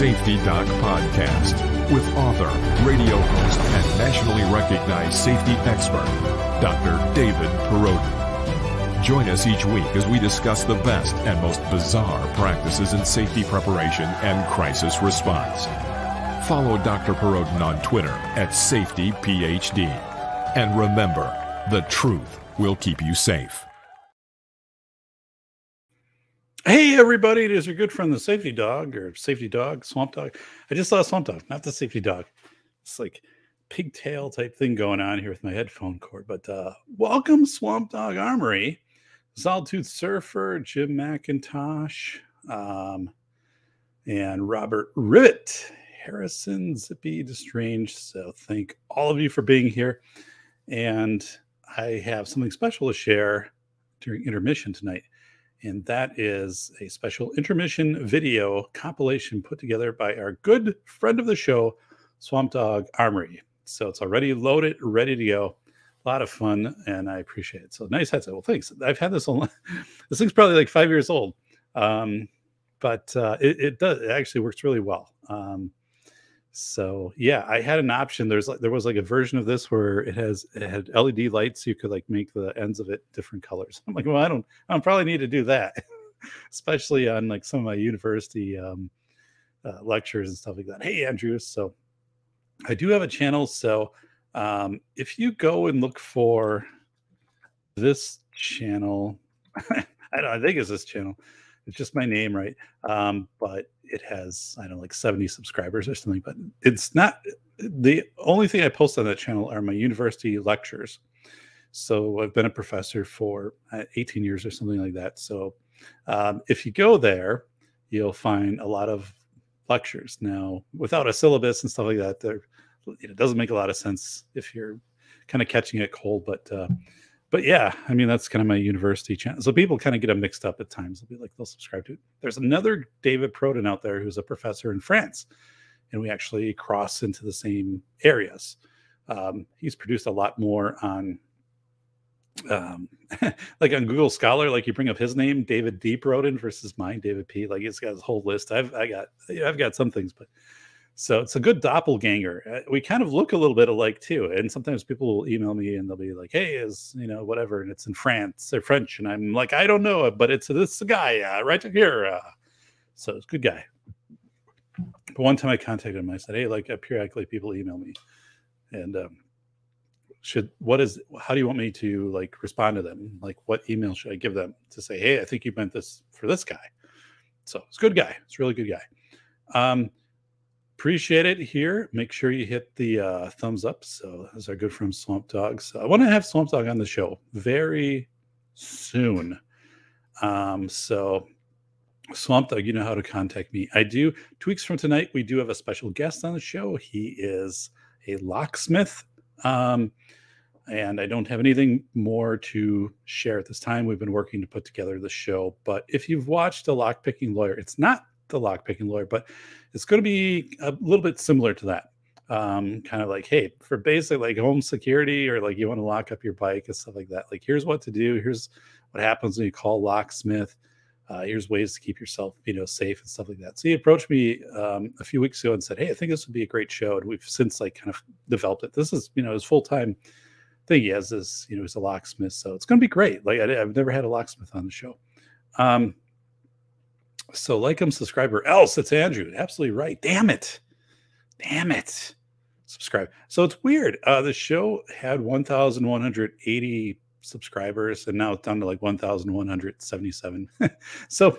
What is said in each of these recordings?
Safety Doc Podcast with author, radio host, and nationally recognized safety expert, Dr. David Perrodin. Join us each week as we discuss the best and most bizarre practices in safety preparation and crisis response. Follow Dr. Perrodin on Twitter at SafetyPhD. And remember, the truth will keep you safe. Hey everybody, it is your good friend the safety dog or safety dog, swamp dog. I just saw swamp dog, not the safety dog. It's like pigtail type thing going on here with my headphone cord. But uh welcome, Swamp Dog Armory, Sawtooth Surfer, Jim McIntosh, um, and Robert Rivet, Harrison, Zippy, Destrange. So thank all of you for being here. And I have something special to share during intermission tonight and that is a special intermission video compilation put together by our good friend of the show, Swamp Dog Armory. So it's already loaded, ready to go. A lot of fun, and I appreciate it. So nice headset. Well, thanks. I've had this on. this thing's probably like five years old, um, but uh, it, it, does. It actually works really well. Um, so yeah, I had an option. There's like there was like a version of this where it has it had LED lights. You could like make the ends of it different colors. I'm like, well, I don't I don't probably need to do that, especially on like some of my university um, uh, lectures and stuff like that. Hey, Andrew. So I do have a channel. So um, if you go and look for this channel, I don't. I think it's this channel. It's just my name, right? Um, but it has I don't know like 70 subscribers or something, but it's not the only thing I post on that channel are my university lectures. So I've been a professor for uh, 18 years or something like that. So um, if you go there, you'll find a lot of lectures. Now, without a syllabus and stuff like that, there it doesn't make a lot of sense if you're kind of catching it cold. But uh, but yeah, I mean that's kind of my university channel. So people kind of get them mixed up at times. They'll be like they'll subscribe to it. There's another David Perrodin out there who's a professor in France, and we actually cross into the same areas. Um, he's produced a lot more on um like on Google Scholar, like you bring up his name, David D. Perrodin versus mine, David P. Like it's got his whole list. I've I got I've got some things, but so it's a good doppelganger. Uh, we kind of look a little bit alike too. And sometimes people will email me and they'll be like, "Hey, is you know whatever," and it's in France or French, and I'm like, "I don't know it, but it's this guy uh, right here." Uh, so it's a good guy. But one time I contacted him, I said, "Hey, like uh, periodically people email me, and um, should what is how do you want me to like respond to them? Like what email should I give them to say, hey, I think you meant this for this guy." So it's a good guy. It's a really good guy. Um, appreciate it here. Make sure you hit the uh, thumbs up. So, as our good friend Swamp Dog. So, I want to have Swamp Dog on the show very soon. Um, so, Swamp Dog, you know how to contact me. I do. Two weeks from tonight, we do have a special guest on the show. He is a locksmith. Um, and I don't have anything more to share at this time. We've been working to put together the show. But if you've watched The lockpicking lawyer, it's not the lockpicking lawyer, but it's going to be a little bit similar to that. Um, kind of like, hey, for basic like home security or like you want to lock up your bike and stuff like that. Like, here's what to do. Here's what happens when you call locksmith. Uh, here's ways to keep yourself, you know, safe and stuff like that. So he approached me um, a few weeks ago and said, "Hey, I think this would be a great show," and we've since like kind of developed it. This is, you know, his full time thing. He has this, you know, he's a locksmith, so it's going to be great. Like I, have never had a locksmith on the show. Um, so like him, subscriber else. It's Andrew. Absolutely right. Damn it. Damn it. Subscribe. So it's weird. Uh, the show had 1,180 subscribers and now it's down to like 1,177. so,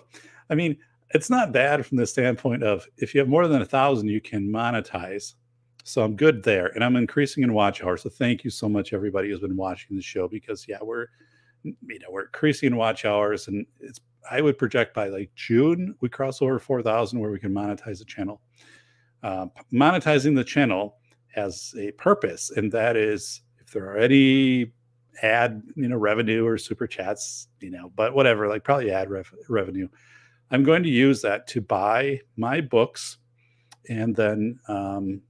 I mean, it's not bad from the standpoint of if you have more than a thousand, you can monetize. So I'm good there, and I'm increasing in watch hours. So thank you so much, everybody who's been watching the show, because yeah, we're you know we're increasing in watch hours, and it's I would project by like June, we cross over 4,000 where we can monetize the channel. Uh, monetizing the channel has a purpose, and that is if there are any ad, you know, revenue or super chats, you know, but whatever, like probably ad rev- revenue. I'm going to use that to buy my books and then um,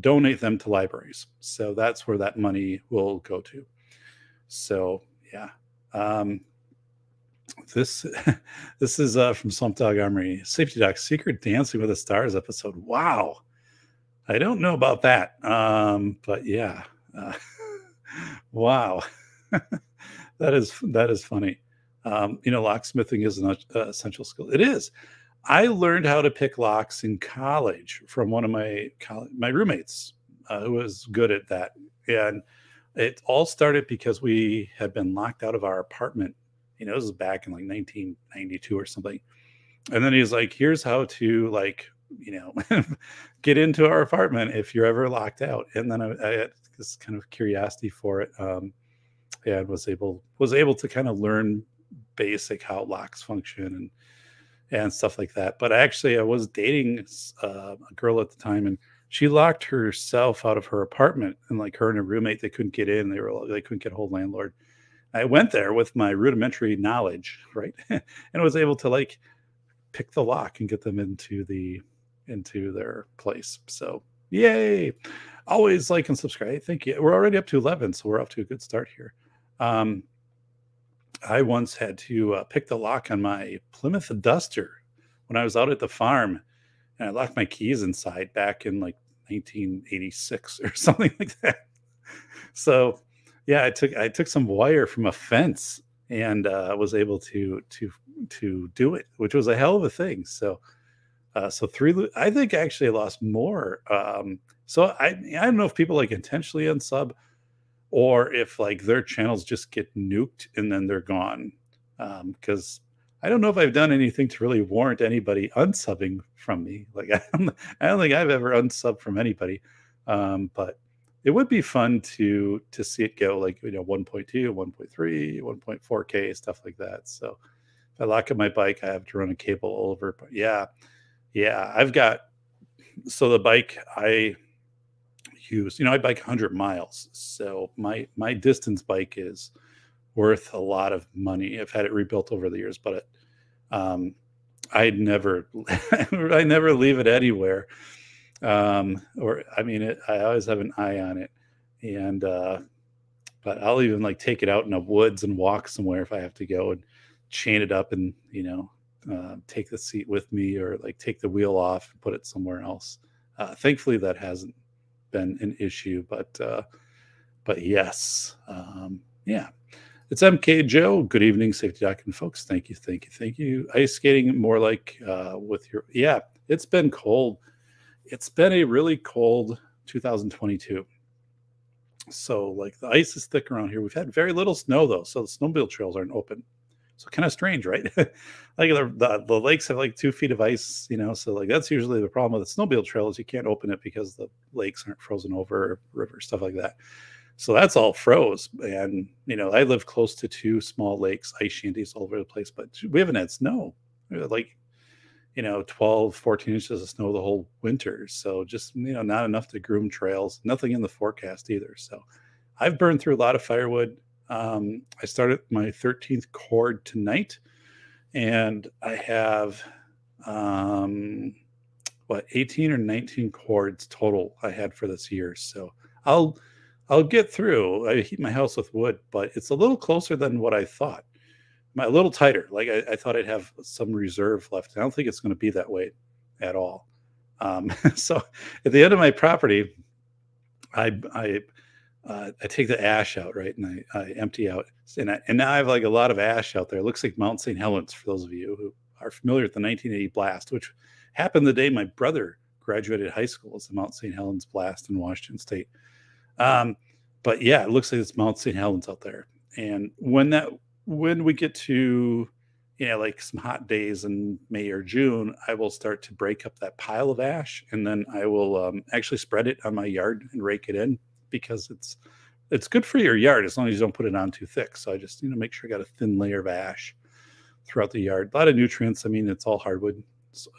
donate them to libraries. So that's where that money will go to. So yeah. Um, this this is uh, from Swamp Dog Armory. Safety Doc Secret Dancing with the Stars episode. Wow. I don't know about that. Um, but yeah. Uh, wow. that is that is funny. Um, you know, locksmithing is an uh, essential skill. It is. I learned how to pick locks in college from one of my my roommates uh, who was good at that. And it all started because we had been locked out of our apartment. You know, this was back in like 1992 or something. And then he's like, here's how to like, you know, get into our apartment if you're ever locked out. And then I, I had this kind of curiosity for it. Um, and was able was able to kind of learn basic how locks function and and stuff like that. But actually, I was dating uh, a girl at the time, and she locked herself out of her apartment, and like her and a roommate, they couldn't get in. They were they couldn't get a hold landlord. I went there with my rudimentary knowledge, right, and was able to like pick the lock and get them into the into their place. So yay! Always like and subscribe. Thank you. We're already up to eleven, so we're off to a good start here. Um, I once had to uh, pick the lock on my Plymouth Duster when I was out at the farm, and I locked my keys inside back in like 1986 or something like that. So, yeah, I took I took some wire from a fence and uh, was able to to to do it, which was a hell of a thing. So, uh, so three, I think I actually I lost more. Um, so I I don't know if people like intentionally unsub or if like their channels just get nuked and then they're gone. Because um, I don't know if I've done anything to really warrant anybody unsubbing from me. Like I don't, I don't think I've ever unsubbed from anybody. Um, but it would be fun to to see it go like you know 1.2, 1.3, 1.4K stuff like that. So if I lock up my bike, I have to run a cable over. But yeah, yeah, I've got so the bike I use. You know, I bike 100 miles, so my my distance bike is worth a lot of money. I've had it rebuilt over the years, but it, um, I never I never leave it anywhere. Um, or I mean, it, I always have an eye on it, and uh, but I'll even like take it out in the woods and walk somewhere if I have to go and chain it up and you know uh, take the seat with me or like take the wheel off and put it somewhere else. Uh, thankfully, that hasn't been an issue, but uh, but yes, um, yeah. It's MK Joe. Good evening, safety doc and folks. Thank you, thank you, thank you. Ice skating more like uh, with your yeah. It's been cold. It's been a really cold 2022. So like the ice is thick around here. We've had very little snow though, so the snowmobile trails aren't open. So kind of strange, right? like the, the, the lakes have like two feet of ice, you know. So like that's usually the problem with the snowmobile trail is you can't open it because the lakes aren't frozen over, river stuff like that. So that's all froze. And you know, I live close to two small lakes, ice shanties all over the place, but we haven't had snow. Like you know 12 14 inches of snow the whole winter so just you know not enough to groom trails nothing in the forecast either so i've burned through a lot of firewood um, I started my 13th cord tonight, and I have um, what 18 or 19 cords total I had for this year. So I'll I'll get through. I heat my house with wood, but it's a little closer than what I thought. My, a little tighter. Like I, I thought I'd have some reserve left. I don't think it's going to be that way at all. Um, so at the end of my property, I I uh, I take the ash out, right, and I, I empty out, and I, and now I have like a lot of ash out there. It looks like Mount St. Helens for those of you who are familiar with the 1980 blast, which happened the day my brother graduated high school. It's the Mount St. Helens blast in Washington State. Um, but yeah, it looks like it's Mount St. Helens out there. And when that when we get to you know like some hot days in May or June, I will start to break up that pile of ash, and then I will um, actually spread it on my yard and rake it in because it's it's good for your yard as long as you don't put it on too thick. So I just you know make sure I got a thin layer of ash throughout the yard. A lot of nutrients. I mean, it's all hardwood,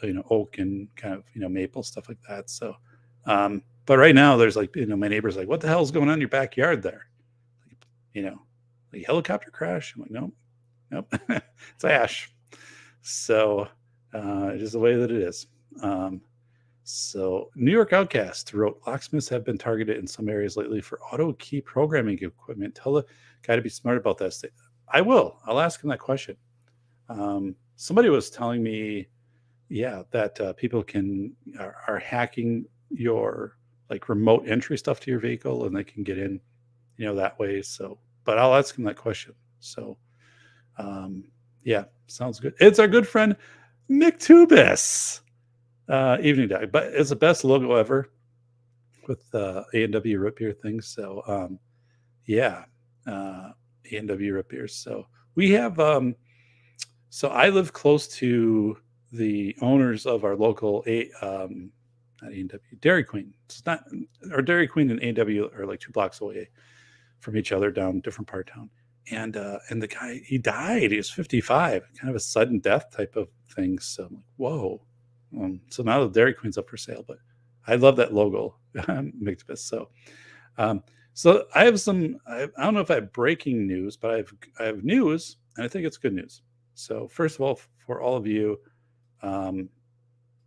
you know, oak and kind of you know maple stuff like that. So, um, but right now there's like you know my neighbor's like, what the hell's going on in your backyard there? You know, like helicopter crash. I'm like, nope, nope, it's ash. So uh, it is the way that it is. Um, so, New York Outcast wrote Locksmiths have been targeted in some areas lately for auto key programming equipment. Tell the guy to be smart about this. I will. I'll ask him that question. um, somebody was telling me, yeah, that uh, people can are, are hacking your like remote entry stuff to your vehicle and they can get in, you know, that way. So, but I'll ask him that question. So, um, yeah, sounds good. It's our good friend Nick Tubis. Uh, evening Dog, but it's the best logo ever with uh, A and W root beer things. So, um, yeah, uh, A and W root beers. So we have. Um, so I live close to the owners of our local A, um, not A&W, Dairy Queen. It's not, our Dairy Queen and A&W are like two blocks away from each other down different part of town. And uh, and the guy he died. He was 55, kind of a sudden death type of thing. So I'm like, whoa. Um, so now the Dairy Queen's up for sale, but I love that logo, Mictopus. So um, so I have some. I, I, don't know if I have breaking news, but I have I have news, and I think it's good news. So first of all, for all of you, um,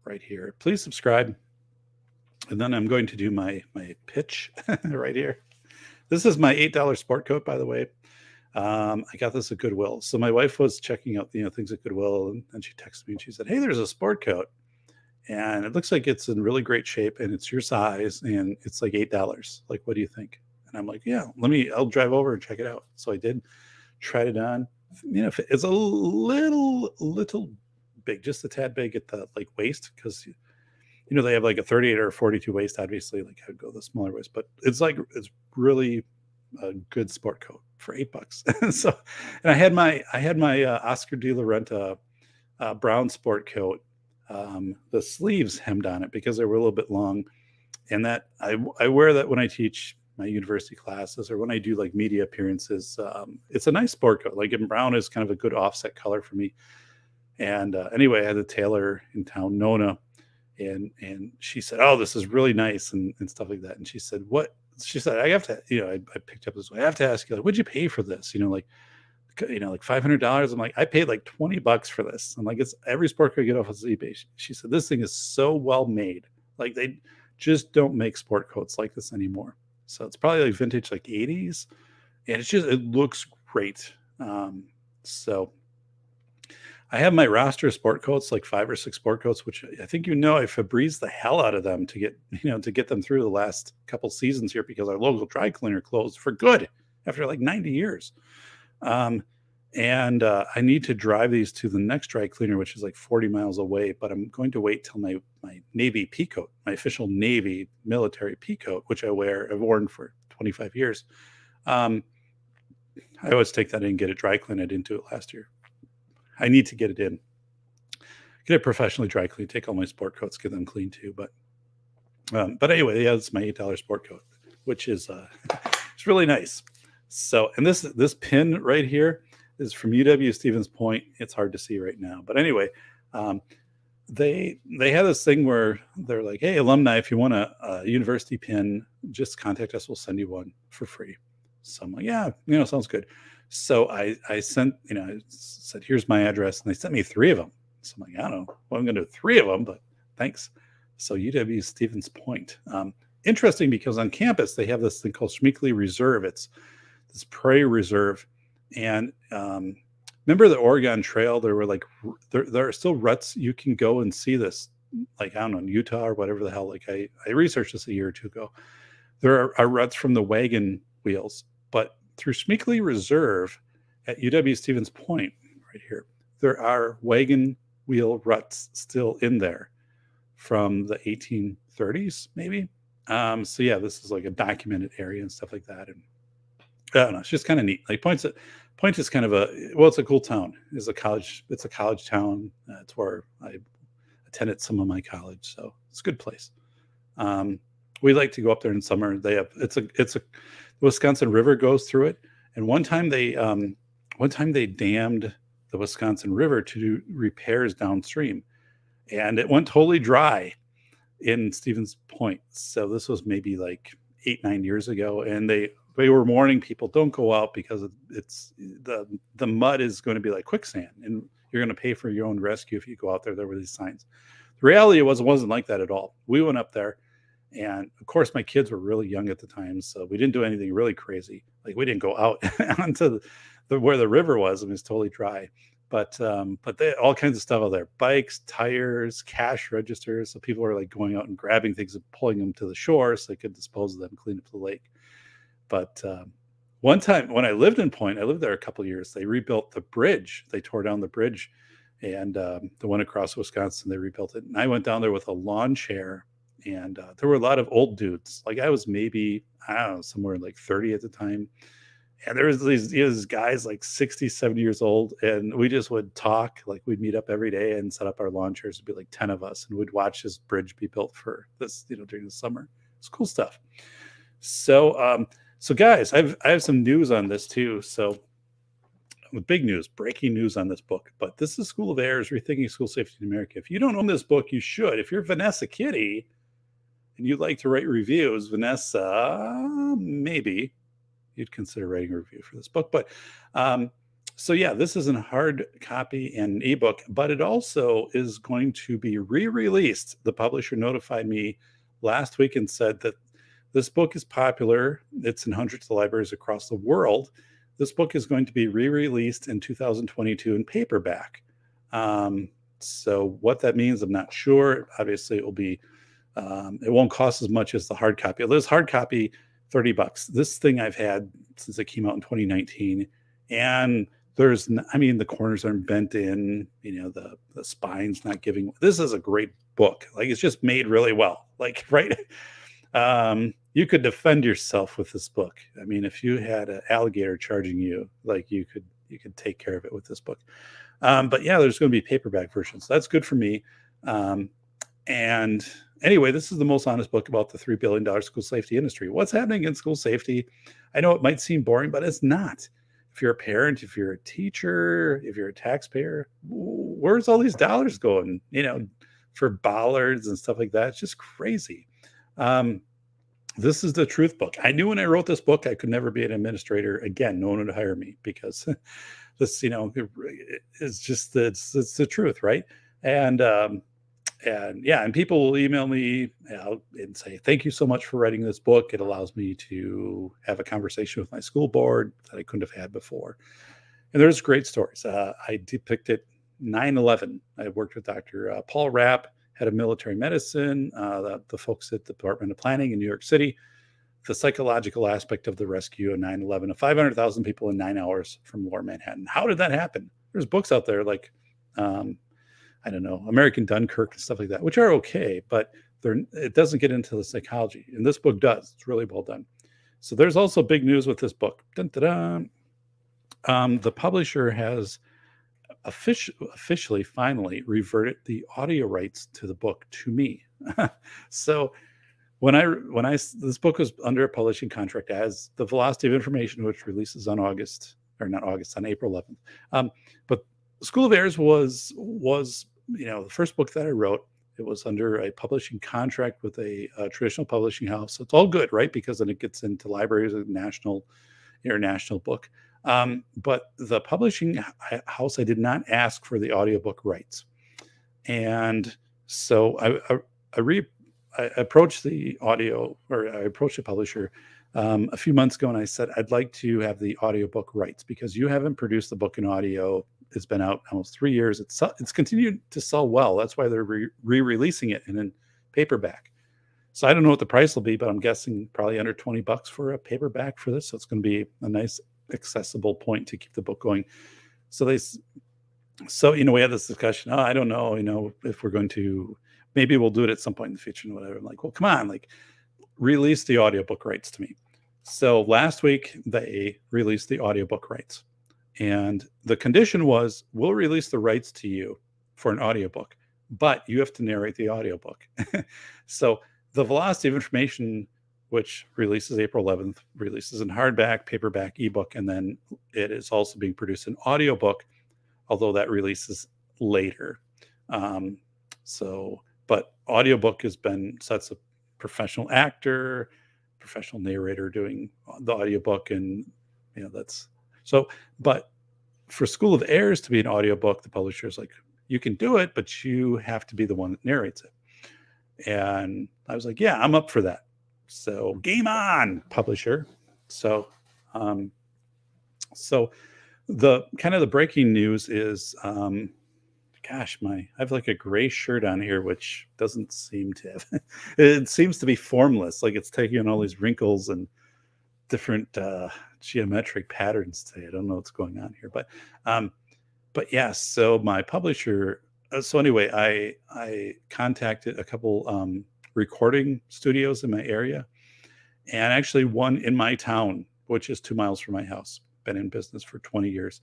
right here, please subscribe, and then I'm going to do my my pitch right here. This is my eight dollar sport coat, by the way. Um, I got this at Goodwill. So my wife was checking out you know things at Goodwill, and, and she texted me and she said, "Hey, there's a sport coat." and it looks like it's in really great shape and it's your size and it's like eight dollars like what do you think and I'm like, yeah, let me, I'll drive over and check it out. So I did, tried it on. You know, it's a little, little big, just a tad big at the like waist because you know they have like a 38 or 42 waist. Obviously, like I'd go the smaller waist, but it's like it's really a good sport coat for eight bucks. so, and I had my I had my uh, Oscar de la Renta uh, brown sport coat. Um, the sleeves hemmed on it because they were a little bit long, and that I I wear that when I teach my university classes or when I do like media appearances. Um, it's a nice sport coat. Like in brown is kind of a good offset color for me. And uh, anyway, I had a tailor in town, Nona, and and she said, "Oh, this is really nice," and, and stuff like that. And she said, "What?" She said, "I have to, you know, I, I picked up this. I have to ask you, like, what'd you pay for this? You know, like." you know, like five hundred dollars. I'm like, I paid like twenty bucks for this. I'm like, it's every sport coat I get off of eBay. She said, this thing is so well made. Like they just don't make sport coats like this anymore. So it's probably like vintage, like 80s. And it's just, it looks great. Um, so I have my roster of sport coats, like five or six sport coats, which I think you know I Febreze the hell out of them to get, you know, to get them through the last couple seasons here because our local dry cleaner closed for good after like 90 years. Um, and uh, I need to drive these to the next dry cleaner, which is like 40 miles away. But I'm going to wait till my my Navy pea coat, my official Navy military pea coat, which I wear, I've worn for 25 years. Um, I always take that in and get it dry cleaned. I didn't it last year. I need to get it in, get it professionally dry clean. Take all my sport coats, get them clean too. But um, but anyway, yeah, it's my eight dollar sport coat, which is uh, it's really nice. So and this this pin right here is from UW Stevens Point. It's hard to see right now, but anyway, um, they they have this thing where they're like, "Hey, alumni, if you want a, a, university pin, just contact us. We'll send you one for free." So I'm like, "Yeah, you know, sounds good." So I I sent you know I said, "Here's my address," and they sent me three of them. So I'm like, "I don't know, well, I'm going to do three of them, but thanks." So UW Stevens Point. Um, interesting because on campus they have this thing called Schmeeckle Reserve. It's this prairie reserve and um, remember the Oregon Trail? There were like there, there are still ruts you can go and see this, like I don't know, in Utah or whatever the hell. Like I I researched this a year or two ago. There are, are ruts from the wagon wheels, but through Schmeeckle Reserve at UW Stevens Point, right here, there are wagon wheel ruts still in there from the 1830s, maybe. Um, so yeah, this is like a documented area and stuff like that. And I don't know, it's just kind of neat. Like points at Point is kind of a well, it's a cool town. It's a college. It's a college town. Uh, it's where I attended some of my college, so it's a good place. Um, we like to go up there in summer. They have it's a it's a Wisconsin River goes through it, and one time they um, one time they dammed the Wisconsin River to do repairs downstream, and it went totally dry in Stevens Point. So this was maybe like eight nine years ago, and they they were warning people don't go out because it's the the mud is going to be like quicksand and you're going to pay for your own rescue if you go out there. There were these signs. The reality was it wasn't like that at all. We went up there and of course my kids were really young at the time so we didn't do anything really crazy like we didn't go out onto the, the, where the river was and it was totally dry but um, but they all kinds of stuff out there: bikes, tires, cash registers. So people are like going out and grabbing things and pulling them to the shore so they could dispose of them, clean up the lake. But um, one time when I lived in Point, I lived there a couple years. They rebuilt the bridge. They tore down the bridge, and um, the one across Wisconsin. They rebuilt it, and I went down there with a lawn chair, and uh, there were a lot of old dudes. Like I was maybe I don't know somewhere like thirty at the time. And there was these, these guys like 60 70 years old and we just would talk like we'd meet up every day and set up our lawn chairs. It'd be like 10 of us and we'd watch this bridge be built for this you know during the summer. It's cool stuff. So um so guys i've i have some news on this too. So with big news breaking news on this book but this is school of errors rethinking school safety in america. If you don't own this book you should. If you're vanessa kitty and you'd like to write reviews vanessa maybe you'd consider writing a review for this book. But um, so yeah, this is a hard copy and ebook, but it also is going to be re-released. The publisher notified me last week and said that this book is popular. It's in hundreds of libraries across the world. This book is going to be re-released in 2022 in paperback. Um, so what that means, I'm not sure. Obviously, it will be. Um, it won't cost as much as the hard copy. This hard copy 30 bucks. This thing I've had since it came out in 2019. And there's, I mean, the corners aren't bent in, you know, the, the spine's not giving. This is a great book. Like it's just made really well. Like, right. Um, you could defend yourself with this book. I mean, if you had an alligator charging you, like you could, you could take care of it with this book. Um, but yeah, there's going to be paperback versions. So that's good for me. Um, and anyway, this is the most honest book about the $3 billion school safety industry. What's happening in school safety? I know it might seem boring, but it's not. If you're a parent, if you're a teacher, if you're a taxpayer, where's all these dollars going? You know, for bollards and stuff like that. It's just crazy. Um, this is the truth book. I knew when I wrote this book, I could never be an administrator again. No one would hire me because this, you know, it's just it's it's the truth, right? And um, and yeah, and people will email me and say, "Thank you so much for writing this book. It allows me to have a conversation with my school board that I couldn't have had before." And there's great stories. Uh, I depicted 9/11. I worked with Dr. Uh, Paul Rapp, head of military medicine, uh, the, the, folks at the Department of Planning in New York City, the psychological aspect of the rescue of 9/11 of 500,000 people in nine hours from Lower Manhattan. How did that happen? There's books out there like um, I don't know, American Dunkirk and stuff like that, which are okay, but they're, it doesn't get into the psychology. And this book does. It's really well done. So there's also big news with this book. Dun, dun, dun. Um, the publisher has offic- officially, finally reverted the audio rights to the book to me. so when I when I this book was under a publishing contract as the Velocity of Information, which releases on August or not August on April 11th. Um, but School of Errors was was you know, the first book that I wrote, it was under a publishing contract with a, a traditional publishing house. So it's all good, right? Because then it gets into libraries, a national, international book. Um, but the publishing house, I did not ask for the audiobook rights. And so I, I, I, re, I approached the audio or I approached the publisher um, a few months ago and I said, I'd like to have the audiobook rights because you haven't produced the book in audio it's been out almost three years. It's it's continued to sell well. That's why they're re releasing it in, in paperback. So I don't know what the price will be, but I'm guessing probably under 20 bucks for a paperback for this. So it's going to be a nice accessible point to keep the book going. So they, so you know, we had this discussion. Oh, I don't know, you know, if we're going to, maybe we'll do it at some point in the future and whatever. I'm like, well, come on, like, release the audiobook rights to me. So last week they released the audiobook rights. And the condition was we'll release the rights to you for an audiobook, but you have to narrate the audiobook. so the velocity of information, which releases April 11th, releases in hardback, paperback, ebook, and then it is also being produced in audiobook, although that releases later. Um, so, but audiobook has been such a professional actor, professional narrator doing the audiobook, and you know that's so, but for School of Errors to be an audiobook, the publisher is like, you can do it, but you have to be the one that narrates it. And I was like, yeah, I'm up for that. So game on, publisher. So, um, so the kind of the breaking news is um, gosh, my I have like a gray shirt on here, which doesn't seem to have. it seems to be formless, like it's taking on all these wrinkles and different uh, geometric patterns today. I don't know what's going on here, but um, but yes. Yeah, so my publisher. Uh, so anyway, I I contacted a couple um, recording studios in my area, and actually one in my town, which is two miles from my house. Been in business for 20 years.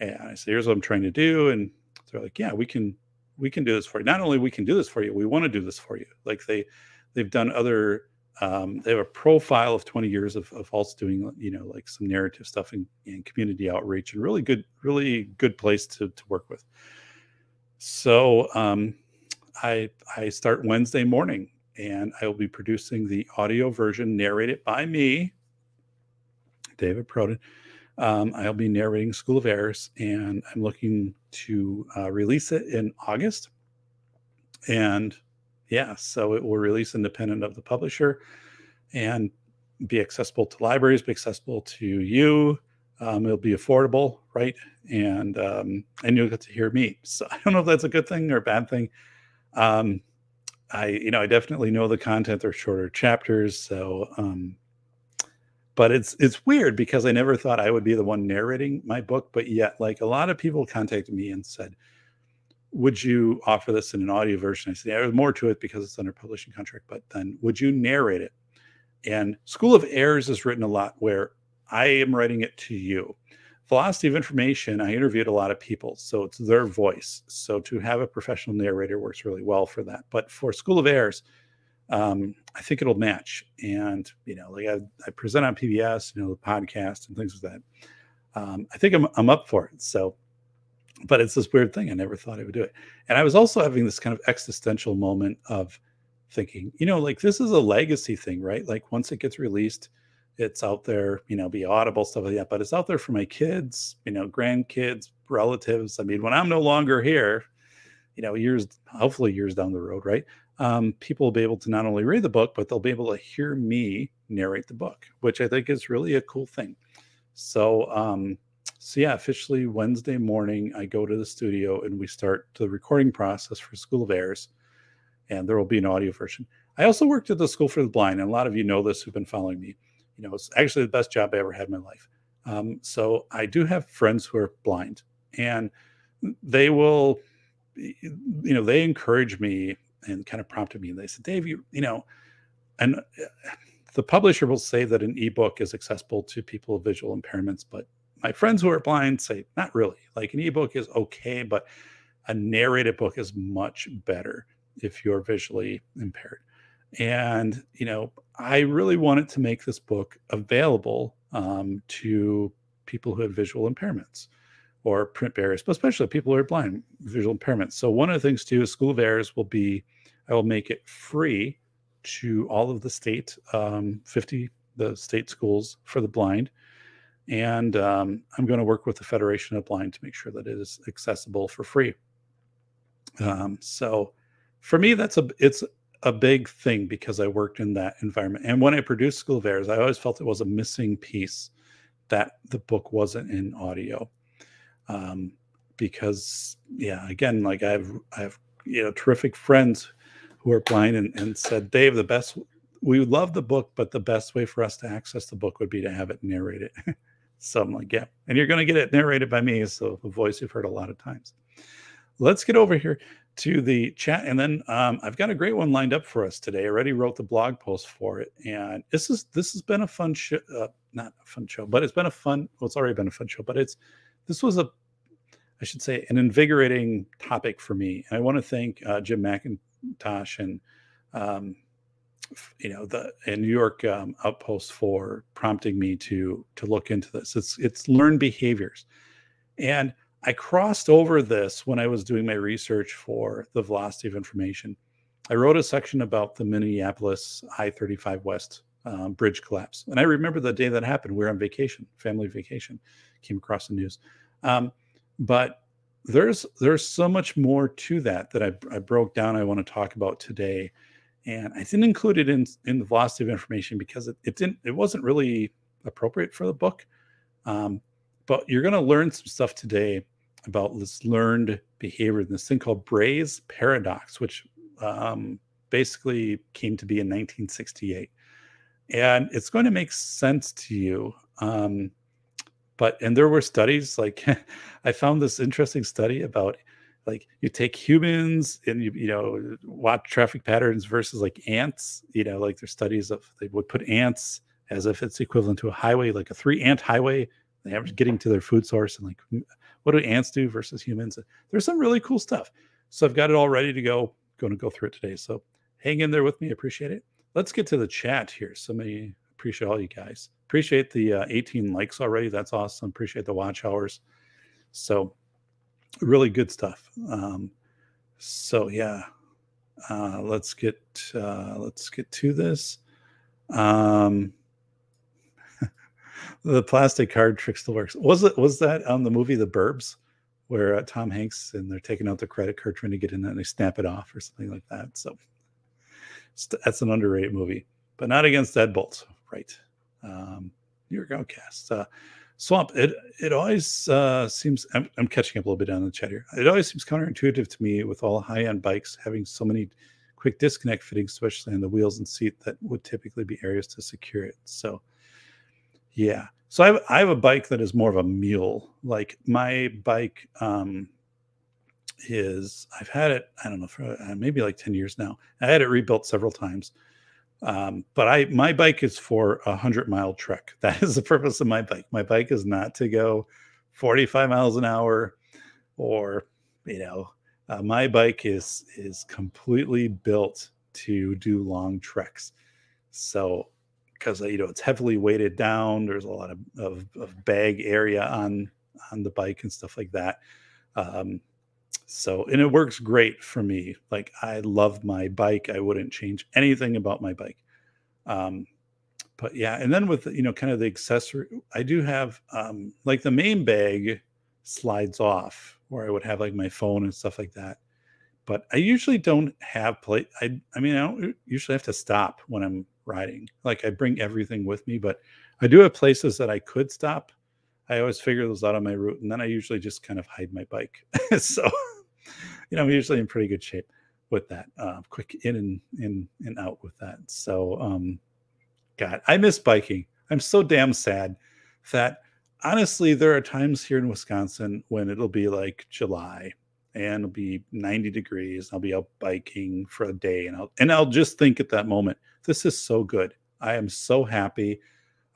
And I said, here's what I'm trying to do. And they're like, yeah, we can we can do this for you. Not only we can do this for you, we want to do this for you. Like they they've done other um, they have a profile of 20 years of, of also doing you know like some narrative stuff and, and community outreach and really good really good place to, to work with so um, i i start wednesday morning and i will be producing the audio version narrated by me david Perrodin um, I'll be narrating School of Errors, and I'm looking to uh, release it in August. And yeah, so it will release independent of the publisher and be accessible to libraries, be accessible to you. Um, it'll be affordable, right? And um, and you'll get to hear me. So I don't know if that's a good thing or a bad thing. Um, I you know I definitely know the content are shorter chapters, so um, but it's it's weird because I never thought I would be the one narrating my book, but yet like a lot of people contacted me and said, "Would you offer this in an audio version?" I said, "Yeah, there's more to it because it's under publishing contract, but then would you narrate it?" And School of Errors is written a lot where I am writing it to you. Velocity of Information, I interviewed a lot of people, so it's their voice. So to have a professional narrator works really well for that. But for School of Errors, um, I think it'll match. And you know, like I, I, present on PBS, you know, the podcast and things like that. Um, I think I'm I'm up for it. So, but it's this weird thing. I never thought I would do it. And I was also having this kind of existential moment of thinking, you know, like this is a legacy thing, right? Like once it gets released, it's out there, you know, be audible stuff like that. But it's out there for my kids, you know, grandkids, relatives. I mean, when I'm no longer here, you know, years, hopefully years down the road, right? um, people will be able to not only read the book, but they'll be able to hear me narrate the book, which I think is really a cool thing. So, um, so yeah, officially Wednesday morning, I go to the studio and we start the recording process for School of Errors, and there will be an audio version. I also worked at the School for the Blind, and a lot of you know this who've been following me. You know, it's actually the best job I ever had in my life. Um, so I do have friends who are blind, and they will, you know, they encourage me and kind of prompted me. And they said, Dave, you, you know, and uh, the publisher will say that an ebook is accessible to people with visual impairments, but my friends who are blind say not really. Like an ebook is okay, but a narrated book is much better if you're visually impaired. And you know, I really wanted to make this book available um, to people who have visual impairments or print barriers, but especially people who are blind, visual impairments. So one of the things too is School of Errors will be I will make it free to all of the state, um, 50 the state schools for the blind. And um, I'm going to work with the Federation of Blind to make sure that it is accessible for free. Um, so for me, that's a it's a big thing because I worked in that environment. And when I produced School of Errors, I always felt it was a missing piece that the book wasn't in audio. Um, because yeah, again, like I have I have you know terrific friends who are blind and, and said, Dave, the best, we love the book, but the best way for us to access the book would be to have it narrated. so I'm like, yeah. And you're going to get it narrated by me. So a voice you've heard a lot of times. Let's get over here to the chat. And then um, I've got a great one lined up for us today. I already wrote the blog post for it. And this is, this has been a fun show, uh, not a fun show, but it's been a fun, well, it's already been a fun show, but it's, this was a, I should say, an invigorating topic for me. And I want to thank uh, Jim McIntosh and um, you know the in New York um, outpost for prompting me to to look into this. It's it's learned behaviors, and I crossed over this when I was doing my research for the velocity of information. I wrote a section about the Minneapolis I-35 West um, bridge collapse, and I remember the day that happened. We were on vacation, family vacation, came across the news, um, but there's there's so much more to that that I, I broke down. I want to talk about today, and I didn't include it in in the velocity of information because it, it didn't it wasn't really appropriate for the book. Um, but you're going to learn some stuff today about this learned behavior, and this thing called Braess paradox, which um, basically came to be in 1968. And it's going to make sense to you. Um, but, and there were studies like I found this interesting study about like you take humans and you, you know, watch traffic patterns versus like ants, you know, like there's studies of they would put ants as if it's equivalent to a highway, like a three ant highway. They are getting to their food source and like what do ants do versus humans? There's some really cool stuff. So I've got it all ready to go. Going to go through it today. So hang in there with me. Appreciate it. Let's get to the chat here. So many appreciate all you guys. Appreciate the uh, 18 likes already. That's awesome. Appreciate the watch hours. So really good stuff. Um, so yeah, uh, let's get uh, let's get to this. Um, the plastic card trick still works. Was it was that on the movie The Burbs, where uh, Tom Hanks and they're taking out the credit card trying to get in and they snap it off or something like that. So that's an underrated movie, but not against deadbolts, right? Um, New York Outcasts. Uh, Swamp. It it always uh, seems. I'm, I'm catching up a little bit on the chat here. It always seems counterintuitive to me with all high end bikes having so many quick disconnect fittings, especially on the wheels and seat that would typically be areas to secure it. So yeah. So I have, I have a bike that is more of a mule. Like my bike um, is, I've had it, I don't know, for uh, maybe like 10 years now. I had it rebuilt several times. Um, but I, my bike is for a hundred mile trek. That is the purpose of my bike. My bike is not to go 45 miles an hour or, you know, uh, my bike is, is completely built to do long treks. So because you know it's heavily weighted down. There's a lot of, of, of, bag area on on the bike and stuff like that. Um, so and it works great for me. Like I love my bike. I wouldn't change anything about my bike. Um, but yeah, and then with you know kind of the accessory, I do have um, like the main bag slides off where I would have like my phone and stuff like that. But I usually don't have play. I I mean I don't usually have to stop when I'm riding. Like I bring everything with me, but I do have places that I could stop. I always figure those out on my route, and then I usually just kind of hide my bike. so, you know, I'm usually in pretty good shape with that. Uh, quick in and in and out with that. So, um, God, I miss biking. I'm so damn sad that honestly, there are times here in Wisconsin when it'll be like July and it'll be 90 degrees. I'll be out biking for a day, and I'll and I'll just think at that moment, this is so good. I am so happy.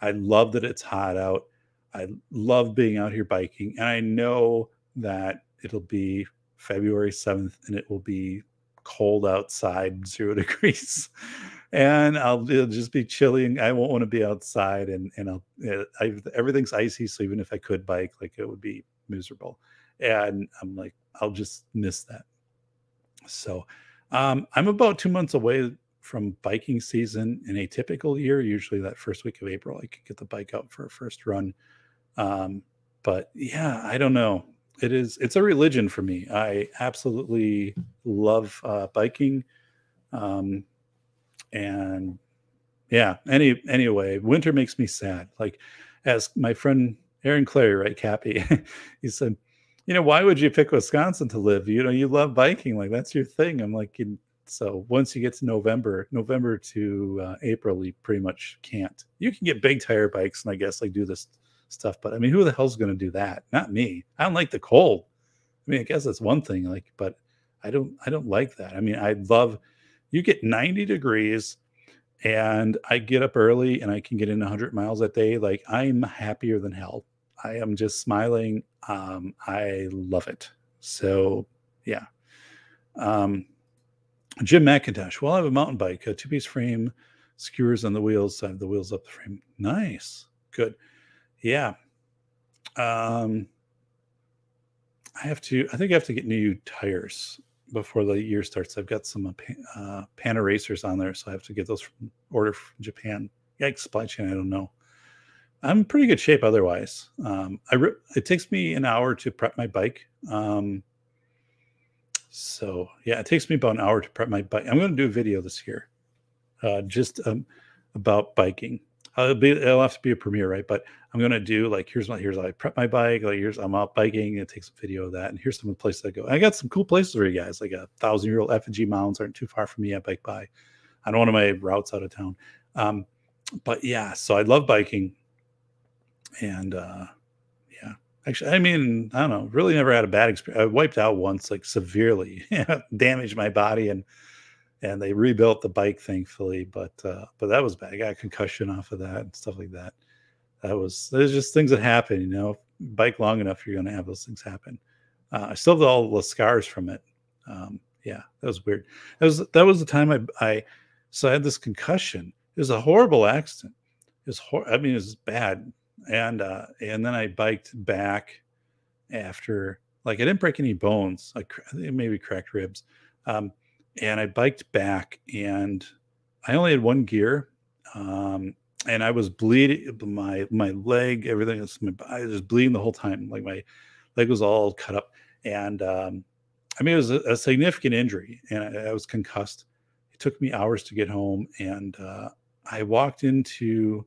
I love that it's hot out. I love being out here biking. And I know that it'll be February 7th and it will be cold outside, zero degrees. and I'll just be chilling. I won't want to be outside and, and I'll, I, everything's icy. So even if I could bike, like it would be miserable. And I'm like, I'll just miss that. So um, I'm about two months away from biking season in a typical year. Usually that first week of April, I could get the bike out for a first run. Um, but yeah, I don't know. It is it's a religion for me. I absolutely love uh, biking, um, and yeah. Any anyway, winter makes me sad. Like as my friend Aaron Clary, right, Cappy, he said, you know, why would you pick Wisconsin to live? You know, you love biking, like that's your thing. I'm like, so once you get to November, November to uh, April, you pretty much can't. You can get big tire bikes and I guess like do this stuff, but I mean, who the hell's going to do that? Not me. I don't like the cold. I mean, I guess that's one thing. Like, but I don't, I don't like that. I mean, I love. You get 90 degrees, and I get up early and I can get in 100 miles a day. Like I'm happier than hell. I am just smiling. Um, I love it. So yeah. Um, Jim McIntosh. Well, I have a mountain bike, a two piece frame, skewers on the wheels. The wheels up the frame. Nice. Good. Yeah. Um, I have to, I think I have to get new tires before the year starts. I've got some uh, uh Panaracers on there, so I have to get those from order from Japan. Yeah, supply chain, I don't know. I'm pretty good shape otherwise. Um, I re- it takes me an hour to prep my bike. Um, so yeah, it takes me about an hour to prep my bike. I'm going to do a video this year, uh, just um, about biking. I'll be it'll have to be a premiere, right? But I'm gonna do like here's my here's how I prep my bike, like here's I'm out biking and take some video of that, and here's some of the places I go. I got some cool places for you guys, like a thousand year old effigy mounds aren't too far from me. I bike by on one of my routes out of town. Um, but yeah, so I love biking, and uh, yeah, actually, I mean, I don't know, really never had a bad experience. I wiped out once, like severely, damaged my body, and and they rebuilt the bike, thankfully. But uh, but that was bad. I got a concussion off of that and stuff like that. That was there's just things that happen, you know. Bike long enough, you're going to have those things happen. Uh, I still have all the scars from it. Um, yeah, that was weird. That was that was the time I I so I had this concussion. It was a horrible accident. It was hor- I mean, it was bad. And uh, and then I biked back after like I didn't break any bones. Like maybe cracked ribs. Um, and I biked back and I only had one gear. Um, and I was bleeding my my leg, everything was my I was bleeding the whole time. Like my leg was all cut up. And um, I mean it was a, a significant injury and I, I, was concussed. It took me hours to get home and uh, I walked into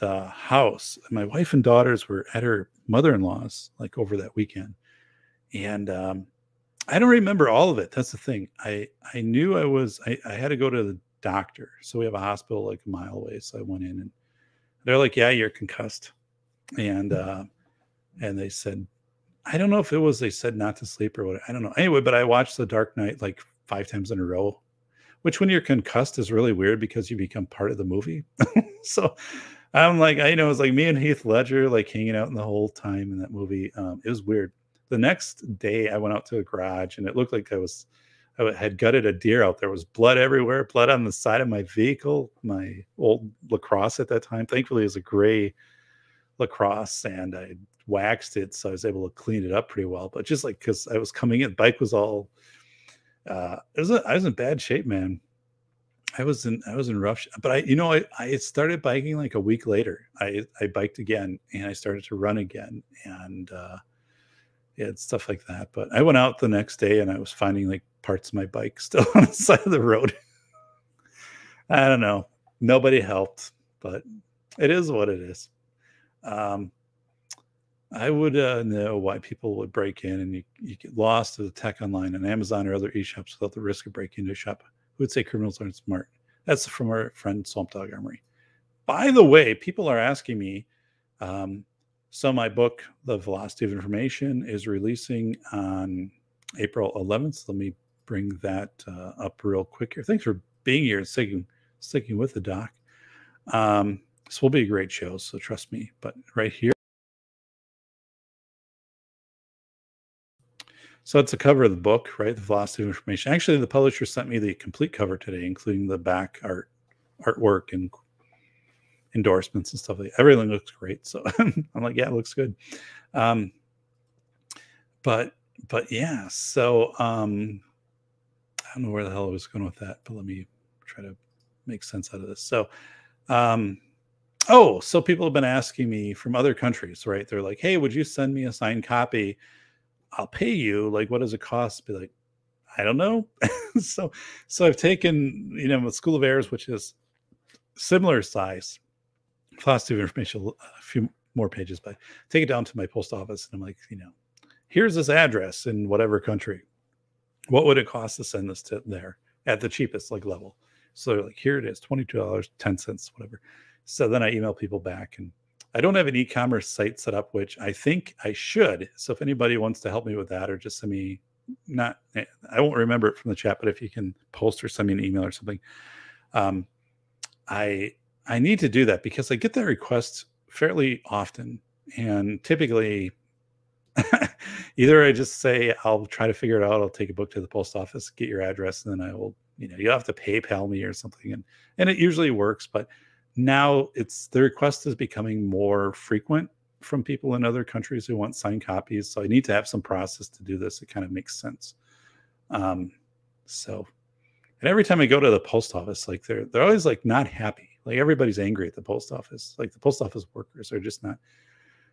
the house. My wife and daughters were at her mother-in-law's like over that weekend. And um, I don't remember all of it. That's the thing. I I knew I was I, I had to go to the doctor. So we have a hospital like a mile away. So I went in and they're like, Yeah, you're concussed. And hmm. uh and they said, I don't know if it was they said not to sleep or what. I don't know. Anyway, but I watched The Dark Knight like five times in a row, which when you're concussed is really weird because you become part of the movie. so I'm like, I you know, it was like me and Heath Ledger like hanging out in the whole time in that movie. Um, it was weird the next day I went out to the garage and it looked like I was I had gutted a deer out there. was blood everywhere, blood on the side of my vehicle, my old LaCrosse at that time. Thankfully, it was a gray LaCrosse and I waxed it, so I was able to clean it up pretty well. But just like because I was coming in, bike was all uh it was a, I was in bad shape, man. I was in I was in rough, but I you know I I started biking like a week later. I I biked again and I started to run again and uh yeah, stuff like that. But I went out the next day and I was finding like parts of my bike still on the side of the road. I don't know. Nobody helped, but it is what it is. Um, I would uh, know why people would break in and you, you get lost to the tech online on Amazon or other e-shops without the risk of breaking into a shop. Who would say criminals aren't smart? That's from our friend Swamp Dog Armory. By the way, people are asking me, um, so my book, The Velocity of Information, is releasing on April 11th. Let me bring that uh, up real quick here. Thanks for being here and sticking, sticking with the doc. Um, this will be a great show, so trust me. But right here. So it's a cover of the book, right? The Velocity of Information. Actually, the publisher sent me the complete cover today, including the back art, artwork, and endorsements and stuff like that. Everything looks great. So I'm like, yeah, it looks good. Um, but but yeah, so um, I don't know where the hell I was going with that, but let me try to make sense out of this. So um, oh, so people have been asking me from other countries, right? They're like, hey, would you send me a signed copy? I'll pay you. Like, what does it cost? Be like, I don't know. so so I've taken, you know, School of Errors, which is similar size positive information, a few more pages, but take it down to my post office and I'm like, you know, here's this address in whatever country. What would it cost to send this to there at the cheapest like level? So like, here it is, $22, 10 cents, whatever. So then I email people back and I don't have an e-commerce site set up, which I think I should. So if anybody wants to help me with that or just send me not eh, I won't remember it from the chat, but if you can post or send me an email or something. Um, I I need to do that because I get that request fairly often. And typically, either I just say, I'll try to figure it out. I'll take a book to the post office, get your address, and then I will, you know, you'll have to PayPal me or something. And, and it usually works. But now it's the request is becoming more frequent from people in other countries who want signed copies. So I need to have some process to do this. It kind of makes sense. Um, so, and every time I go to the post office, like they're they're always like not happy. Like everybody's angry at the post office. Like the post office workers are just not.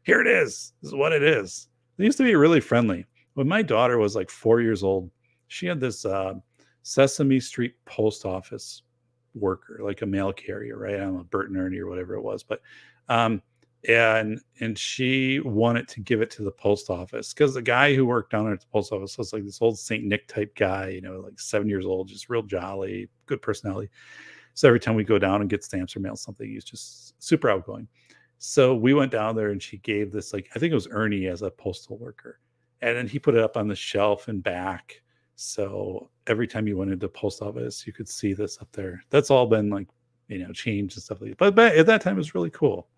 Here it is. This is what it is. They used to be really friendly. When my daughter was like four years old, she had this uh, Sesame Street post office worker, like a mail carrier, right? I don't know, Ernie or whatever it was, but um, and and she wanted to give it to the post office because the guy who worked down at the post office was like this old Saint Nick type guy, you know, like seven years old, just real jolly, good personality. So every time we go down and get stamps or mail something, he's just super outgoing. So we went down there and she gave this like I think it was Ernie as a postal worker, and then he put it up on the shelf and back. So every time you went into post office, you could see this up there. That's all been like you know changed and stuff like that. But, but at that time, it was really cool.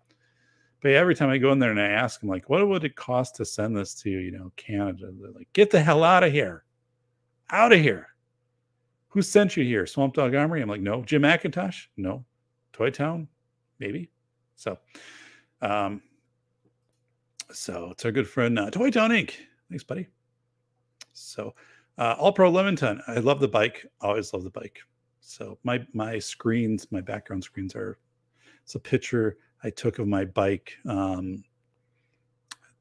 But every time I go in there and I ask them, like, what would it cost to send this to, you know, Canada? They're like, get the hell out of here. Out of here. Who sent you here? Swamp Dog Armory? I'm like, no. Jim McIntosh? No. Toy Town? Maybe. So, um, so it's our good friend uh, Toy Town Inc. Thanks, buddy. So, uh, All Pro Lemonton. I love the bike. Always love the bike. So my my screens, my background screens are. It's a picture I took of my bike, um,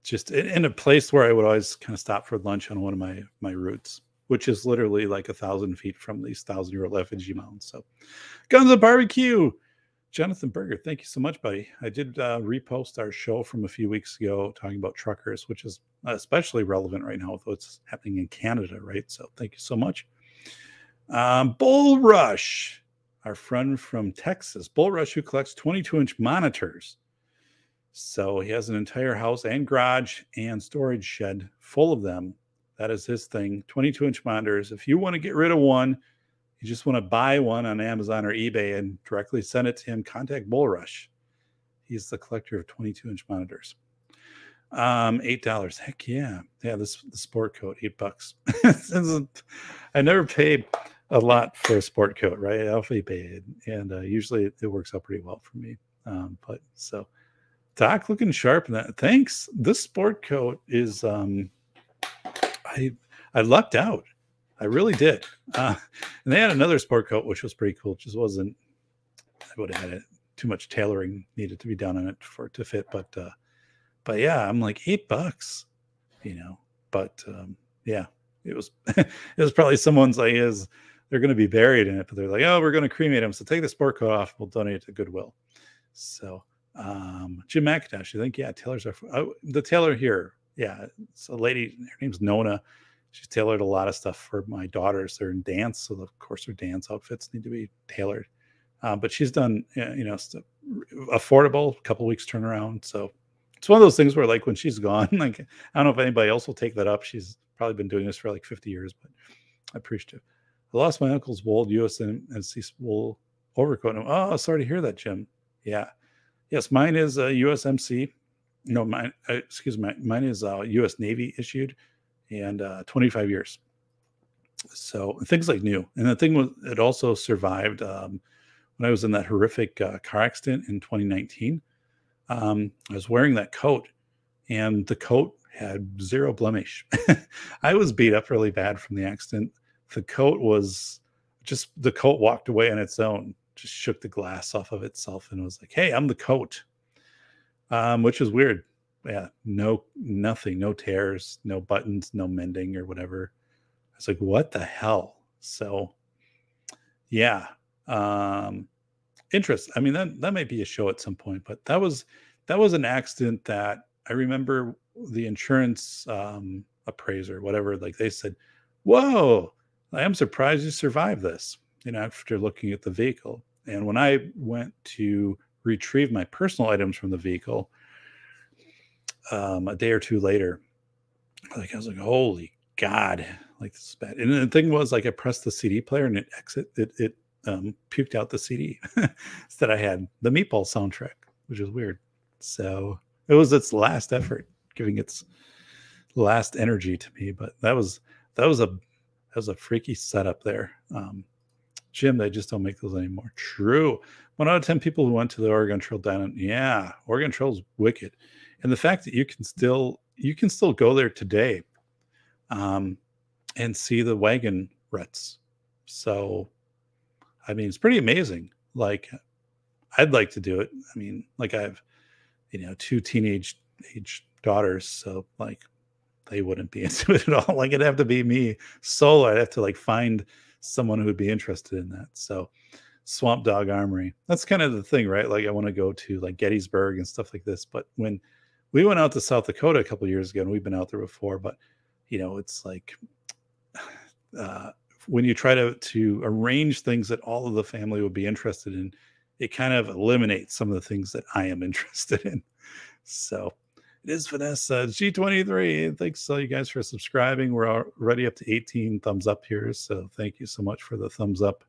just in, in, a place where I would always kind of stop for lunch on one of my my routes, which is literally like a thousand feet from these thousand year old effigy mounds. So, Guns of Barbecue, Jonathan Berger, thank you so much, buddy. I did uh, repost our show from a few weeks ago talking about truckers, which is especially relevant right now with what's happening in Canada, right? So, thank you so much. Um, Bull Rush, our friend from Texas, Bull Rush, who collects 22 inch monitors. So he has an entire house and garage and storage shed full of them. That is his thing 22 inch monitors. If you want to get rid of one, you just want to buy one on Amazon or eBay and directly send it to him, contact Bull Rush. He's the collector of 22 inch monitors. Um, eight dollars. Heck yeah. Yeah, this the sport coat, eight bucks. I never paid a lot for a sport coat, right? I Alfie paid, and uh, usually it, it, works out pretty well for me. Um, but so, Doc looking sharp. That thanks. This sport coat is. Um, I I lucked out. I really did. Uh, and they had another sport coat which was pretty cool. Just wasn't. I would have had it too much tailoring needed to be done on it for it to fit. But uh, but yeah, I'm like eight bucks, you know. But um, yeah, it was it was probably someone's like is they're going to be buried in it, but they're like, oh, we're going to cremate them. So take the sport coat off. We'll donate it to Goodwill. So um, Jim McIntosh, I think, yeah, tailors are oh, the tailor here. Yeah, it's a lady. Her name's Nona. She's tailored a lot of stuff for my daughters. They're in dance, so of course their dance outfits need to be tailored. Uh, but she's done, you know, affordable, couple weeks turnaround. So it's one of those things where, like, when she's gone, like, I don't know if anybody else will take that up. She's probably been doing this for like 50 years, but I appreciate it. I lost my uncle's wool USMC wool overcoat. Oh, sorry to hear that, Jim. Yeah. Yes, mine is a USMC. No, mine, uh, excuse me, mine is uh, US Navy issued and uh, 25 years. So things like new. And the thing was, it also survived um, when I was in that horrific uh, car accident in 2019. Um, I was wearing that coat and the coat had zero blemish. I was beat up really bad from the accident the coat was just the coat walked away on its own, just shook the glass off of itself and was like, "Hey, I'm the coat," um, which is weird. Yeah, no, nothing, no tears, no buttons, no mending or whatever. I was like, "What the hell?" So, yeah, um, interest. I mean, that that might be a show at some point, but that was that was an accident that I remember the insurance um, appraiser, whatever, like they said, "Whoa." I am surprised you survived this, you know, after looking at the vehicle. And when I went to retrieve my personal items from the vehicle um, a day or two later, like I was like, holy God, like this is bad. And the thing was, like, I pressed the CD player and it exit it it um, puked out the CD that I had the Meatball soundtrack, which is weird. So it was its last effort, giving its last energy to me. But that was that was a that was a freaky setup there. Um, Jim, they just don't make those anymore. True. One out of 10 people who went to the Oregon Trail down, yeah, Oregon Trail is wicked. And the fact that you can still, you can still go there today um, and see the wagon ruts. So, I mean, it's pretty amazing. Like, I'd like to do it. I mean, like I have, you know, two teenage age daughters. So like they wouldn't be into it at all. Like it'd have to be me solo. I'd have to like find someone who would be interested in that. So Swamp Dog Armory. That's kind of the thing, right? Like I want to go to like Gettysburg and stuff like this. But when we went out to South Dakota a couple years ago, and we've been out there before, but you know, it's like uh, when you try to to arrange things that all of the family would be interested in, it kind of eliminates some of the things that I am interested in. So it is Vanessa G23. Thanks all you guys for subscribing. We're already up to 18 thumbs up here. So thank you so much for the thumbs up.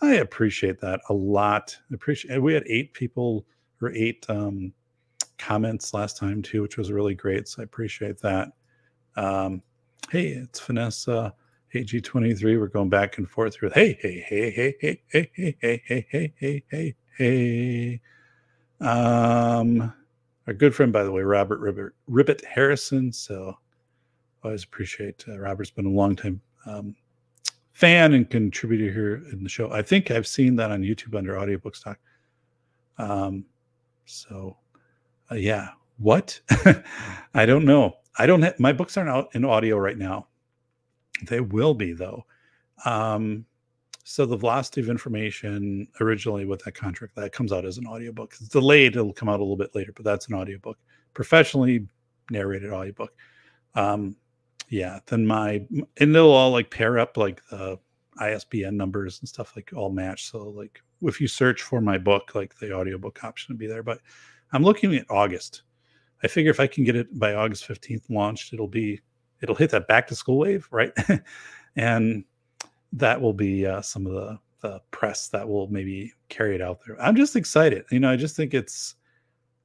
I appreciate that a lot. I appreciate we had eight people or eight um, comments last time too, which was really great. So I appreciate that. Um, hey, it's Vanessa. Hey, G23. We're going back and forth with hey, hey, hey, hey, hey, hey, hey, hey, hey, hey, hey, hey, hey. Um, our good friend, by the way, Robert Ribbit, Ribbit Harrison. So always appreciate uh, Robert's been a long time um, fan and contributor here in the show. I think I've seen that on YouTube under audiobook stock. Um, so uh, yeah, what? I don't know. I don't have my books aren't out in audio right now. They will be though. Um, so the velocity of information originally with that contract that comes out as an audiobook. It's delayed, it'll come out a little bit later, but that's an audiobook. Professionally narrated audiobook. Um, yeah, then my and they'll all like pair up like the ISBN numbers and stuff like all match. So like if you search for my book, like the audiobook option would be there. But I'm looking at August. I figure if I can get it by August 15th launched, it'll be it'll hit that back to school wave, right? and that will be uh, some of the, the press that will maybe carry it out there. I'm just excited. You know, I just think it's,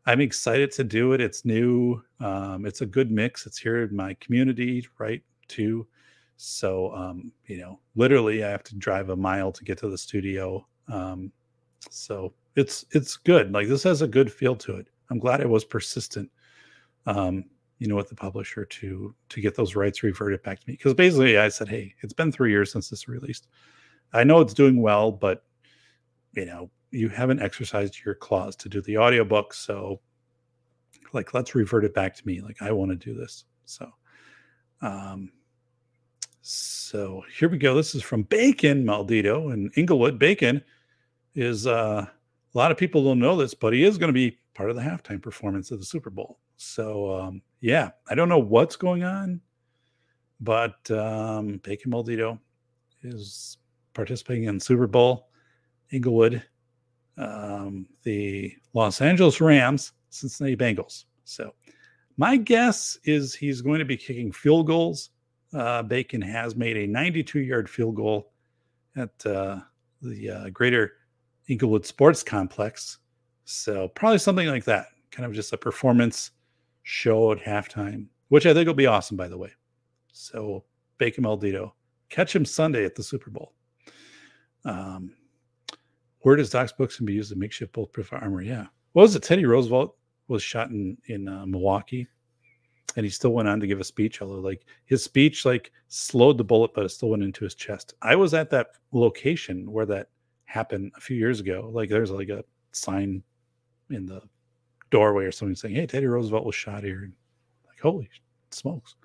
I'm excited to do it. It's new. Um, it's a good mix. It's here in my community, right? Too. So, um, you know, literally, I have to drive a mile to get to the studio. Um, so it's it's good. Like this has a good feel to it. I'm glad I was persistent. Um, you know, with the publisher to to get those rights reverted back to me. Because basically, I said, "Hey, it's been three years since this released. I know it's doing well, but you know, you haven't exercised your clause to do the audiobook, so like, let's revert it back to me. Like, I want to do this. So, um, so here we go. This is from Bacon Maldito in Inglewood. Bacon is uh, a lot of people don't know this, but he is going to be part of the halftime performance of the Super Bowl. So um, yeah, I don't know what's going on, but um, Bacon Maldito is participating in Super Bowl. Inglewood, um, the Los Angeles Rams, Cincinnati Bengals. So my guess is he's going to be kicking field goals. Uh, Bacon has made a 92 yard field goal at uh, the uh, Greater Inglewood Sports Complex. So probably something like that, kind of just a performance show at halftime, which I think will be awesome, by the way. So Bacon Maldito, catch him Sunday at the Super Bowl. Um, where does Doc's books can be used as makeshift bulletproof armor? Yeah. What was it? Teddy Roosevelt was shot in in uh, Milwaukee, and he still went on to give a speech. Although, like his speech, like slowed the bullet, but it still went into his chest. I was at that location where that happened a few years ago. Like there's like a sign in the doorway or something saying, "Hey, Teddy Roosevelt was shot here." And like, holy smokes!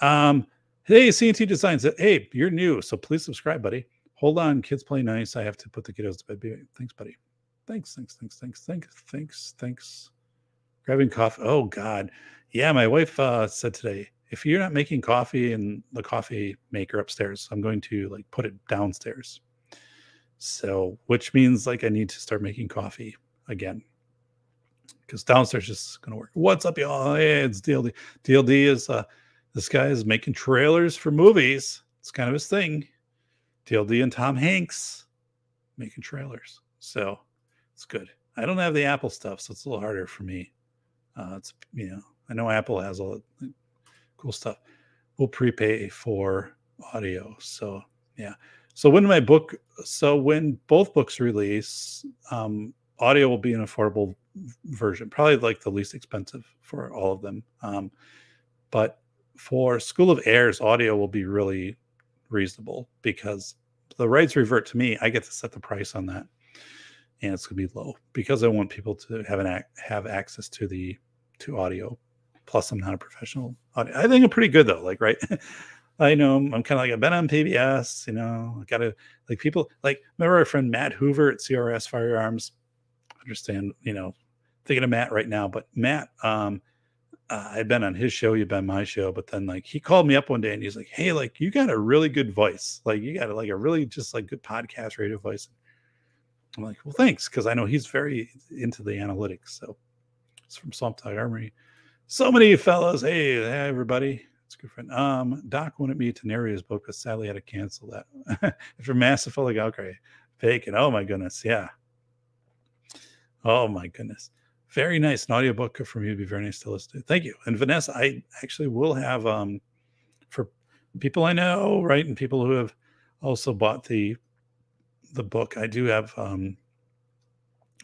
Um, hey, CNT Designs. Hey, you're new, so please subscribe, buddy. Hold on, kids play nice. I have to put the kiddos to bed. Thanks, buddy. Thanks, thanks, thanks, thanks, thanks, thanks, thanks. Grabbing coffee. Oh God, yeah. My wife uh, said today, if you're not making coffee in the coffee maker upstairs, I'm going to like put it downstairs. So, which means like I need to start making coffee again because downstairs just going to work. What's up, y'all? Hey, it's DLD. DLD is uh, this guy is making trailers for movies. It's kind of his thing. DLD and Tom Hanks making trailers. So it's good. I don't have the Apple stuff, so it's a little harder for me. Uh, it's you know, I know Apple has all the cool stuff. We'll prepay for audio. So yeah. So when my book, so when both books release, um, audio will be an affordable version, probably like the least expensive for all of them. Um, but for School of Errors, audio will be really reasonable because the rights revert to me. I get to set the price on that, and it's going to be low because I want people to have an act, have access to the to audio. Plus, I'm not a professional. Audio. I think I'm pretty good though. Like right, I know I'm, I'm kind of like I've been on PBS, you know, I gotta like people like remember our friend Matt Hoover at CRS Firearms. Understand, you know, thinking of Matt right now, but Matt, um, uh, I've been on his show, you've been my show, but then like he called me up one day and he's like, Hey, like you got a really good voice. Like you got a, like a really just like good podcast radio voice. I'm like, well, thanks. Cause I know he's very into the analytics. So it's from Swamp Dog Armory. So many fellows. Hey, hey everybody. It's a good friend. Um, Doc wanted me to narrate his book, but sadly had to cancel that. After massive like, okay, fake and oh my goodness, yeah. Oh my goodness. Very nice. An audiobook from you would be very nice to listen to. Thank you. And Vanessa, I actually will have um for people I know, right? And people who have also bought the the book, I do have um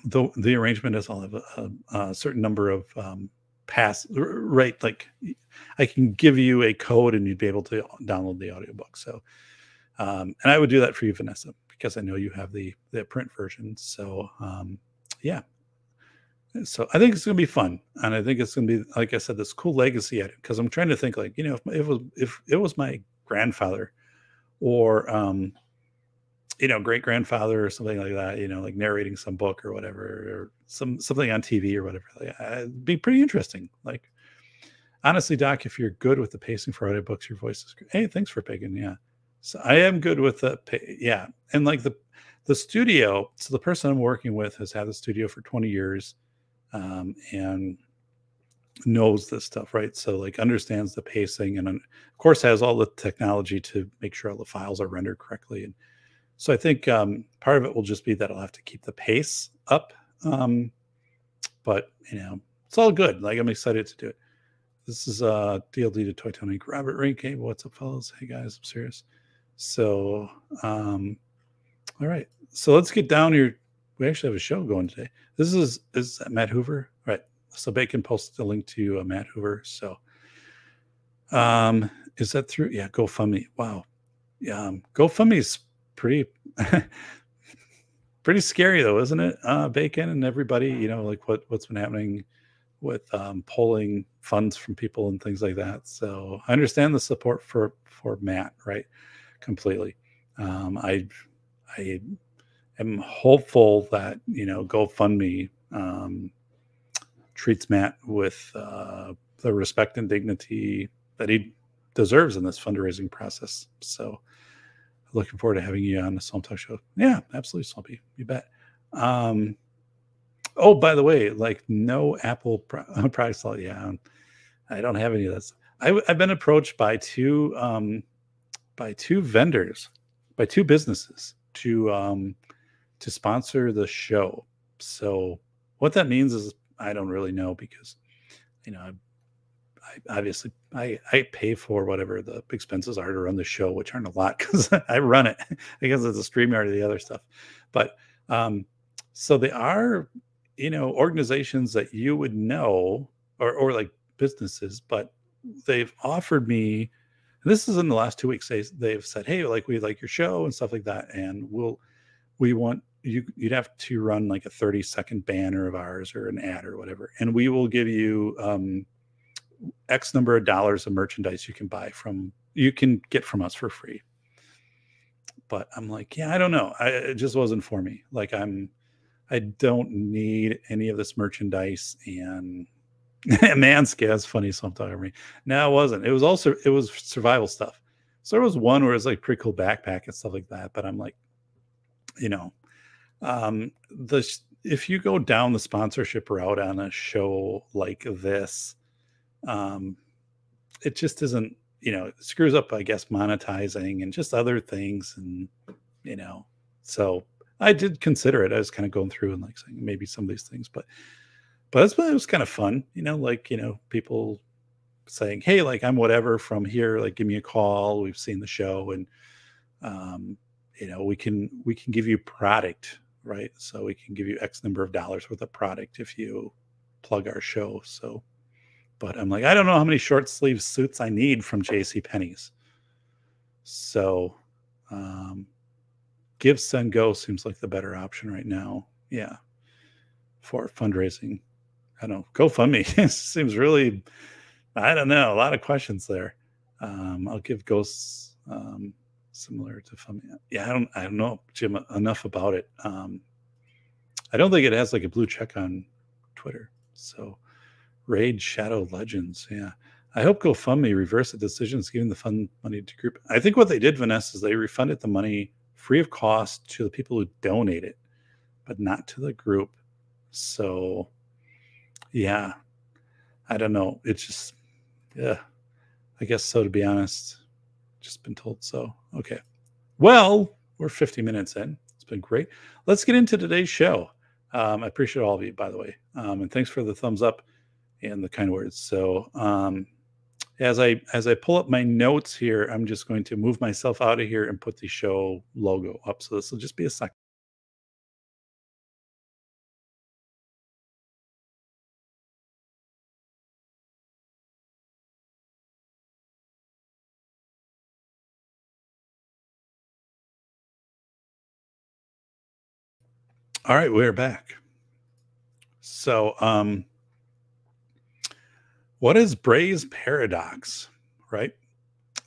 the the arrangement is I'll have a, a, a certain number of um pass right like I can give you a code and you'd be able to download the audiobook. So um and I would do that for you, Vanessa, because I know you have the the print version. So um yeah, so I think it's going to be fun, and I think it's going to be, like I said, this cool legacy at it. Because I'm trying to think, like, you know, if, it was if it was my grandfather, or um, you know, great grandfather or something like that, you know, like narrating some book or whatever, or some something on TV or whatever, like, it'd be pretty interesting. Like, honestly, Doc, if you're good with the pacing for audiobooks, your voice is great. Hey, thanks for picking. Yeah, so I am good with the yeah, and like the the studio. So the person I'm working with has had the studio for 20 years um, and knows this stuff, right? So like understands the pacing and of course has all the technology to make sure all the files are rendered correctly. And so I think um, part of it will just be that I'll have to keep the pace up. Um, but you know, it's all good. Like I'm excited to do it. This is uh DLD to Toy Tony Robert Rinke. What's up, fellas? Hey guys, I'm serious. So um all right. So let's get down here we actually have a show going today. This is is Matt Hoover, right? So Bacon posted a link to uh, Matt Hoover. So, um, is that through? Yeah, GoFundMe. Wow, yeah, um, GoFundMe is pretty pretty scary though, isn't it? Uh, Bacon and everybody, you know, like what what's been happening with um, pulling funds from people and things like that. So I understand the support for for Matt, right? Completely. Um, I I am hopeful that you know GoFundMe um, treats Matt with uh, the respect and dignity that he deserves in this fundraising process. So, looking forward to having you on the Swamp Talk show. Yeah, absolutely, Swampy. You bet. Um, oh, by the way, like no Apple pro- products. Yeah, I don't have any of this. I, have been approached by two um, by two vendors, by two businesses to um, to sponsor the show. So what that means is I don't really know because you know I, I obviously I I pay for whatever the expenses are to run the show, which aren't a lot because I run it because it's a StreamYard or the other stuff. But um, so they are you know organizations that you would know or or like businesses, but they've offered me. this is in the last two weeks. They they've said, hey, like we like your show and stuff like that, and we'll we want you you'd have to run like a 30 second banner of ours or an ad or whatever and we will give you um, x number of dollars of merchandise you can buy from you can get from us for free. But i'm like yeah i don't know. I, it just wasn't for me. Like i'm i don't need any of this merchandise and man, manscaped funny something to me. No it wasn't. It was also it was survival stuff. So there was one where it's like pretty cool backpack and stuff like that but i'm like you know um, the if you go down the sponsorship route on a show like this, um, it just isn't. You know, screws up, I guess, monetizing and just other things, and you know, so I did consider it. I was kind of going through and like saying maybe some of these things, but but it was kind of fun, you know, like you know, people saying, "Hey, like I'm whatever from here. Like, give me a call. We've seen the show, and um, you know, we can we can give you product right? So we can give you X number of dollars worth of product if you plug our show. So, but I'm like, I don't know how many short sleeve suits I need from JC Penney's. So, um, give send go seems like the better option right now. Yeah, for fundraising. I don't know. GoFundMe seems really. I don't know. A lot of questions there. Um, I'll give ghosts um, similar to Fummy. Yeah, I don't I don't know Jim enough about it. Um, I don't think it has like a blue check on Twitter. So Raid Shadow Legends, yeah. I hope GoFundMe reversed the decisions giving the fund money to group. I think what they did, Vanessa, is they refunded the money free of cost to the people who donate it, but not to the group. So, yeah, I don't know. It's just, yeah, I guess so, to be honest. Just been told so. Okay. Well, we're 50 minutes in. It's been great. Let's get into today's show. Um, I appreciate all of you, by the way. Um, and thanks for the thumbs up and the kind words. So, um, as I as I pull up my notes here, I'm just going to move myself out of here and put the show logo up. So this will just be a second. All right, we're back. So, um, what is Braess paradox? Right.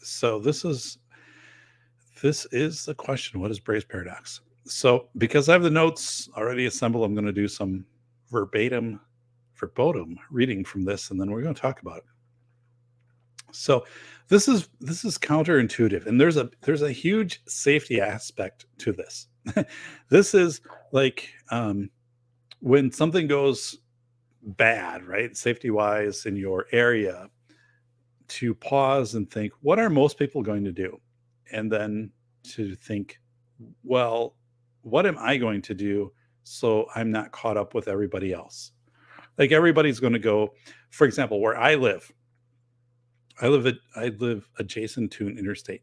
So this is this is the question. What is Braess paradox? So because I have the notes already assembled, I'm going to do some verbatim, verbatim reading from this, and then we're going to talk about it. So this is this is counterintuitive, and there's a there's a huge safety aspect to this. this is like um, when something goes bad, right? Safety wise in your area, to pause and think, what are most people going to do? And then to think, well, what am I going to do so I'm not caught up with everybody else? Like everybody's going to go, for example, where I live. I live at, I live adjacent to an interstate.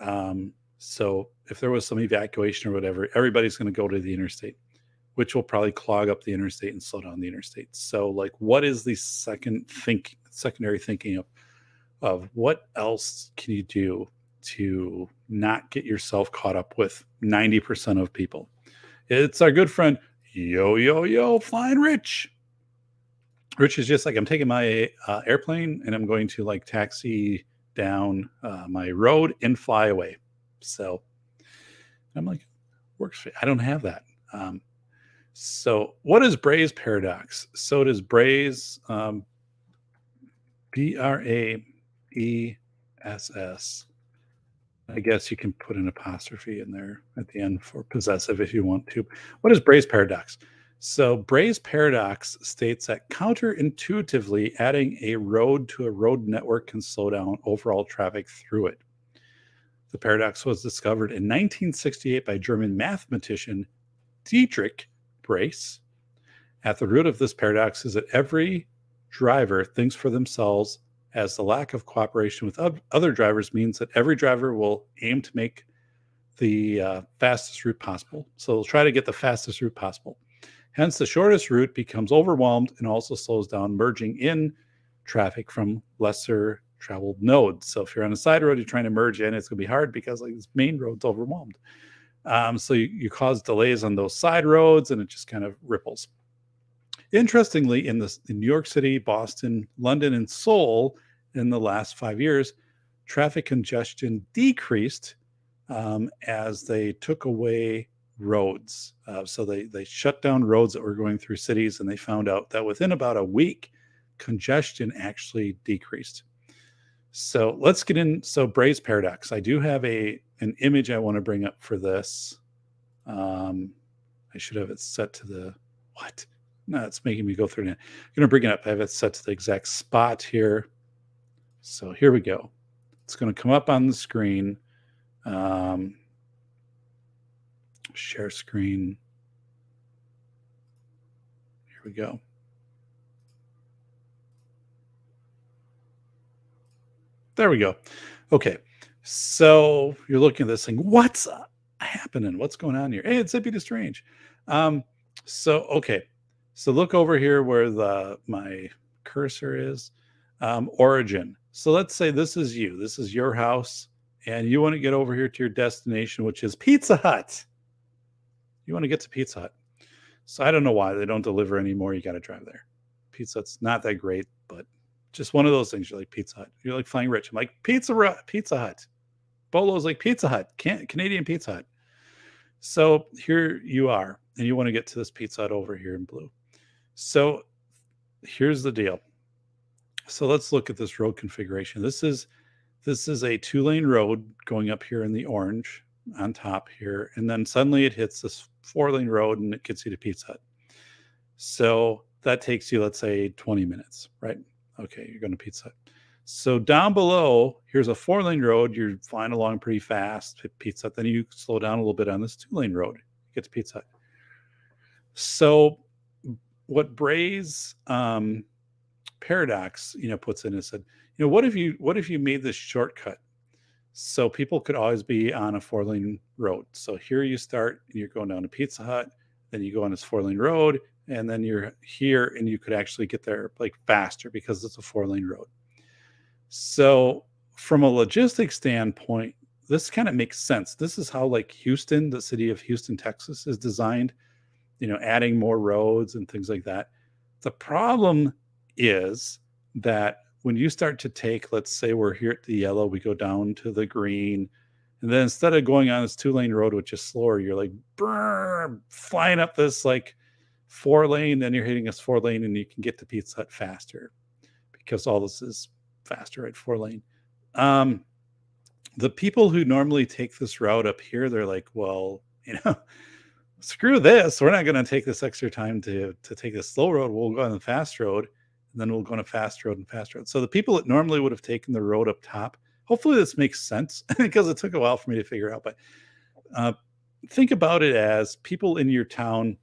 Um, so if there was some evacuation or whatever, everybody's going to go to the interstate which will probably clog up the interstate and slow down the interstate. So, like, what is the second think, secondary thinking of, of what else can you do to not get yourself caught up with 90% of people? It's our good friend, Yo, Yo, Yo, Flying Rich. Rich is just like, I'm taking my uh, airplane and I'm going to like taxi down uh, my road and fly away. So I'm like, works. For, I don't have that. Um, so, what is Braess paradox? So does Braess um, B R A E S S. I guess you can put an apostrophe in there at the end for possessive if you want to. What is Braess paradox? So, Braess paradox states that counterintuitively, adding a road to a road network can slow down overall traffic through it. The paradox was discovered in 1968 by German mathematician Dietrich Braess. At the root of this paradox is that every driver thinks for themselves, as the lack of cooperation with other drivers means that every driver will aim to make the uh, fastest route possible. So they'll try to get the fastest route possible. Hence, the shortest route becomes overwhelmed and also slows down merging in traffic from lesser traveled nodes. So if you're on a side road, you're trying to merge in, it's going to be hard because like this main road's overwhelmed. Um, so you, you cause delays on those side roads and it just kind of ripples. Interestingly, in, the, in New York City, Boston, London, and Seoul in the last five years, traffic congestion decreased um, as they took away roads. Uh, so they, they shut down roads that were going through cities and they found out that within about a week, congestion actually decreased. So let's get in. So Braess paradox. I do have a an image I want to bring up for this. Um, I should have it set to the what? No, it's making me go through it. I'm to bring it up. I have it set to the exact spot here. So here we go. It's to come up on the screen. Um, share screen. Here we go. There we go. Okay. So you're looking at this thing. What's happening? What's going on here? Hey, it's Zippy the Strange. Um, so okay. So look over here where the my cursor is. Um, origin. So let's say this is you. This is your house, and you want to get over here to your destination, which is Pizza Hut. You want to get to Pizza Hut. So I don't know why they don't deliver anymore. You got to drive there. Pizza Hut's not that great, but Just one of those things. You're like Pizza Hut. You're like Flying Rich. I'm like Pizza Pizza Hut. Bolo's like Pizza Hut, Can- Canadian Pizza Hut. So here you are, and you want to get to this Pizza Hut over here in blue. So here's the deal. So let's look at this road configuration. This is this is a two lane road going up here in the orange on top here, and then suddenly it hits this four lane road and it gets you to Pizza Hut. So that takes you, let's say, 20 minutes, right? Okay, you're going to Pizza Hut. So down below, here's a four lane road. You're flying along pretty fast, Pizza Hut. Then you slow down a little bit on this two lane road, get to Pizza Hut. So what Braess um, paradox, you know, puts in is said, you know, what if you what if you made this shortcut so people could always be on a four lane road? So here you start, and you're going down to Pizza Hut, then you go on this four lane road, and then you're here, and you could actually get there like faster because it's a four lane road. So from a logistics standpoint, this kind of makes sense. This is how like Houston, the city of Houston, Texas, is designed. You know, adding more roads and things like that. The problem is that when you start to take, let's say we're here at the yellow, we go down to the green, and then instead of going on this two lane road, which is slower, you're like brrr, flying up this like four lane, then you're hitting this four lane, and you can get to Pizza Hut faster because all this is faster at four lane. Um, the people who normally take this route up here, they're like, well, you know, screw this. We're not going to take this extra time to to take the slow road. We'll go on the fast road and then we'll go on a fast road and fast road. So the people that normally would have taken the road up top, hopefully this makes sense because it took a while for me to figure out. But uh, think about it as people in your town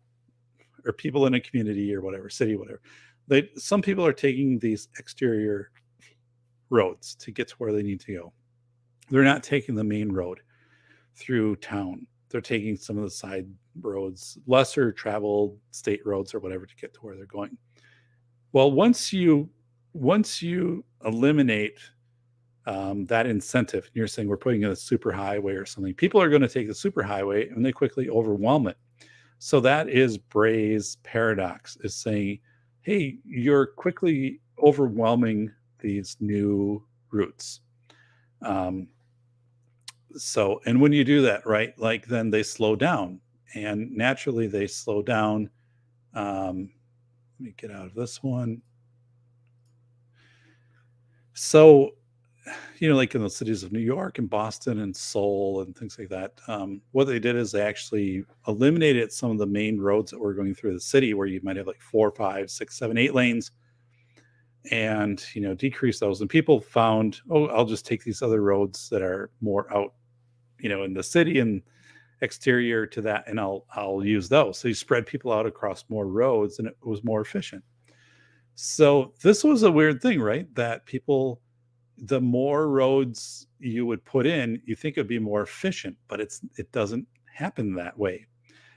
or people in a community or whatever, city, whatever. They some people are taking these exterior roads to get to where they need to go. They're not taking the main road through town. They're taking some of the side roads, lesser traveled state roads or whatever to get to where they're going. Well, once you once you eliminate um, that incentive, you're saying we're putting in a super highway or something, people are going to take the super highway and they quickly overwhelm it. So that is Braess paradox, is saying, hey, you're quickly overwhelming these new routes. Um, so, and when you do that, right, like then they slow down and naturally they slow down. Um, let me get out of this one. So, you know, like in the cities of New York and Boston and Seoul and things like that, um, what they did is they actually eliminated some of the main roads that were going through the city where you might have like four, five, six, seven, eight lanes and, you know, decrease those. And people found, oh, I'll just take these other roads that are more out, you know, in the city and exterior to that and I'll I'll use those. So you spread people out across more roads and it was more efficient. So this was a weird thing, right? That people the more roads you would put in, you think it'd be more efficient, but it's it doesn't happen that way.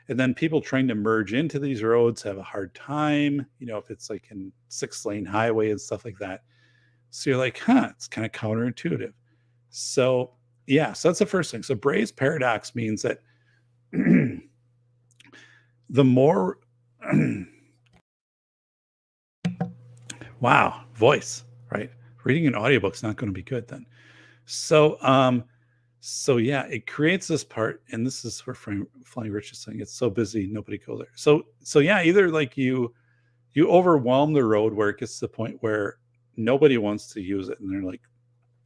And then people trying to merge into these roads have a hard time, you know, if it's like in six lane highway and stuff like that. So you're like, huh, it's kind of counterintuitive. So yeah, so that's the first thing. So Braess paradox means that the more wow voice right? Reading an audiobook's not going to be good then. So um so yeah it creates this part and this is where flying rich is saying it's so busy nobody goes there. So so yeah either like you you overwhelm the road where it gets to the point where nobody wants to use it and they're like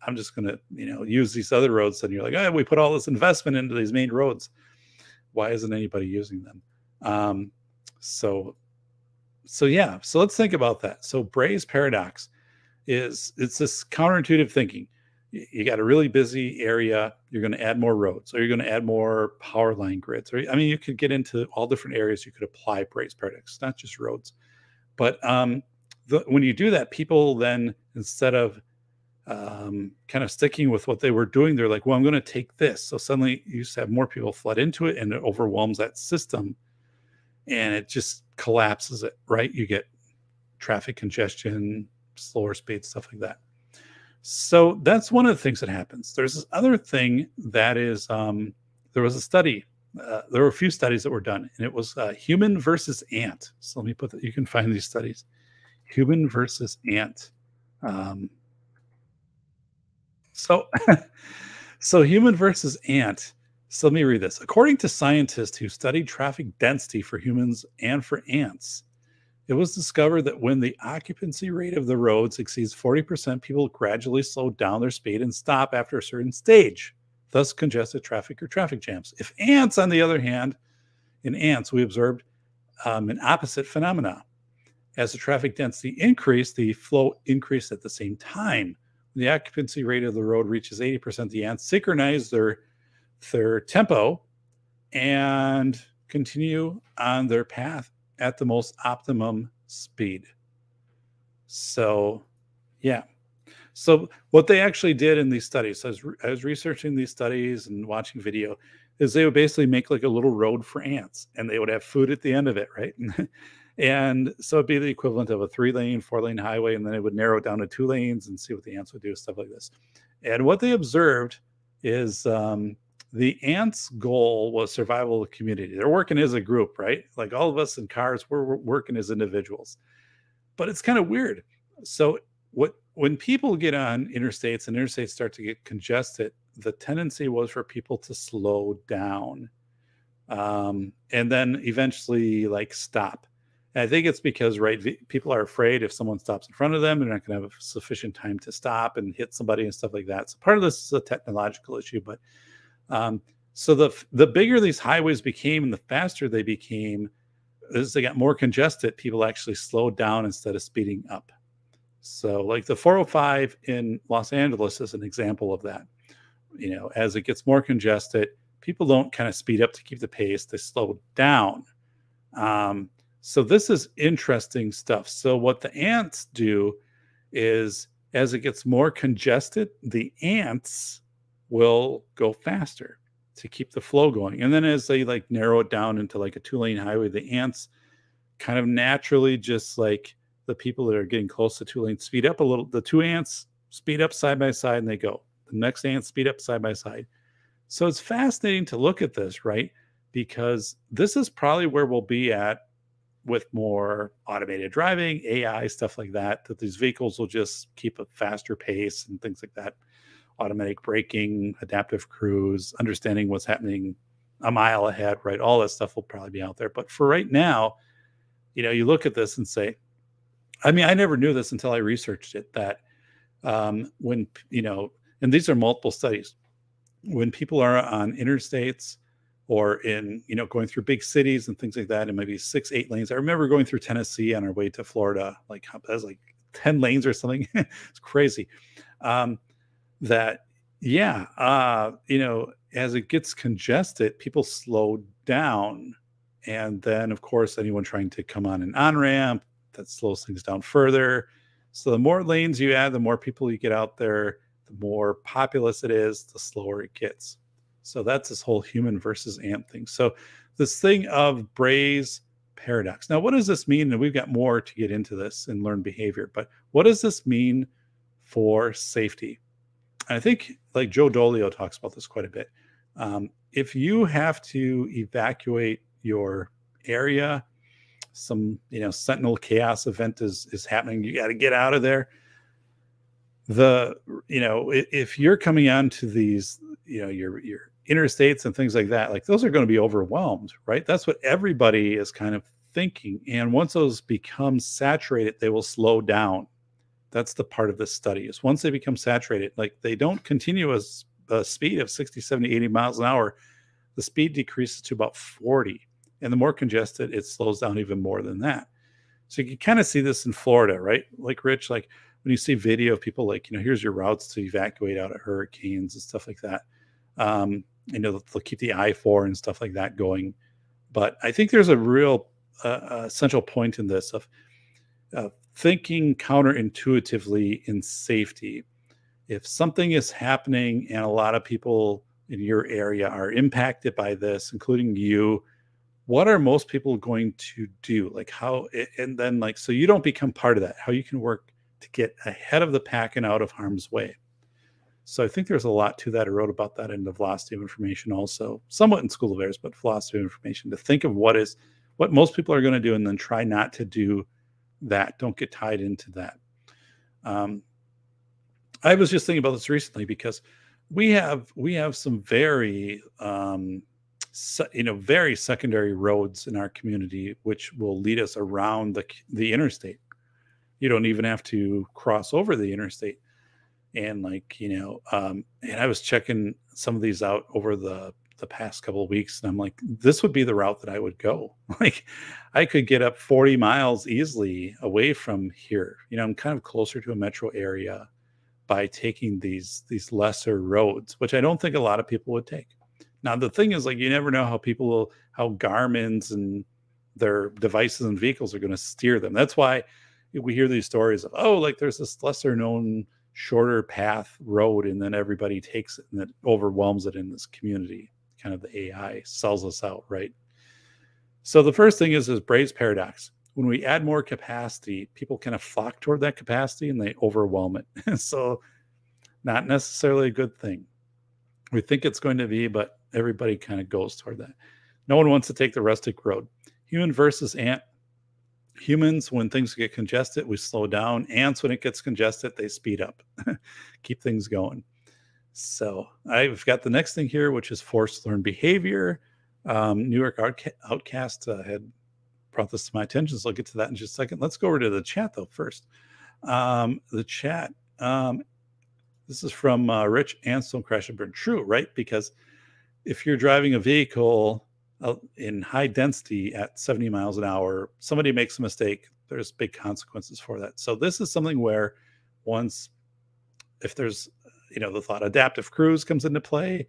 i'm just going to you know use these other roads and you're like oh we put all this investment into these main roads why isn't anybody using them? Um, so so yeah so let's think about that. So Braess paradox is it's this counterintuitive thinking. You got a really busy area you're going to add more roads or you're going to add more power line grids or i mean you could get into all different areas you could apply Braess paradox not just roads. But um, the, when you do that people then instead of um, kind of sticking with what they were doing. They're like, well, I'm going to take this. So suddenly you just have more people flood into it and it overwhelms that system and it just collapses it, right? You get traffic congestion, slower speed, stuff like that. So that's one of the things that happens. There's this other thing that is um, there was a study. Uh, there were a few studies that were done, and it was uh, human versus ant. So let me put that. You can find these studies: human versus ant Um, so, so human versus ant. So let me read this. According to scientists who studied traffic density for humans and for ants, it was discovered that when the occupancy rate of the roads exceeds 40%, people gradually slow down their speed and stop after a certain stage, thus congested traffic or traffic jams. If ants, on the other hand, in ants, we observed um, an opposite phenomena. As the traffic density increased, the flow increased at the same time. The occupancy rate of the road reaches 80%, the ants synchronize their, their tempo and continue on their path at the most optimum speed. So, yeah. So, what they actually did in these studies, I was, I was researching these studies and watching video, is they would basically make like a little road for ants and they would have food at the end of it, right? and so it'd be the equivalent of a three lane, four lane highway, and then it would narrow it down to two lanes and see what the ants would do, stuff like this. And what they observed is um, the ants' goal was survival of the community. They're working as a group, right? Like all of us in cars, we're, we're working as individuals. But it's kind of weird. So what when people get on interstates and interstates start to get congested, the tendency was for people to slow down um, and then eventually like stop. And I think it's because right people are afraid if someone stops in front of them, they're not going to have sufficient time to stop and hit somebody and stuff like that. So part of this is a technological issue, but um, so the the bigger these highways became and the faster they became, as they got more congested, people actually slowed down instead of speeding up. So, like the 405 in Los Angeles is an example of that. You know, as it gets more congested, people don't kind of speed up to keep the pace; they slow down. Um, so this is interesting stuff. So what the ants do is, as it gets more congested, the ants will go faster to keep the flow going. And then as they like narrow it down into like a two lane highway, the ants kind of naturally just like the people that are getting close to two lanes speed up a little. The two ants speed up side by side and they go. The next ants speed up side by side. So it's fascinating to look at this, right? Because this is probably where we'll be at with more automated driving, AI, stuff like that, that these vehicles will just keep a faster pace and things like that automatic braking, adaptive cruise, understanding what's happening a mile ahead, right? All that stuff will probably be out there. But for right now, you know, you look at this and say, I mean, I never knew this until I researched it that um, when, you know, and these are multiple studies, when people are on interstates or in, you know, going through big cities and things like that, and maybe six, eight lanes. I remember going through Tennessee on our way to Florida, like that was like 10 lanes or something. it's crazy. Um, that yeah uh you know as it gets congested people slow down and then of course anyone trying to come on an on ramp that slows things down further so the more lanes you add the more people you get out there the more populous it is the slower it gets so that's this whole human versus ant thing so this thing of Braess' paradox now what does this mean and we've got more to get into this and learn behavior but what does this mean for safety I think like Joe Dolio talks about this quite a bit. Um, if you have to evacuate your area, some you know sentinel chaos event is is happening, you got to get out of there. The you know if you're coming onto these you know your your interstates and things like that, like those are going to be overwhelmed, right? That's what everybody is kind of thinking. And once those become saturated, they will slow down that's the part of this study is once they become saturated, like they don't continue as a speed of 60, 70, 80 miles an hour, the speed decreases to about 40. And the more congested, it slows down even more than that. So you can kind of see this in Florida, right? Like Rich, like when you see video of people like, you know, here's your routes to evacuate out of hurricanes and stuff like that. Um, you know, they'll keep the I 4 and stuff like that going. But I think there's a real uh, essential point in this of uh, thinking counterintuitively in safety. If something is happening and a lot of people in your area are impacted by this, including you, what are most people going to do? Like, how, and then, like, so you don't become part of that, how you can work to get ahead of the pack and out of harm's way. So I think there's a lot to that. I wrote about that in the velocity of information also, somewhat in School of Errors, but philosophy of information to think of what is what most people are going to do and then try not to do that. Don't get tied into that. Um, I was just thinking about this recently because we have we have some very um, you know very secondary roads in our community which will lead us around the the interstate. You don't even have to cross over the interstate. And like you know, um, and I was checking some of these out over the the past couple of weeks and i'm like this would be the route that i would go. Like i could get up 40 miles easily away from here. You know i'm kind of closer to a metro area by taking these these lesser roads which i don't think a lot of people would take. Now the thing is like you never know how people will how garmin's and their devices and vehicles are going to steer them. That's why we hear these stories of oh like there's this lesser known shorter path road and then everybody takes it and it overwhelms it in this community kind of the AI sells us out, right? So the first thing is is Braess' paradox. When we add more capacity, people kind of flock toward that capacity and they overwhelm it. so not necessarily a good thing. We think it's going to be, but everybody kind of goes toward that. No one wants to take the rustic road. Human versus ant. Humans, when things get congested, we slow down. Ants, when it gets congested, they speed up, keep things going. So I've got the next thing here, which is forced learned behavior. Um, New York Outcast uh, had brought this to my attention, so I'll get to that in just a second. Let's go over to the chat though first. Um, the chat. Um, this is from uh, Rich Ansel Crash and Burn. True, right? Because if you're driving a vehicle in high density at 70 miles an hour, somebody makes a mistake. There's big consequences for that. So this is something where once if there's you know the thought adaptive cruise comes into play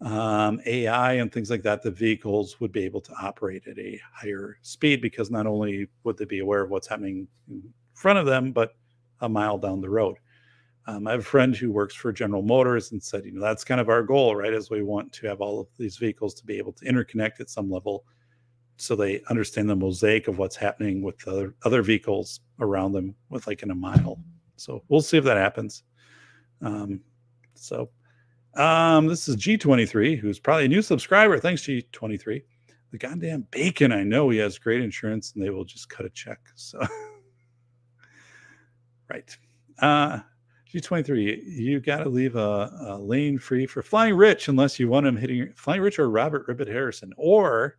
um, ai and things like that the vehicles would be able to operate at a higher speed because not only would they be aware of what's happening in front of them but a mile down the road um, i have a friend who works for general motors and said you know that's kind of our goal right as we want to have all of these vehicles to be able to interconnect at some level so they understand the mosaic of what's happening with other other vehicles around them with like in a mile so we'll see if that happens um, so um, this is G23, who's probably a new subscriber. Thanks, G23. The goddamn bacon. I know he has great insurance and they will just cut a check. So, right. Uh, G23, you got to leave a, a, lane free for Flying Rich unless you want him hitting Flying Rich or Robert Ribbit Harrison. Or,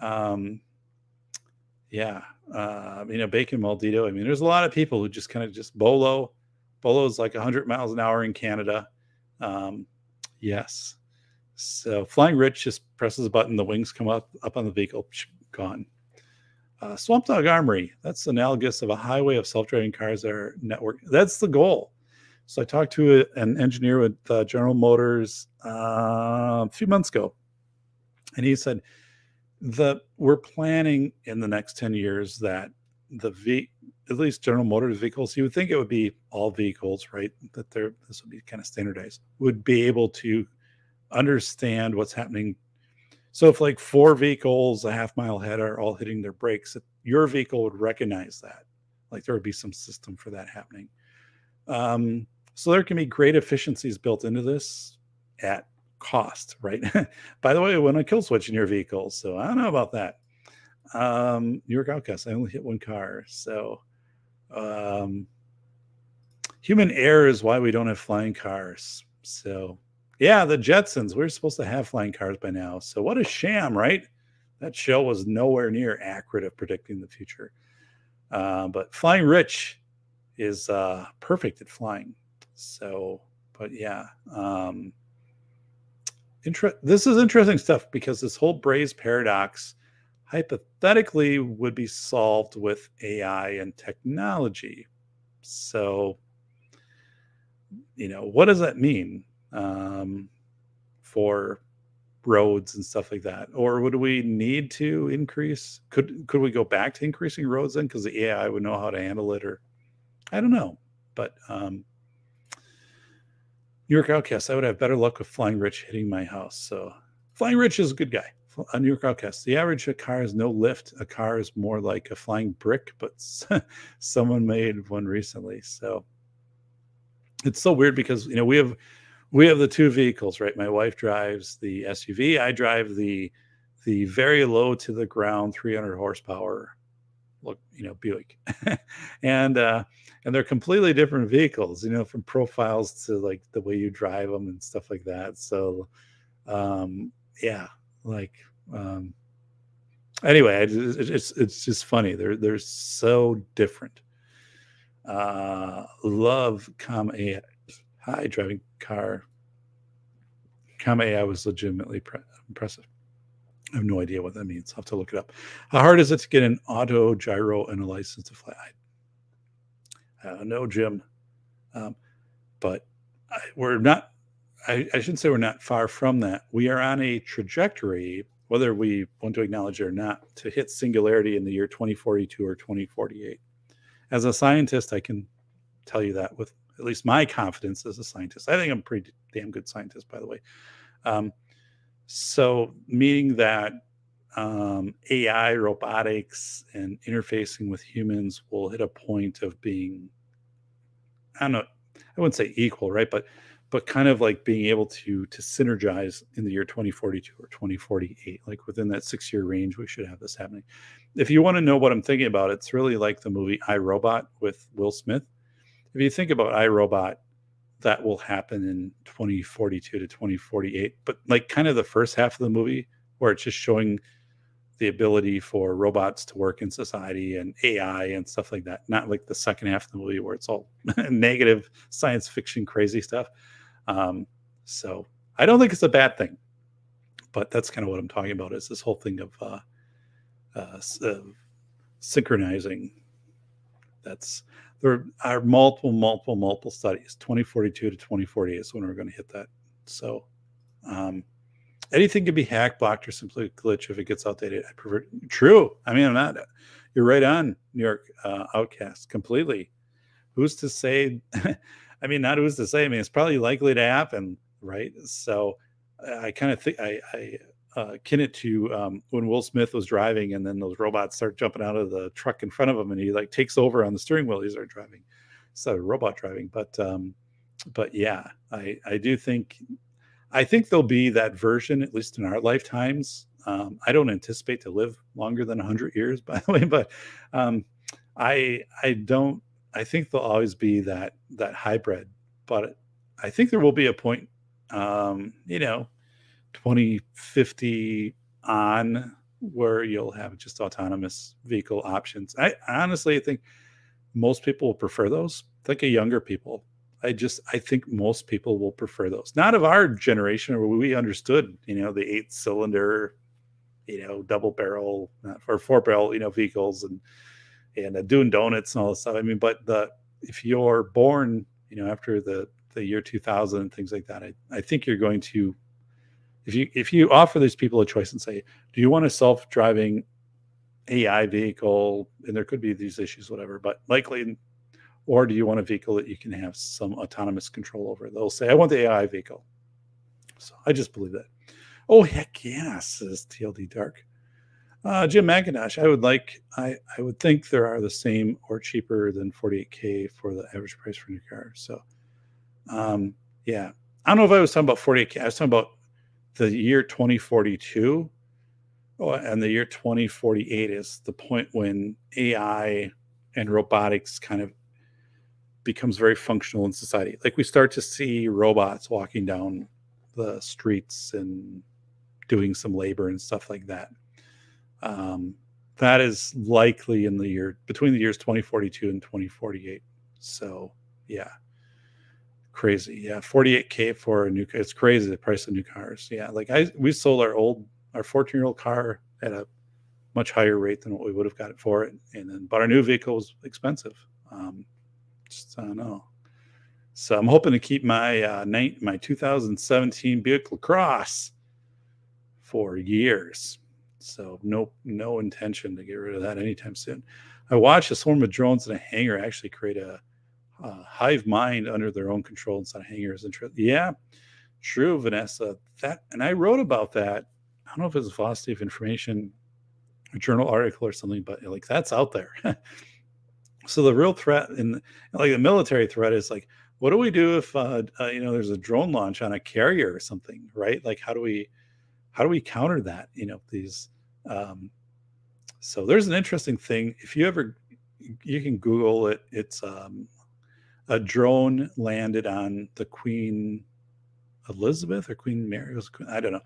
um, yeah, uh, you know, Bacon Maldito. I mean, there's a lot of people who just kind of just bolo Bolo is like 100 miles an hour in Canada. Um, yes. So Flying Rich just presses a button, the wings come up up on the vehicle, gone. Uh, Swamp Dog Armory, that's analogous of a highway of self-driving cars that are network. That's the goal. So I talked to a, an engineer with uh, General Motors uh, a few months ago, and he said that we're planning in the next 10 years that the V, at least General Motors vehicles, you would think it would be all vehicles, right? That they're this would be kind of standardized, would be able to understand what's happening. So if like four vehicles a half mile ahead are all hitting their brakes, your vehicle would recognize that. Like there would be some system for that happening. Um, so there can be great efficiencies built into this at cost, right? By the way, when a kill switch in your vehicle, so I don't know about that. Um, New York Outcast. I only hit one car. So, um, human error is why we don't have flying cars. So, yeah, the Jetsons. We are supposed to have flying cars by now. So, what a sham, right? That show was nowhere near accurate of predicting the future. Uh, but Flying Rich is uh, perfect at flying. So, but yeah. Um, inter- this is interesting stuff because this whole Braess' paradox hypothetically would be solved with AI and technology. So, you know, what does that mean um, for roads and stuff like that? Or would we need to increase? Could could we go back to increasing roads then because the AI would know how to handle it? Or I don't know, but um, New York Outcast, I would have better luck with Flying Rich hitting my house. So Flying Rich is a good guy a New York Outcast. The average car has no lift. A car is more like a flying brick, but someone made one recently. So it's so weird because you know we have we have the two vehicles, right? My wife drives the SUV. I drive the the very low to the ground 300 horsepower look, you know, Buick, and uh, and they're completely different vehicles, you know, from profiles to like the way you drive them and stuff like that. So, um, yeah, like um, anyway, it's it's just funny. They're they're so different. Uh, love comma AI. Hi, driving car. Comma AI was legitimately pre- impressive. I have no idea what that means. I'll have to look it up. How hard is it to get an auto gyro and a license to fly? I uh, know, Jim, um, but I, we're not. I, I shouldn't say we're not far from that. We are on a trajectory, whether we want to acknowledge it or not, to hit singularity in the year 2042 or 2048. As a scientist, I can tell you that with at least my confidence as a scientist. I think I'm a pretty damn good scientist, by the way. Um, so, meaning that um, AI, robotics, and interfacing with humans will hit a point of being, I don't know, I wouldn't say equal, right? But but kind of like being able to to synergize in the year 2042 or 2048 like within that six year range we should have this happening if you want to know what i'm thinking about it's really like the movie i robot with will smith if you think about iRobot, that will happen in 2042 to 2048 but like kind of the first half of the movie where it's just showing the ability for robots to work in society and ai and stuff like that not like the second half of the movie where it's all negative science fiction crazy stuff. Um, so i don't think it's a bad thing but that's kind of what i'm talking about is this whole thing of uh, uh, uh synchronizing that's there are multiple, multiple, multiple studies. 2042 to 2048 is when we're going to hit that. So um, anything can be hacked, blocked, or simply glitch if it gets outdated. I prefer true. I mean, I'm not. You're right on, New York uh, Outcast, completely. Who's to say? I mean, not who's to say. I mean, it's probably likely to happen, right? So I kind of think I, I uh, to um, when Will Smith was driving, and then those robots start jumping out of the truck in front of him, and he like takes over on the steering wheel. He starts driving, so robot driving. But um, but yeah, I I do think I think there'll be that version at least in our lifetimes. Um, I don't anticipate to live longer than 100 years, by the way, but um, I I don't. I think there'll always be that that hybrid, but I think there will be a point. Um, you know, 2050 on where you'll have just autonomous vehicle options. I honestly think most people will prefer those. Think of younger people. I just I think most people will prefer those. Not of our generation where we understood, you know, the eight cylinder, you know, double barrel or four barrel, you know, vehicles and and doing donuts and all this stuff. I mean, but the if you're born, you know, after the the year 2000 and things like that, I, I think you're going to if you if you offer these people a choice and say, do you want a self-driving AI vehicle, and there could be these issues, whatever, but likely, or do you want a vehicle that you can have some autonomous control over? They'll say, I want the AI vehicle. So I just believe that. Oh heck yes, says TLD Dark. Uh, Jim McIntosh, I would like, I, I would think there are the same or cheaper than 48K for the average price for a new car. So, um, yeah, I don't know if I was talking about 48K. I was talking about the year 2042 and the year 2048 is the point when AI and robotics kind of becomes very functional in society. Like we start to see robots walking down the streets and doing some labor and stuff like that. Um, that is likely in the year between the years 2042 and 2048. So, yeah crazy. Yeah, 48k for a new. It's crazy the price of new cars. Yeah, like I we sold our old our 14 year old car at a much higher rate than what we would have got it for it, and then but our new vehicle was expensive. Um, just I don't know. So I'm hoping to keep my uh, night my 2017 Buick LaCrosse for years. So no no intention to get rid of that anytime soon. I watched a swarm of drones in a hangar actually create a uh, hive mind under their own control inside hangars and tri- yeah true vanessa that and i wrote about that i don't know if it's a velocity of information a journal article or something but like that's out there so the real threat in like the military threat is like what do we do if uh, uh, you know there's a drone launch on a carrier or something right like how do we how do we counter that you know these um, So there's an interesting thing. If you ever, you can Google it. It's um, a drone landed on the Queen Elizabeth or Queen Mary. Was I don't know.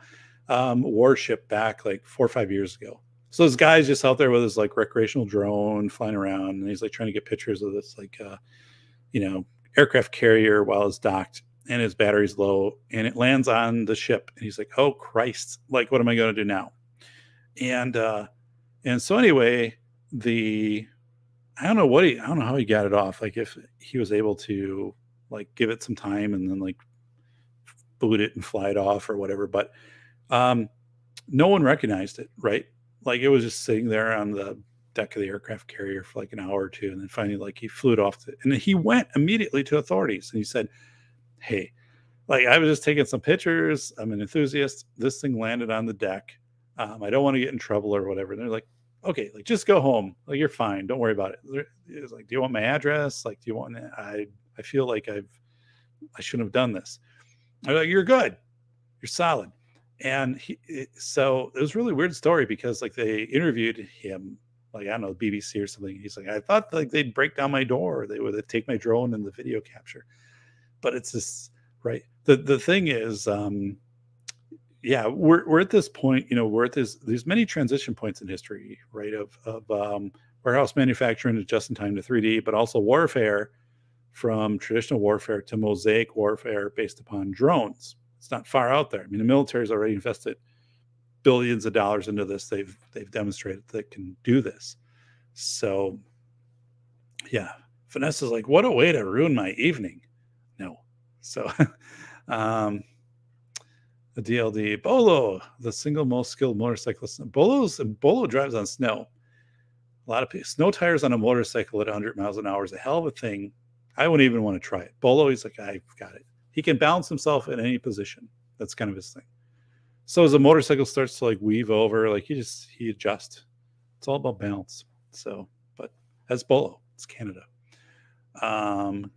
Um, warship back like four or five years ago. So this guy's just out there with his like recreational drone flying around, and he's like trying to get pictures of this like, uh, you know, aircraft carrier while it's docked and his battery's low, and it lands on the ship, and he's like, "Oh Christ! Like, what am I going to do now?" And uh, and so anyway, the I don't know what he I don't know how he got it off. Like if he was able to like give it some time and then like boot it and fly it off or whatever. But um no one recognized it, right? Like it was just sitting there on the deck of the aircraft carrier for like an hour or two, and then finally like he flew it off and he went immediately to authorities and he said, Hey, like I was just taking some pictures. I'm an enthusiast. This thing landed on the deck. Um, I don't want to get in trouble or whatever. And they're like, okay, like just go home. Like you're fine. Don't worry about it. It's like, do you want my address? Like, do you want? I I feel like I've I shouldn't have done this. I'm like, you're good. You're solid. And he, so it was really weird story because like they interviewed him, like I don't know, BBC or something. He's like, I thought like they'd break down my door. They would take my drone and the video capture. But it's this right. The the thing is, um, yeah, we're we're at this point, you know, we're at this there's many transition points in history, right? Of of um, warehouse manufacturing to just in time to 3D, but also warfare from traditional warfare to mosaic warfare based upon drones. It's not far out there. I mean, the military's already invested billions of dollars into this. They've they've demonstrated they can do this. So yeah, Vanessa's like, what a way to ruin my evening. No. So um the DLD Bolo, the single most skilled motorcyclist. Bolo's Bolo drives on snow. A lot of people, snow tires on a motorcycle at 100 miles an hour is a hell of a thing. I wouldn't even want to try it. Bolo, he's like, I've got it. He can balance himself in any position. That's kind of his thing. So as the motorcycle starts to like weave over, like he just he adjusts. It's all about balance. So, but that's Bolo. It's Canada. Um,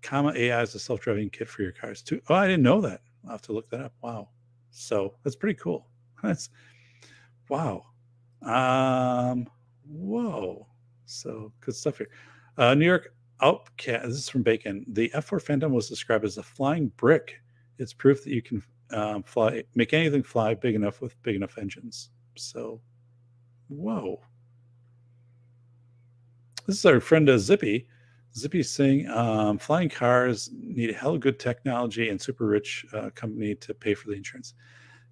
Comma AI is a self-driving kit for your cars too. Oh, I didn't know that. I'll have to look that up. Wow. So that's pretty cool. That's wow. Um, whoa. So good stuff here. Uh, New York Outcast. This is from Bacon. The F4 Phantom was described as a flying brick. It's proof that you can um, fly, make anything fly big enough with big enough engines. So, whoa. This is our friend uh, Zippy. Zippy saying um, flying cars need a hell of good technology and super rich uh, company to pay for the insurance.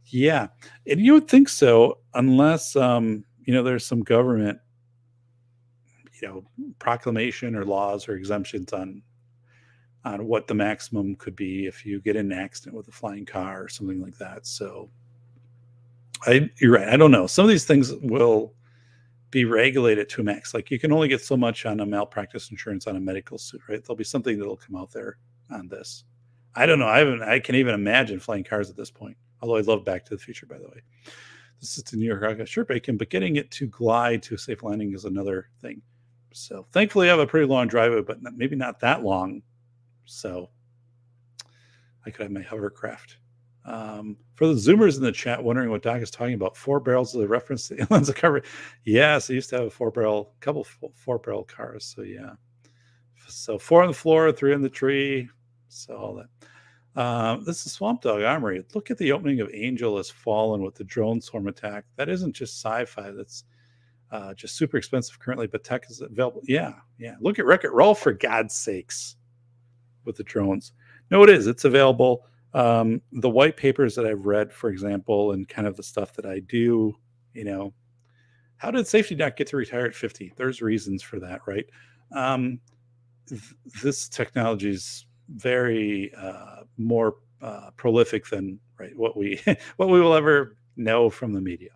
Yeah, and you would think so, unless um, you know there's some government, you know, proclamation or laws or exemptions on on what the maximum could be if you get in an accident with a flying car or something like that. So, I you're right. I don't know. Some of these things will be regulated to max. Like you can only get so much on a malpractice insurance on a medical suit, right? There'll be something that'll come out there on this. I don't know. I haven't. I can even imagine flying cars at this point. Although I love Back to the Future, by the way. This is to New York. Got sure bacon, but getting it to glide to a safe landing is another thing. So thankfully, I have a pretty long driveway, but maybe not that long. So I could have my hovercraft. Um, for the Zoomers in the chat, wondering what Doc is talking about, four barrels of the reference to the Inland's cover. Yes, I used to have a four barrel, couple four barrel cars. So yeah, so four on the floor, three on the tree. So all that. Um, this is Swamp Dog Armory. Look at the opening of Angel has fallen with the drone swarm attack. That isn't just sci-fi. That's uh, just super expensive currently, but tech is available. Yeah, yeah. Look at Wreck It Ralph for God's sakes with the drones. No, it is. It's available um, the white papers that I've read, for example, and kind of the stuff that I do, you know, how did Safety Doc get to retire at 50? There's reasons for that, right? Um, th- this technology is very uh, more uh, prolific than right what we what we will ever know from the media.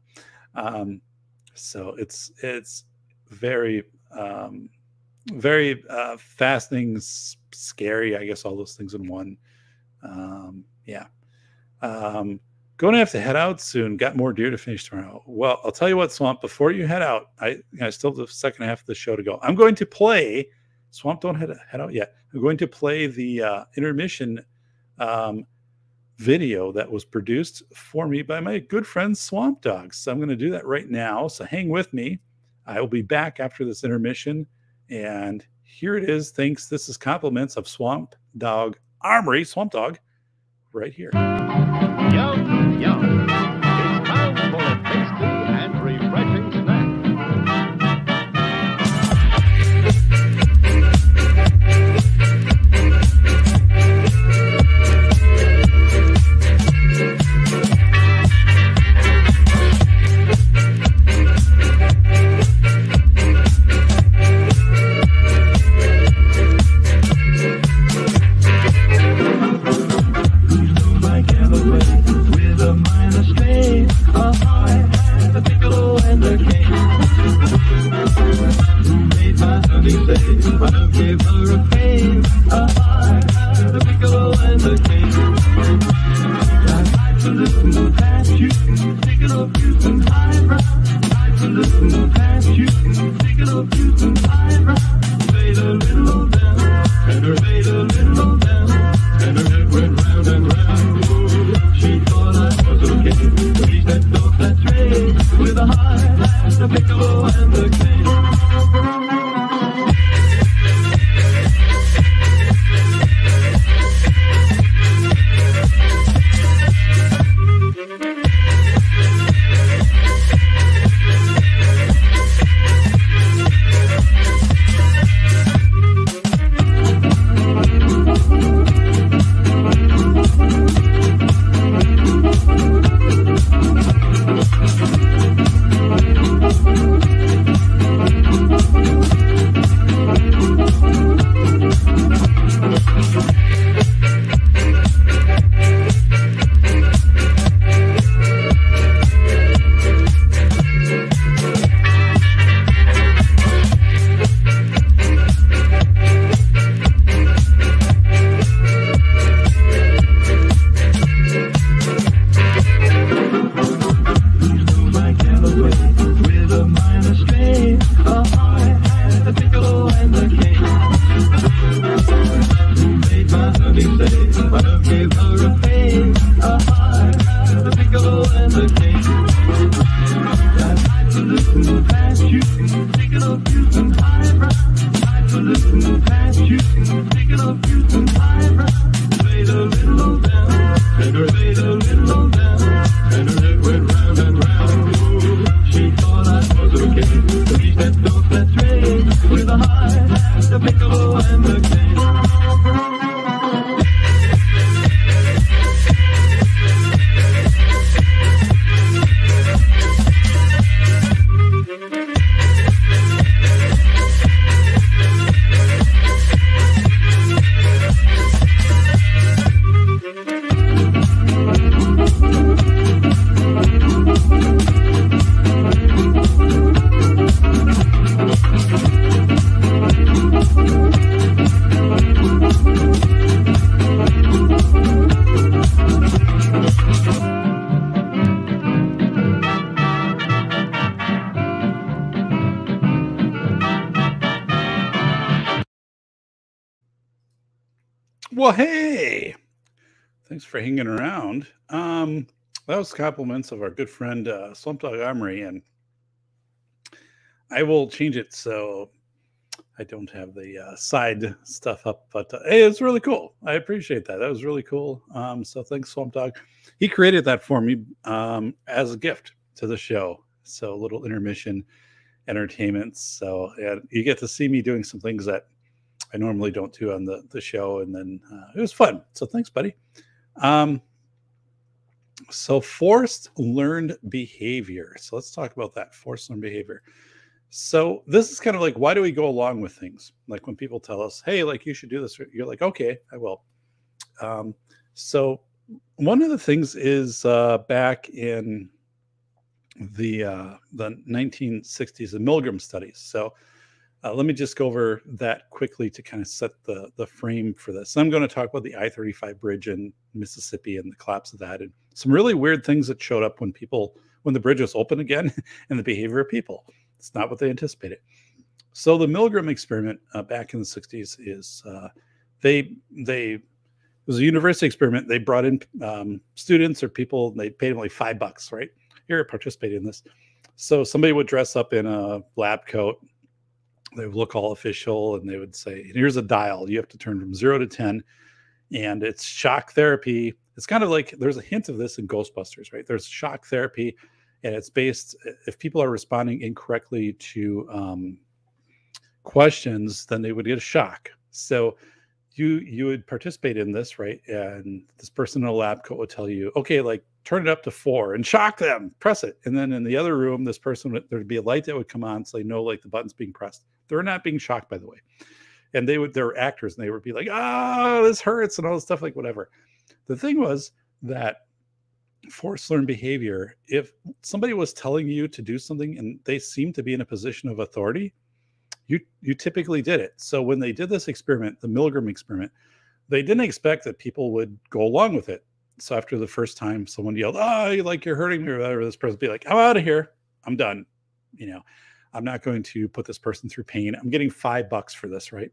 Um, so it's it's very um, very uh, fascinating, scary. I guess all those things in one. Um, yeah. Um, going to have to head out soon. Got more deer to finish tomorrow. Well, I'll tell you what, Swamp. Before you head out, I I still have the second half of the show to go. I'm going to play. Swamp, don't head head out yet. I'm going to play the uh, intermission um, video that was produced for me by my good friend Swamp Dogs. So I'm going to do that right now. So hang with me. I will be back after this intermission. And here it is. Thanks. This is compliments of Swamp Dog Armory, Swamp Dog, right here. Don't her. Compliments of our good friend uh, Swamp Dog Armory, and I will change it so I don't have the uh, side stuff up. But uh, hey, it's really cool. I appreciate that. That was really cool. Um, so thanks, Swamp Dog. He created that for me um, as a gift to the show. So a little intermission entertainment. So and you get to see me doing some things that I normally don't do on the the show, and then uh, it was fun. So thanks, buddy. Um, so forced learned behavior. So let's talk about that forced learned behavior. So this is kind of like why do we go along with things? Like when people tell us, "Hey, like you should do this," you're like, "Okay, I will." Um, so one of the things is uh, back in the uh, the 1960s, the Milgram studies. So uh, let me just go over that quickly to kind of set the the frame for this. I'm going to talk about the I-35 bridge in Mississippi and the collapse of that, and some really weird things that showed up when people when the bridge was open again, and the behavior of people. It's not what they anticipated. So the Milgram experiment uh, back in the 60s is uh, they they it was a university experiment. They brought in um, students or people. They paid them like five bucks, right? Here, participate in this. So somebody would dress up in a lab coat. They would look all official and they would say, here's a dial. You have to turn from zero to 10. And it's shock therapy. It's kind of like there's a hint of this in Ghostbusters, right? There's shock therapy, and it's based if people are responding incorrectly to um, questions, then they would get a shock. So you you would participate in this, right? And this person in a lab coat would tell you, okay, like turn it up to four and shock them, press it. And then in the other room, this person would there'd be a light that would come on, so they know like the button's being pressed. They're not being shocked, by the way. And they would they're actors and they would be like, oh, this hurts and all this stuff, like whatever. The thing was that forced learned behavior, if somebody was telling you to do something and they seemed to be in a position of authority, you you typically did it. So when they did this experiment, the Milgram experiment, they didn't expect that people would go along with it. So after the first time someone yelled, "Oh, you like you're hurting me," or whatever, this person would be like, "I'm out of here. I'm done." You know, I'm not going to put this person through pain. I'm getting five bucks for this, right?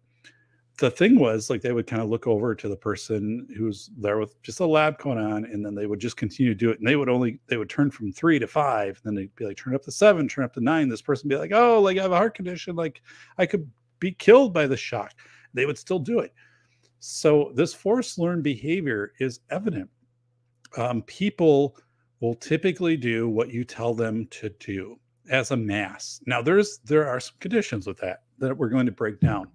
The thing was like they would kind of look over to the person who's there with just a lab going on and then they would just continue to do it and they would only they would turn from three to five and then they'd be like turn up to seven turn up to nine this person be like oh like i have a heart condition like i could be killed by the shock. They would still do it. So this forced learned behavior is evident. Um, people will typically do what you tell them to do as a mass. Now there's there are some conditions with that that we're going to break down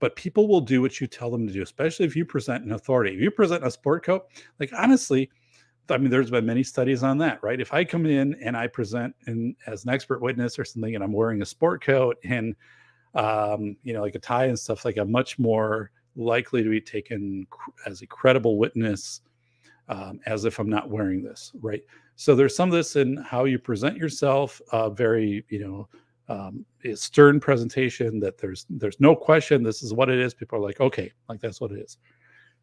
but people will do what you tell them to do, especially if you present an authority. If you present a sport coat, like honestly, I mean, there's been many studies on that, right? If I come in and I present in, as an expert witness or something, and I'm wearing a sport coat and um, you know, like a tie and stuff, like I'm much more likely to be taken as a credible witness um, as if I'm not wearing this, right? So there's some of this in how you present yourself, uh, very, you know, um, stern presentation that there's there's no question this is what it is. People are like okay like that's what it is.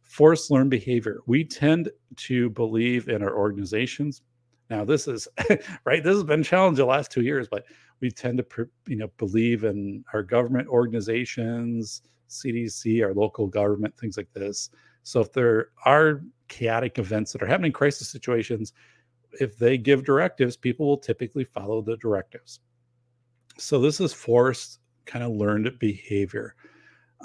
Forced learned behavior. We tend to believe in our organizations. Now this is right this has been challenged the last two years but we tend to you know believe in our government organizations cdc our local government things like this. So if there are chaotic events that are happening crisis situations if they give directives people will typically follow the directives so this is forced kind of learned behavior.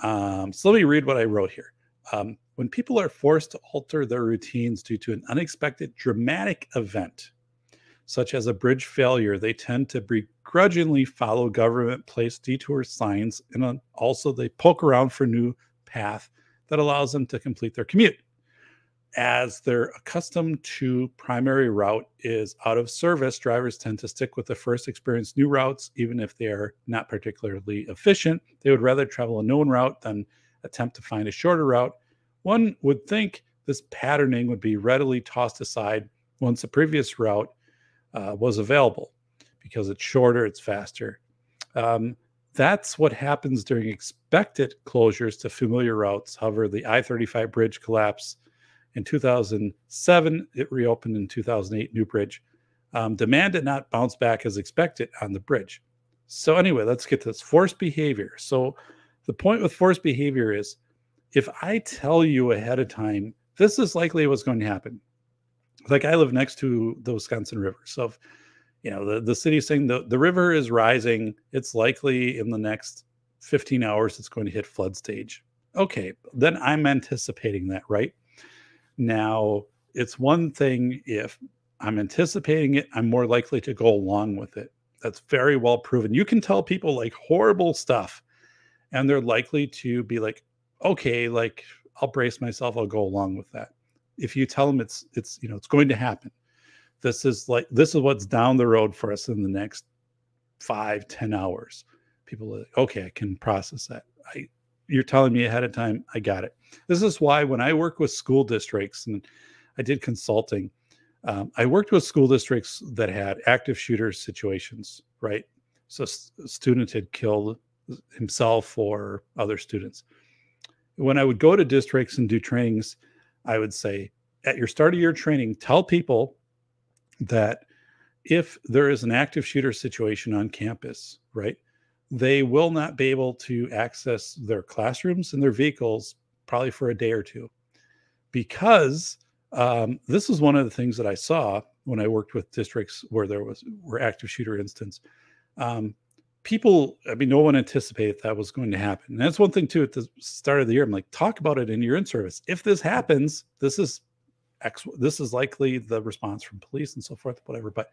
Um, so let me read what I wrote here. Um, when people are forced to alter their routines due to an unexpected dramatic event, such as a bridge failure, they tend to begrudgingly follow government placed detour signs and also they poke around for new path that allows them to complete their commute as their accustomed to primary route is out of service, drivers tend to stick with the first experienced new routes, even if they are not particularly efficient. They would rather travel a known route than attempt to find a shorter route. One would think this patterning would be readily tossed aside once the previous route uh, was available because it's shorter, it's faster. Um, that's what happens during expected closures to familiar routes. However, the I 35 bridge collapse in 2007, it reopened in 2008, New Bridge. Um, demand did not bounce back as expected on the bridge. So, anyway, let's get to this forced behavior. So, the point with forced behavior is if I tell you ahead of time, this is likely what's going to happen. Like I live next to the Wisconsin River. So, if, you know, the, the city's saying the, the river is rising, it's likely in the next 15 hours it's going to hit flood stage. Okay, then I'm anticipating that, right? Now, it's one thing if I'm anticipating it, I'm more likely to go along with it. That's very well proven. You can tell people like horrible stuff, and they're likely to be like, okay, like I'll brace myself, I'll go along with that. If you tell them it's it's you know it's going to happen, this is like this is what's down the road for us in the next five, ten hours. People are like, okay, I can process that. I you're telling me ahead of time, I got it. This is why when I work with school districts and I did consulting, um, I worked with school districts that had active shooter situations, right? So a student had killed himself or other students. When I would go to districts and do trainings, I would say, at your start of your training, tell people that if there is an active shooter situation on campus, right, they will not be able to access their classrooms and their vehicles probably for a day or two because um, this is one of the things that I saw when I worked with districts where there was were active shooter incidents. Um, people, I mean, no one anticipated that was going to happen. And that's one thing too. At the start of the year, I'm like, talk about it in your in service. If this happens, this is X. This is likely the response from police and so forth, whatever. But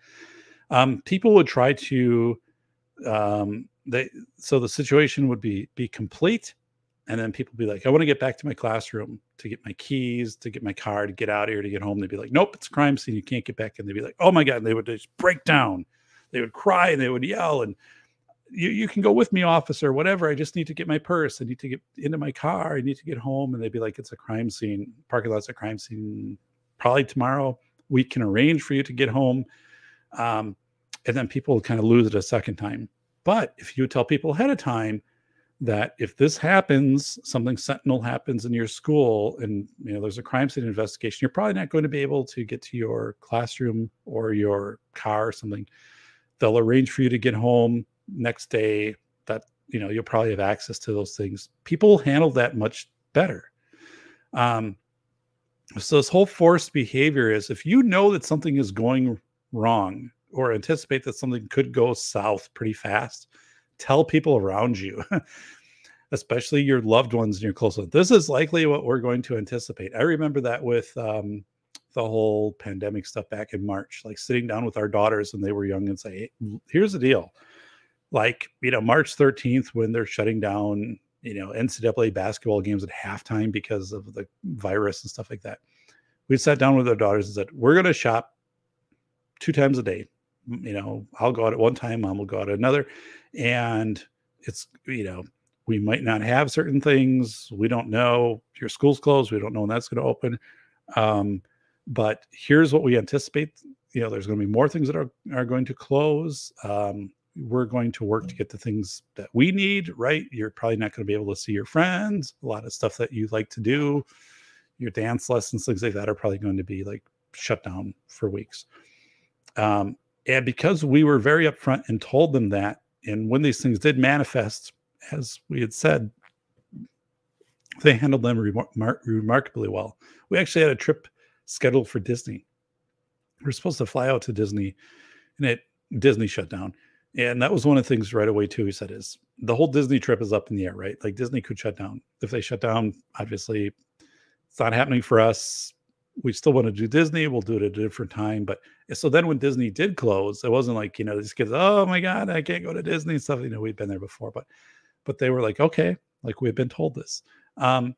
um, people would try to um, they so the situation would be be complete and then people be like i want to get back to my classroom to get my keys to get my car to get out here to get home. They'd be like nope it's a crime scene you can't get back and they'd be like oh my god and they would just break down. They would cry and they would yell and you, you can go with me officer whatever i just need to get my purse i need to get into my car i need to get home and they'd be like it's a crime scene parking lot's a crime scene probably tomorrow we can arrange for you to get home um, and then people kind of lose it a second time but if you tell people ahead of time that if this happens, something sentinel happens in your school and you know there's a crime scene investigation, you're probably not going to be able to get to your classroom or your car or something. They'll arrange for you to get home next day that you know you'll probably have access to those things. People handle that much better. Um, so this whole forced behavior is if you know that something is going wrong or anticipate that something could go south pretty fast, tell people around you, especially your loved ones and your close ones. This is likely what we're going to anticipate. I remember that with um, the whole pandemic stuff back in March, like sitting down with our daughters when they were young and say, hey, here's the deal. Like, you know, March 13th, when they're shutting down, you know, NCAA basketball games at halftime because of the virus and stuff like that. We sat down with our daughters and said, we're going to shop two times a day you know, I'll go out at one time, mom will go out at another. And it's, you know, we might not have certain things. We don't know. Your school's closed. We don't know when that's going to open. Um, but here's what we anticipate. You know, there's going to be more things that are, are going to close. Um, we're going to work to get the things that we need, right? You're probably not going to be able to see your friends. A lot of stuff that you like to do, your dance lessons, things like that are probably going to be like shut down for weeks. Um, and because we were very upfront and told them that, and when these things did manifest, as we had said, they handled them remar- remarkably well. We actually had a trip scheduled for Disney. We were supposed to fly out to Disney, and it Disney shut down. And that was one of the things right away too. He said is the whole Disney trip is up in the air, right? Like Disney could shut down. If they shut down, obviously it's not happening for us we still want to do Disney. We'll do it at a different time. But eh, so then when Disney did close, it wasn't like, you know, these kids, oh my God, I can't go to Disney and stuff. You know, we've been there before, but but they were like, okay, like we've been told this. Um,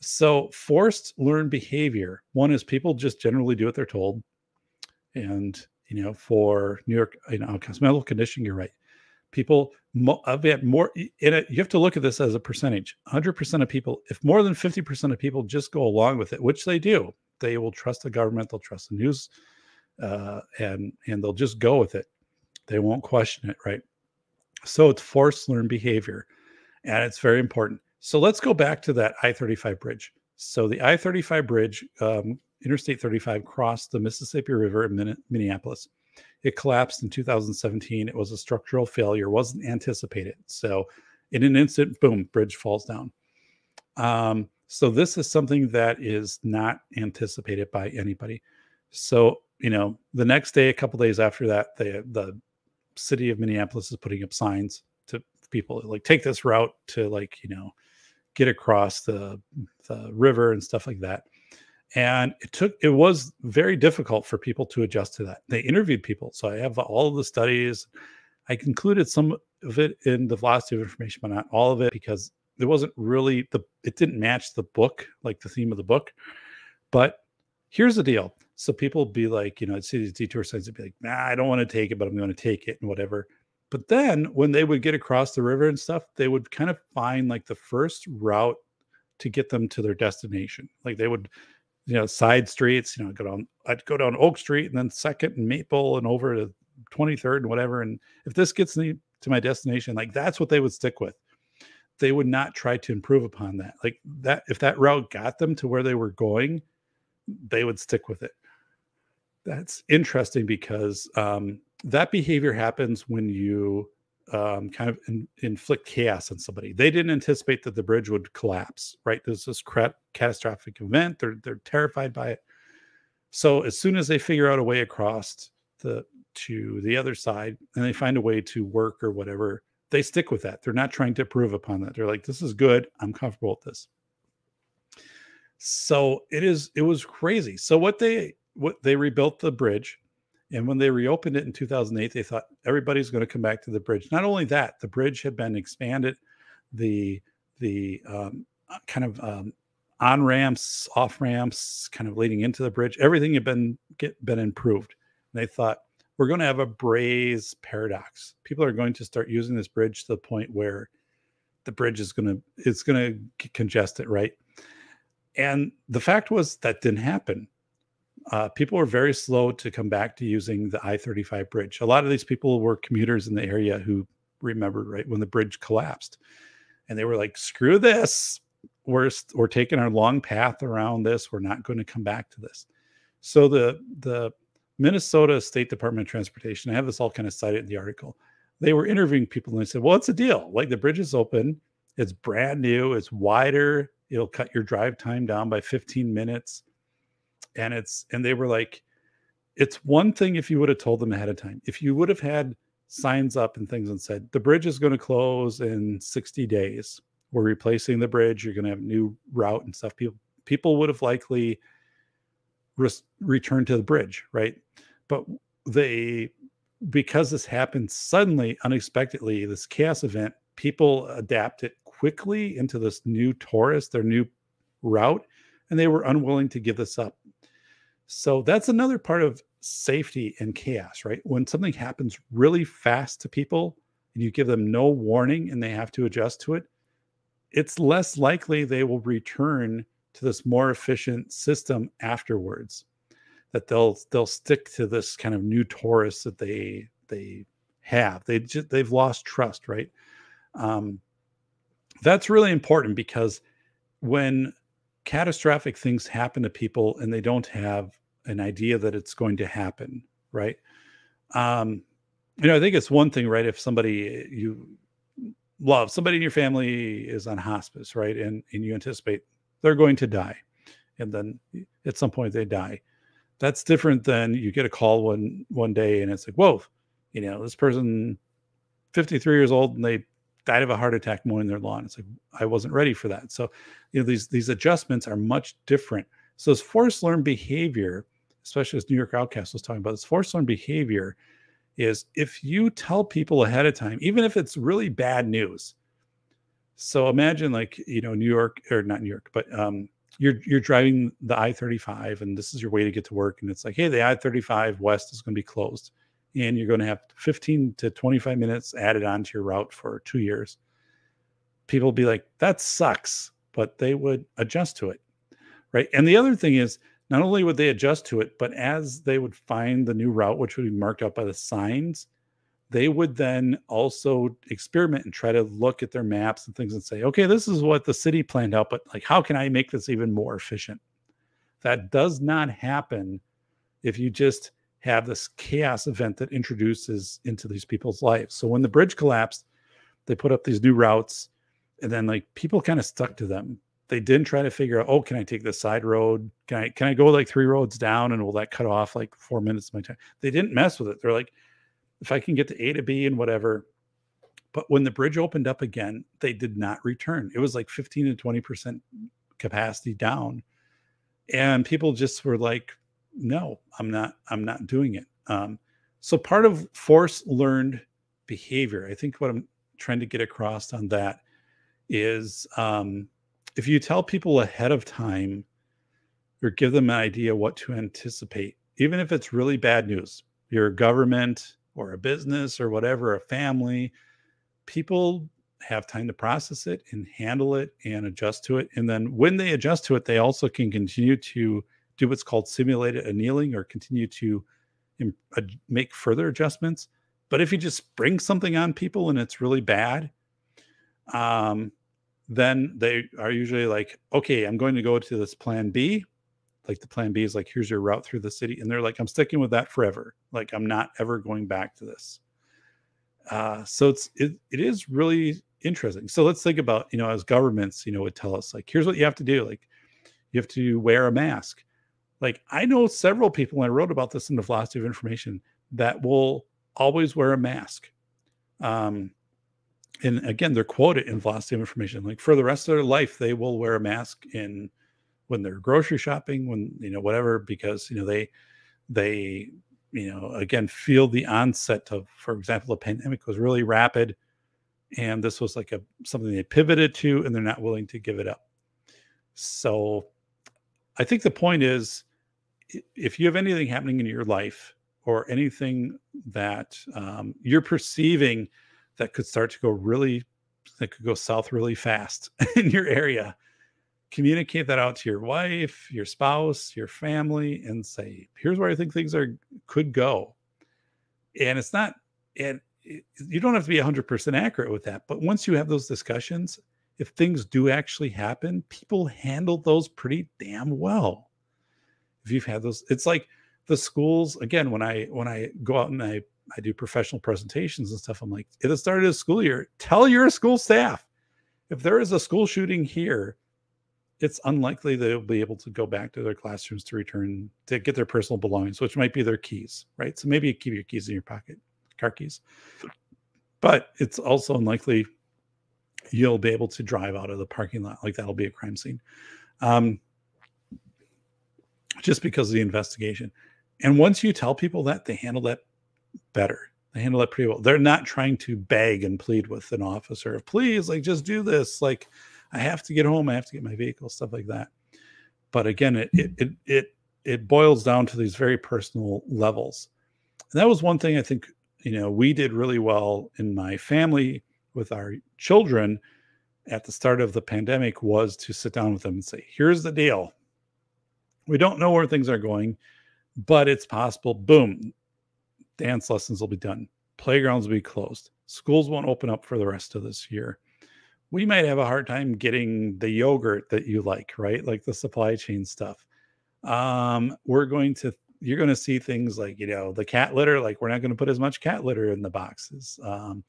so forced learned behavior. One is people just generally do what they're told. And, you know, for New York, you know, mental conditioning, you're right. People, I've more in it. You have to look at this as a percentage. 100% of people, if more than 50% of people just go along with it, which they do, they will trust the government, they'll trust the news, uh, and and they'll just go with it. They won't question it, right? So it's forced learned behavior, and it's very important. So let's go back to that I-35 bridge. So the I-35 bridge, um, Interstate 35, crossed the Mississippi River in Minneapolis. It collapsed in 2017. It was a structural failure, wasn't anticipated. So in an instant, boom, bridge falls down. Um, so this is something that is not anticipated by anybody. So, you know, the next day, a couple days after that, the the city of Minneapolis is putting up signs to people like take this route to like, you know, get across the the river and stuff like that. And it took it was very difficult for people to adjust to that. They interviewed people. So I have all the studies. I concluded some of it in the velocity of information, but not all of it because it wasn't really the it didn't match the book like the theme of the book but here's the deal. So people be like you know i'd see these detour signs and be like nah i don't want to take it but i'm going to take it and whatever. But then when they would get across the river and stuff they would kind of find like the first route to get them to their destination. Like they would you know side streets you know go down i'd go down oak street and then second and maple and over to 23rd and whatever and if this gets me to my destination like that's what they would stick with they would not try to improve upon that. Like that, if that route got them to where they were going, they would stick with it. That's interesting because um, that behavior happens when you um, kind of in, inflict chaos on somebody. They didn't anticipate that the bridge would collapse, right? There's this cra- catastrophic event. They're they're terrified by it. So as soon as they figure out a way across the to the other side and they find a way to work or whatever, they stick with that. They're not trying to improve upon that. They're like, this is good. I'm comfortable with this. So it is, it was crazy. So what they what they rebuilt the bridge. And when they reopened it in 2008, they thought everybody's going to come back to the bridge. Not only that, the bridge had been expanded. The the um, uh, kind of um, on ramps, off ramps, kind of leading into the bridge, everything had been get been improved. And they thought we're going to have a Braess paradox. People are going to start using this bridge to the point where the bridge is going to it's going to congest it, right? And the fact was that didn't happen uh, people were very slow to come back to using the I 35 bridge. A lot of these people were commuters in the area who remembered right when the bridge collapsed. And they were like, screw this. We're, we're taking our long path around this. We're not going to come back to this. So the, the Minnesota State Department of Transportation, I have this all kind of cited in the article. They were interviewing people and they said, well, it's a deal? Like the bridge is open. It's brand new. It's wider. It'll cut your drive time down by 15 minutes and it's and they were like it's one thing if you would have told them ahead of time if you would have had signs up and things and said the bridge is going to close in 60 days we're replacing the bridge you're going to have a new route and stuff people people would have likely res- returned to the bridge right but they because this happened suddenly unexpectedly this chaos event people adapted quickly into this new tourist their new route and they were unwilling to give this up so that's another part of safety and chaos, right? When something happens really fast to people and you give them no warning and they have to adjust to it, it's less likely they will return to this more efficient system afterwards. That they'll they'll stick to this kind of new Taurus that they they have. They just they've lost trust, right? Um, that's really important because when catastrophic things happen to people and they don't have an idea that it's going to happen, right? Um, you know, I think it's one thing, right? If somebody you love, somebody in your family is on hospice, right? And and you anticipate they're going to die. And then at some point they die. That's different than you get a call one one day and it's like, whoa, you know, this person 53 years old and they died of a heart attack mowing their lawn. It's like I wasn't ready for that. So, you know, these these adjustments are much different. So this forced learned behavior especially as New York Outcast was talking about, this forced learned behavior is if you tell people ahead of time, even if it's really bad news. So imagine like, you know, New York or not New York, but um, you're you're driving the I-35 and this is your way to get to work. And it's like, hey, the I-35 West is going to be closed. And you're going to have 15 to 25 minutes added onto your route for two years. People be like, that sucks, but they would adjust to it. Right. And the other thing is not only would they adjust to it, but as they would find the new route, which would be marked out by the signs, they would then also experiment and try to look at their maps and things and say, okay, this is what the city planned out, but like, how can I make this even more efficient? That does not happen if you just have this chaos event that introduces into these people's lives. So when the bridge collapsed, they put up these new routes and then like people kind of stuck to them they didn't try to figure out, oh, can I take the side road? Can I can I go like three roads down and will that cut off like four minutes of my time? They didn't mess with it. They're like, if I can get to A to B and whatever. But when the bridge opened up again, they did not return. It was like 15 to 20% capacity down. And people just were like, no, I'm not, I'm not doing it. Um, so part of force learned behavior, I think what I'm trying to get across on that is um, if you tell people ahead of time or give them an idea what to anticipate, even if it's really bad news, you're government or a business or whatever, a family, people have time to process it and handle it and adjust to it. And then when they adjust to it, they also can continue to do what's called simulated annealing or continue to make further adjustments. But if you just bring something on people and it's really bad, um, then they are usually like, okay, I'm going to go to this plan B. Like the plan B is like, here's your route through the city. And they're like, I'm sticking with that forever. Like I'm not ever going back to this. Uh, so it's it, it is really interesting. So let's think about, you know, as governments, you know, would tell us like, here's what you have to do. Like you have to wear a mask. Like I know several people, and I wrote about this in the philosophy of information, that will always wear a mask. Um, and again, they're quoted in velocity of information. Like for the rest of their life, they will wear a mask in when they're grocery shopping, when you know whatever, because you know they they you know again feel the onset of, for example, the pandemic was really rapid, and this was like a something they pivoted to, and they're not willing to give it up. So, I think the point is, if you have anything happening in your life or anything that um, you're perceiving that could start to go really that could go south really fast in your area communicate that out to your wife your spouse your family and say here's where i think things are could go. And it's not and it, you don't have to be 100% accurate with that but once you have those discussions if things do actually happen people handle those pretty damn well. If you've had those it's like the schools again when i when i go out and i I do professional presentations and stuff. I'm like, at the start of the school year, tell your school staff. If there is a school shooting here, it's unlikely they'll be able to go back to their classrooms to return to get their personal belongings, which might be their keys, right? So maybe you keep your keys in your pocket, car keys. But it's also unlikely you'll be able to drive out of the parking lot. Like that'll be a crime scene. Um, just because of the investigation. And once you tell people that, they handle that better. They handle it pretty well. They're not trying to beg and plead with an officer, of please, like just do this. Like I have to get home, I have to get my vehicle, stuff like that. But again, it it it it, it boils down to these very personal levels. And that was one thing I think you know we did really well in my family with our children at the start of the pandemic was to sit down with them and say, here's the deal. We don't know where things are going, but it's possible. Boom, dance lessons will be done, playgrounds will be closed, schools won't open up for the rest of this year. We might have a hard time getting the yogurt that you like, right? Like the supply chain stuff. Um, we're going to you're going to see things like you know the cat litter like we're not going to put as much cat litter in the boxes um,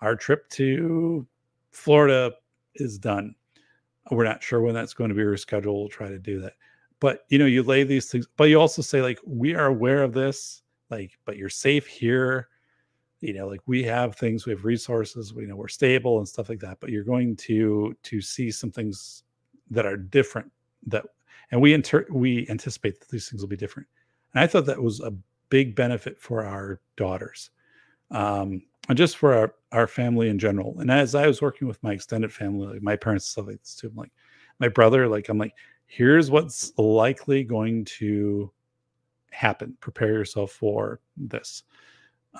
our trip to florida is done we're not sure when that's going to be rescheduled we'll try to do that but you know you lay these things but you also say like we are aware of this like but you're safe here you know like we have things we have resources we know we're stable and stuff like that but you're going to to see some things that are different that and we inter we anticipate that these things will be different and i thought that was a big benefit for our daughters um and just for our, our family in general and as i was working with my extended family like my parents stuff like this too I'm like my brother like i'm like here's what's likely going to happen. Prepare yourself for this.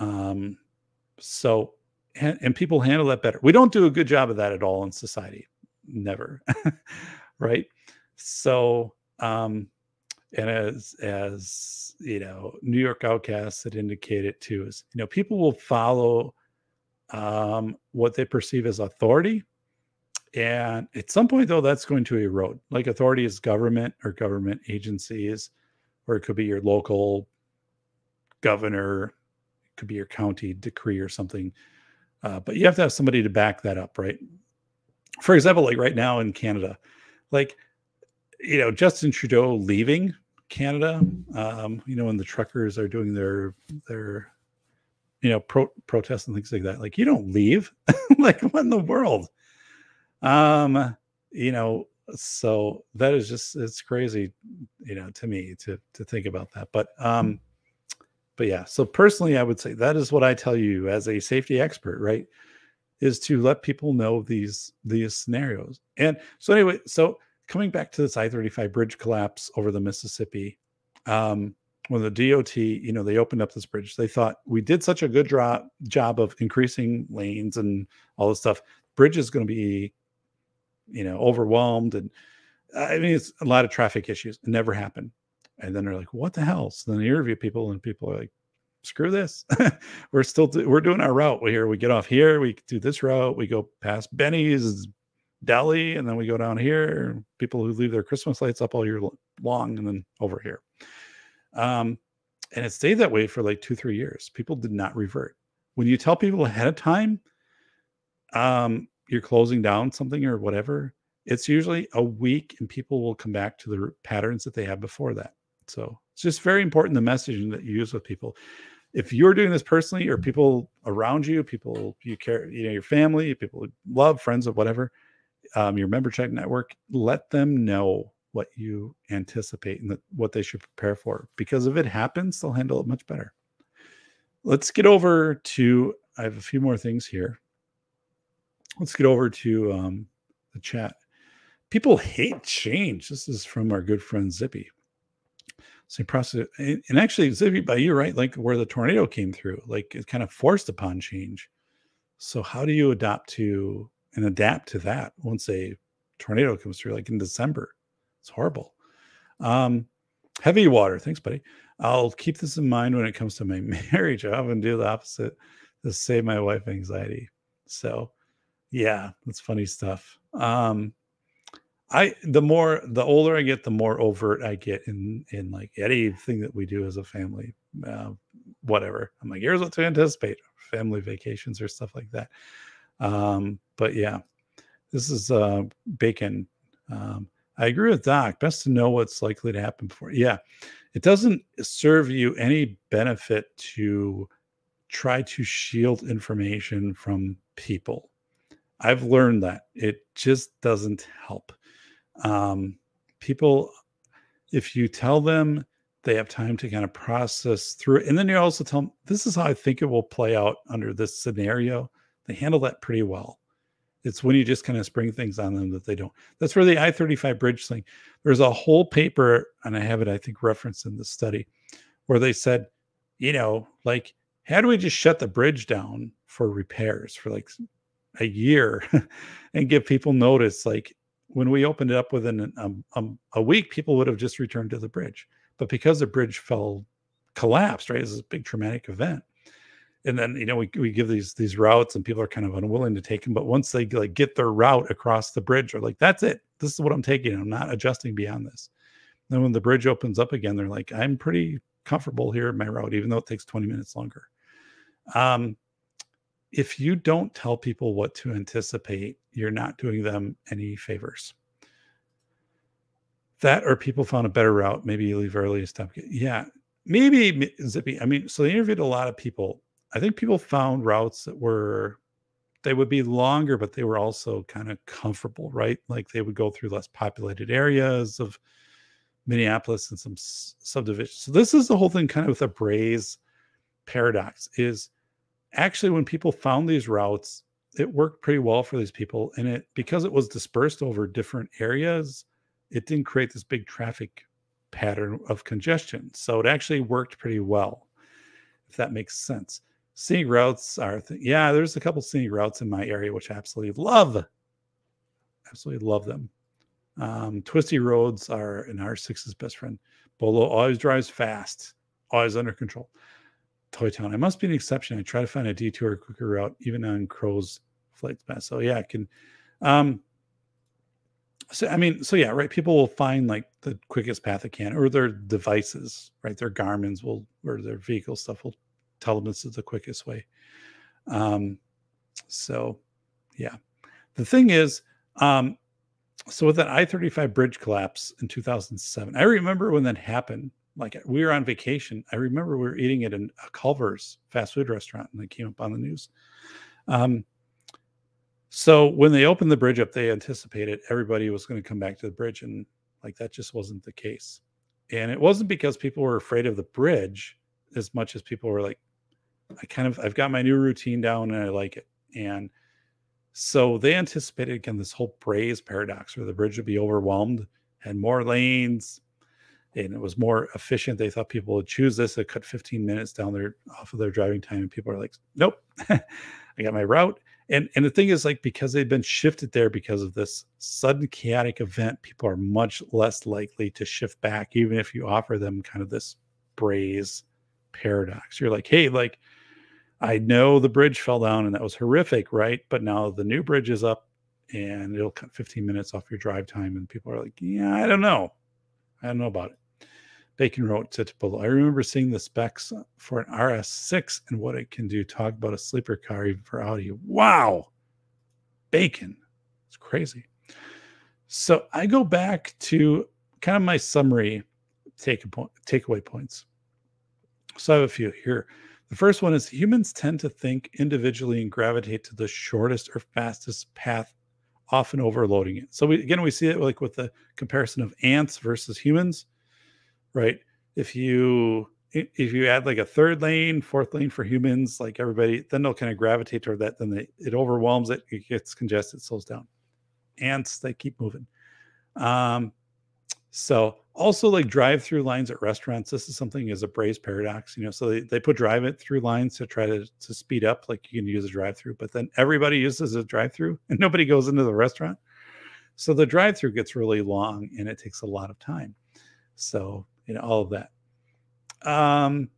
Um, so, and, people handle that better. We don't do a good job of that at all in society. Never. right. So, um, and as as you know, New York Outcasts had indicated too is you know people will follow um, what they perceive as authority, and at some point though that's going to erode. Like authority is government or government agencies or it could be your local governor, could be your county decree or something. Uh, but you have to have somebody to back that up, right? For example, like right now in Canada, like you know Justin Trudeau leaving Canada, um, you know, when the truckers are doing their their you know pro- protests and things like that, like you don't leave, like what in the world? Um, you know, so that is just it's crazy you know to me to to think about that but um but yeah so personally i would say that is what i tell you as a safety expert right is to let people know these these scenarios and so anyway so coming back to this i-35 bridge collapse over the mississippi um when the dot you know they opened up this bridge they thought we did such a good job job of increasing lanes and all this stuff bridge is going to be you know, overwhelmed. And I mean, it's a lot of traffic issues. It never happened. And then they're like, what the hell? So then they interview people and people are like, screw this. we're still, we're doing our route here. We get off here, we do this route, we go past Benny's deli, and then we go down here. People who leave their Christmas lights up all year long, and then over here. Um, and it stayed that way for like two, three years. People did not revert. When you tell people ahead of time, um, you're closing down something or whatever, it's usually a week and people will come back to the patterns that they had before that. So it's just very important the messaging that you use with people. If you're doing this personally, or people around you, people you care, you know, your family, people you love, friends, or whatever, um, your member check network, let them know what you anticipate and that, what they should prepare for. Because if it happens, they'll handle it much better. Let's get over to. I have a few more things here. Let's get over to um, the chat. People hate change. This is from our good friend Zippy. Same process, and actually, by you, right? Like where the tornado came through, like it kind of forced upon change. So, how do you adapt to and adapt to that once a tornado comes through, like in December? It's horrible. Um, heavy water. Thanks, buddy. I'll keep this in mind when it comes to my marriage. I often do the opposite to save my wife anxiety. So, yeah, that's funny stuff. Um, I the more the older I get, the more overt I get in in like anything that we do as a family. Uh, whatever. I'm like, here's what to anticipate: family vacations or stuff like that. Um, but yeah, this is uh, bacon. Um, I agree with Doc. Best to know what's likely to happen before. Yeah, it doesn't serve you any benefit to try to shield information from people. I've learned that it just doesn't help. Um, people, if you tell them they have time to kind of process through it, and then you also tell them this is how I think it will play out under this scenario, they handle that pretty well. It's when you just kind of spring things on them that they don't. That's where the I 35 bridge thing, there's a whole paper, and I have it, I think, referenced in the study, where they said, you know, like, how do we just shut the bridge down for repairs for like a year and give people notice? Like, when we opened it up within um, um, a week, people would have just returned to the bridge. But because the bridge fell, collapsed, right? It's a big traumatic event. And then you know we, we give these these routes and people are kind of unwilling to take them. But once they like get their route across the bridge, they're like, "That's it. This is what I'm taking. I'm not adjusting beyond this." Then when the bridge opens up again, they're like, "I'm pretty comfortable here in my route, even though it takes 20 minutes longer." Um, if you don't tell people what to anticipate, you're not doing them any favors. That or people found a better route. Maybe you leave early and stop. Yeah, maybe Zippy. I mean, so they interviewed a lot of people. I think people found routes that were they would be longer, but they were also kind of comfortable, right? Like they would go through less populated areas of Minneapolis and some subdivisions. So this is the whole thing, kind of with a Braess paradox. Is actually when people found these routes, it worked pretty well for these people, and it because it was dispersed over different areas, it didn't create this big traffic pattern of congestion. So it actually worked pretty well, if that makes sense. Scenic routes are, th- yeah, there's a couple scenic routes in my area, which I absolutely love. Absolutely love them. Um, twisty roads are an R6's best friend. Bolo always drives fast, always under control. Toy Town. I must be an exception. I try to find a detour quicker route, even on Crow's flights pass. So yeah, I can. Um, so I mean, so yeah, right. People will find like the quickest path they can, or their devices, right? Their Garmin's will, or their vehicle stuff will tell them this is the quickest way. Um, so yeah, the thing is, um, so with that I-35 bridge collapse in 2007, I remember when that happened. Like we were on vacation. I remember we were eating at an, a Culver's fast food restaurant, and they came up on the news. Um, so when they opened the bridge up, they anticipated everybody was going to come back to the bridge, and like that just wasn't the case. And it wasn't because people were afraid of the bridge as much as people were like, I kind of I've got my new routine down and I like it. And so they anticipated again this whole Braess paradox where the bridge would be overwhelmed, had more lanes, and it was more efficient. They thought people would choose this. It cut 15 minutes down their off of their driving time, and people are like, "Nope, I got my route." And and the thing is, like, because they've been shifted there because of this sudden chaotic event, people are much less likely to shift back, even if you offer them kind of this Braess paradox. You're like, "Hey, like, I know the bridge fell down and that was horrific, right? But now the new bridge is up." And it'll cut 15 minutes off your drive time. And people are like, yeah, I don't know. I don't know about it. Bacon wrote to below. I remember seeing the specs for an RS6 and what it can do. Talk about a sleeper car even for Audi. Wow. Bacon. It's crazy. So I go back to kind of my summary take point takeaway points. So I have a few here. The first one is humans tend to think individually and gravitate to the shortest or fastest path, often overloading it. So we, again, we see it like with the comparison of ants versus humans, right? If you if you add like a third lane, fourth lane for humans, like everybody, then they'll kind of gravitate toward that. Then they, it overwhelms it, it gets congested, slows down. Ants, they keep moving. Um, so also like drive-through lines at restaurants. This is something as a Braess paradox, you know. So they, they put drive it through lines to try to to speed up, like you can use a drive-through, but then everybody uses a drive-through and nobody goes into the restaurant. So the drive-through gets really long and it takes a lot of time. So know all of that. Um,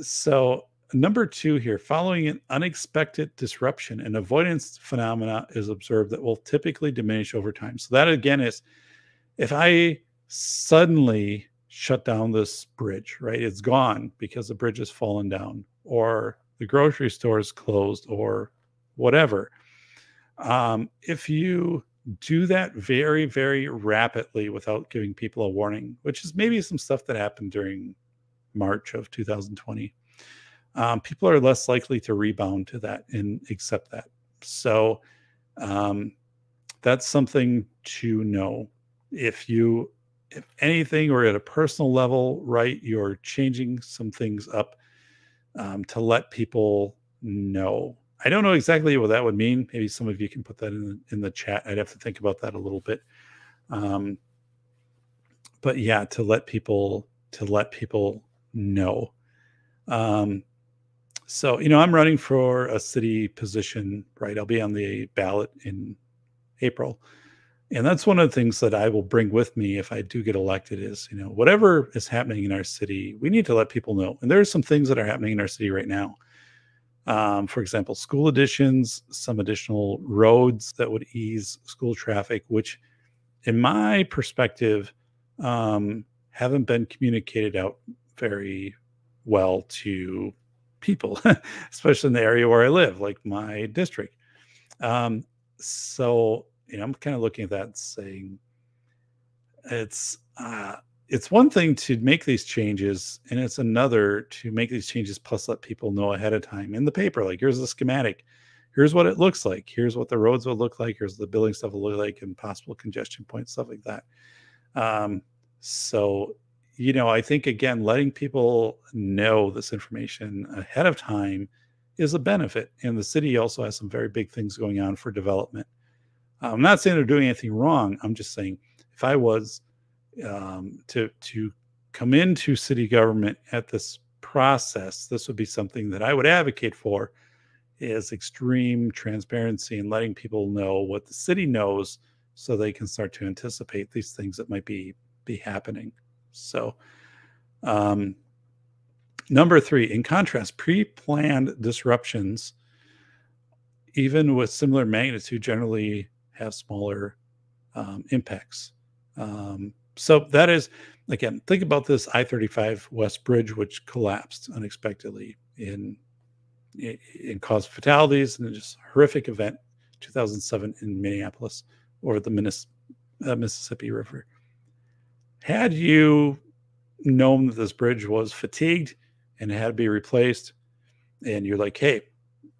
so number two here, following an unexpected disruption, an avoidance phenomena is observed that will typically diminish over time. So that again is if I suddenly shut down this bridge, right? It's gone because the bridge has fallen down, or the grocery store is closed, or whatever. Um, if you do that very, very rapidly without giving people a warning, which is maybe some stuff that happened during March of 2020, um, people are less likely to rebound to that and accept that. So um, that's something to know. If you, if anything, or at a personal level, right, you're changing some things up um, to let people know. I don't know exactly what that would mean. Maybe some of you can put that in the, in the chat. I'd have to think about that a little bit. Um, but yeah, to let people to let people know. Um, so you know, I'm running for a city position, right? I'll be on the ballot in April, and that's one of the things that I will bring with me if I do get elected. Is you know, whatever is happening in our city, we need to let people know. And there are some things that are happening in our city right now. Um, for example, school additions, some additional roads that would ease school traffic, which, in my perspective, um, haven't been communicated out very well to people, especially in the area where I live, like my district. Um, so, you know, I'm kind of looking at that saying it's uh, it's one thing to make these changes, and it's another to make these changes plus let people know ahead of time in the paper. Like, here's the schematic. Here's what it looks like. Here's what the roads will look like. Here's the building stuff will look like, and possible congestion points, stuff like that. Um, so, you know, I think again, letting people know this information ahead of time is a benefit. And the city also has some very big things going on for development. I'm not saying they're doing anything wrong. I'm just saying if I was um, to to come into city government at this process, this would be something that I would advocate for is extreme transparency and letting people know what the city knows so they can start to anticipate these things that might be be happening. So um, number three, in contrast, pre-planned disruptions, even with similar magnitude, generally have smaller um, impacts. Um, so that is, again, think about this I-35 West Bridge, which collapsed unexpectedly in and caused fatalities and just horrific event, 2007 in Minneapolis or the Minnes- uh, Mississippi River. Had you known that this bridge was fatigued and had to be replaced, and you're like, hey,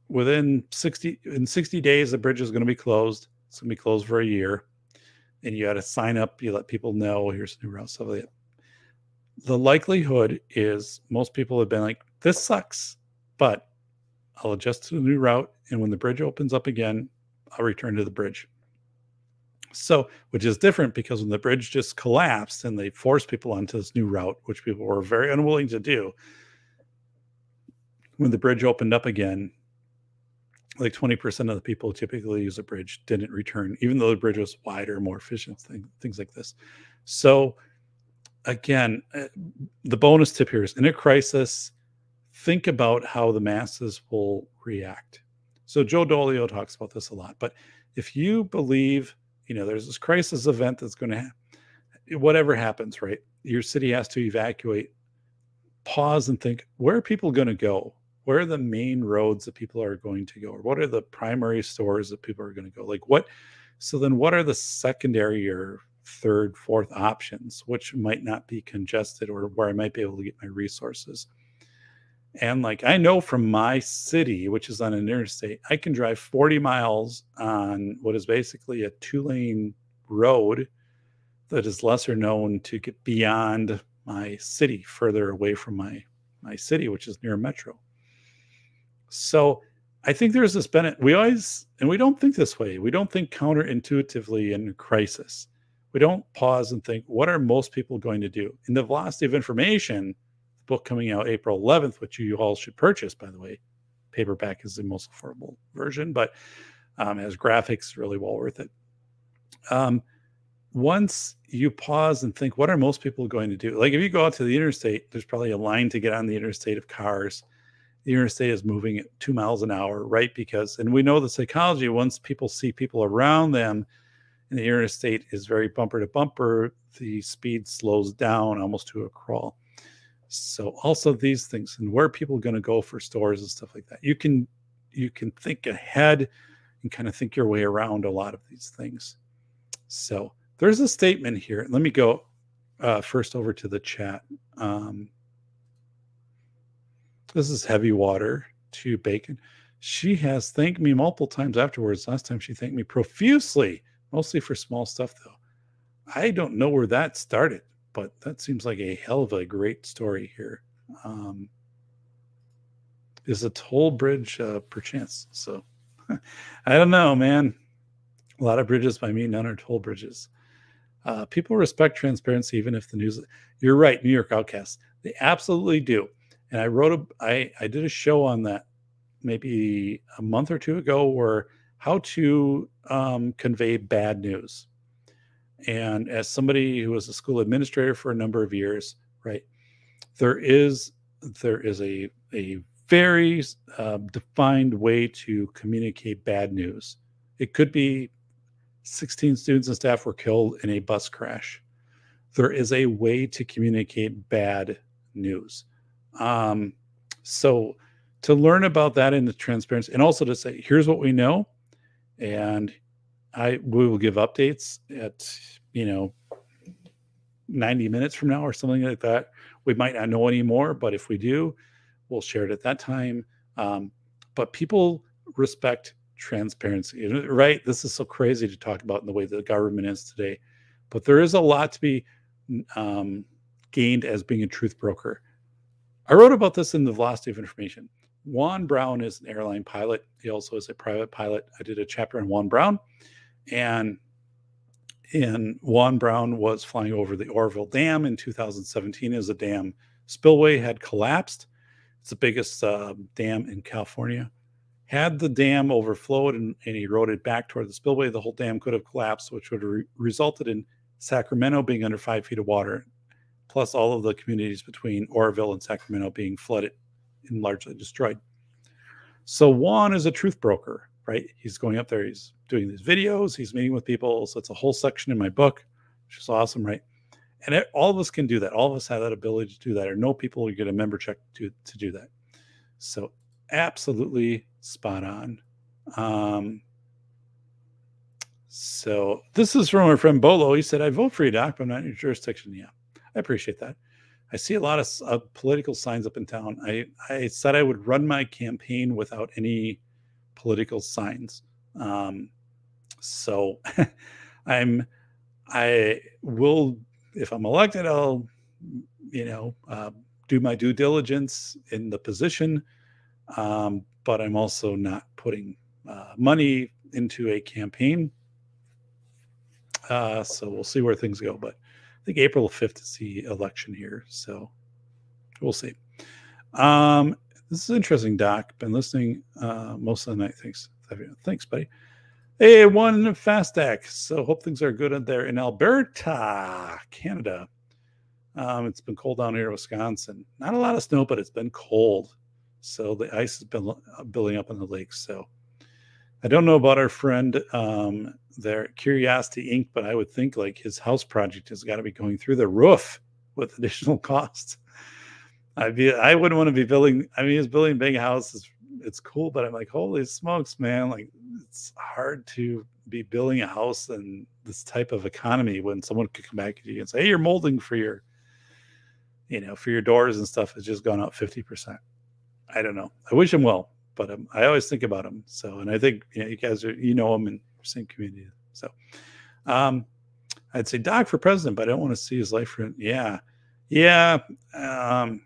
within 60 in 60 days the bridge is going to be closed. It's going to be closed for a year, and you had to sign up. You let people know here's a new route. So the likelihood is most people have been like, this sucks, but I'll adjust to the new route, and when the bridge opens up again, I'll return to the bridge. So, which is different because when the bridge just collapsed and they forced people onto this new route, which people were very unwilling to do, when the bridge opened up again, like 20% of the people who typically use a bridge didn't return, even though the bridge was wider, more efficient, thing, things like this. So, again, uh, the bonus tip here is in a crisis, think about how the masses will react. So, Joe Dolio talks about this a lot. But if you believe, you know, there's this crisis event that's going to happen, whatever happens, right? Your city has to evacuate. Pause and think, where are people going to go? Where are the main roads that people are going to go? Or what are the primary stores that people are going to go? Like, what? So, then what are the secondary or third, fourth options, which might not be congested or where I might be able to get my resources. And like I know from my city, which is on an interstate, I can drive 40 miles on what is basically a two lane road that is lesser known to get beyond my city, further away from my my city, which is near metro. So I think there's this benefit. We always, and we don't think this way. We don't think counterintuitively in crisis. We don't pause and think, what are most people going to do? In the velocity of information, book coming out April 11th, which you all should purchase, by the way. Paperback is the most affordable version, but um, has graphics, really well worth it. Um, once you pause and think, what are most people going to do? Like if you go out to the interstate, there's probably a line to get on the interstate of cars. The interstate is moving at two miles an hour, right? Because, and we know the psychology, once people see people around them, and the interstate is very bumper to bumper, the speed slows down almost to a crawl. So also these things and where people are going to go for stores and stuff like that. You can you can think ahead and kind of think your way around a lot of these things. So there's a statement here. Let me go uh, first over to the chat. Um, this is heavy water to bacon. She has thanked me multiple times afterwards. Last time she thanked me profusely, mostly for small stuff though. I don't know where that started, but that seems like a hell of a great story here. Um, is a toll bridge uh, perchance? So I don't know, man. A lot of bridges by me, none are toll bridges. Uh, people respect transparency, even if the news. You're right, New York Outcasts. They absolutely do. And I wrote a, I, I did a show on that maybe a month or two ago, where how to um, convey bad news. And as somebody who was a school administrator for a number of years, right, there is there is a a very uh, defined way to communicate bad news. It could be 16 students and staff were killed in a bus crash. There is a way to communicate bad news. Um, so to learn about that in the transparency and also to say, here's what we know. And I we will give updates at, you know, 90 minutes from now or something like that. We might not know anymore, but if we do, we'll share it at that time. Um, but people respect transparency, right? This is so crazy to talk about in the way the government is today, but there is a lot to be um, gained as being a truth broker. I wrote about this in the Velocity of Information. Juan Browne is an airline pilot. He also is a private pilot. I did a chapter on Juan Browne, and and Juan Browne was flying over the Oroville Dam in 2017 as a dam spillway had collapsed. It's the biggest uh, dam in California. Had the dam overflowed and, and, eroded back toward the spillway, the whole dam could have collapsed, which would have re- resulted in Sacramento being under five feet of water, plus all of the communities between Oroville and Sacramento being flooded and largely destroyed. So Juan is a truth broker, right? He's going up there, he's doing these videos, he's meeting with people. So it's a whole section in my book, which is awesome, right? And it, all of us can do that. All of us have that ability to do that, or know people who get a member check to, to do that. So absolutely spot on. Um, so this is from our friend Bolo. He said, I vote for you, Doc, but I'm not in your jurisdiction. Yeah, I appreciate that. I see a lot of uh, political signs up in town. I, I said I would run my campaign without any political signs. Um, so I'm, I will, if I'm elected, I'll, you know, uh, do my due diligence in the position. Um, but I'm also not putting uh, money into a campaign. Uh, so we'll see where things go. But think April 5th is the election here. So we'll see. Um, this is interesting, Doc. Been listening uh, most of the night. Thanks. Thanks, buddy. Hey, one fast deck. So hope things are good out there in Alberta, Canada. Um, it's been cold down here in Wisconsin. Not a lot of snow, but it's been cold. So the ice has been uh, building up in the lakes. So I don't know about our friend um, there, Curiosity Inc., but I would think like his house project has got to be going through the roof with additional costs. I'd be, I wouldn't want to be building. I mean, he's building big houses. It's cool, but I'm like, holy smokes, man! Like, it's hard to be building a house in this type of economy when someone could come back to you and say, "Hey, you're molding for your, you know, for your doors and stuff has just gone up fifty percent." I don't know. I wish him well, but um, I always think about him. So, and I think you, know, you guys are you know him in same community. So, um, I'd say Doc for president, but I don't want to see his life. For, yeah, yeah. Um,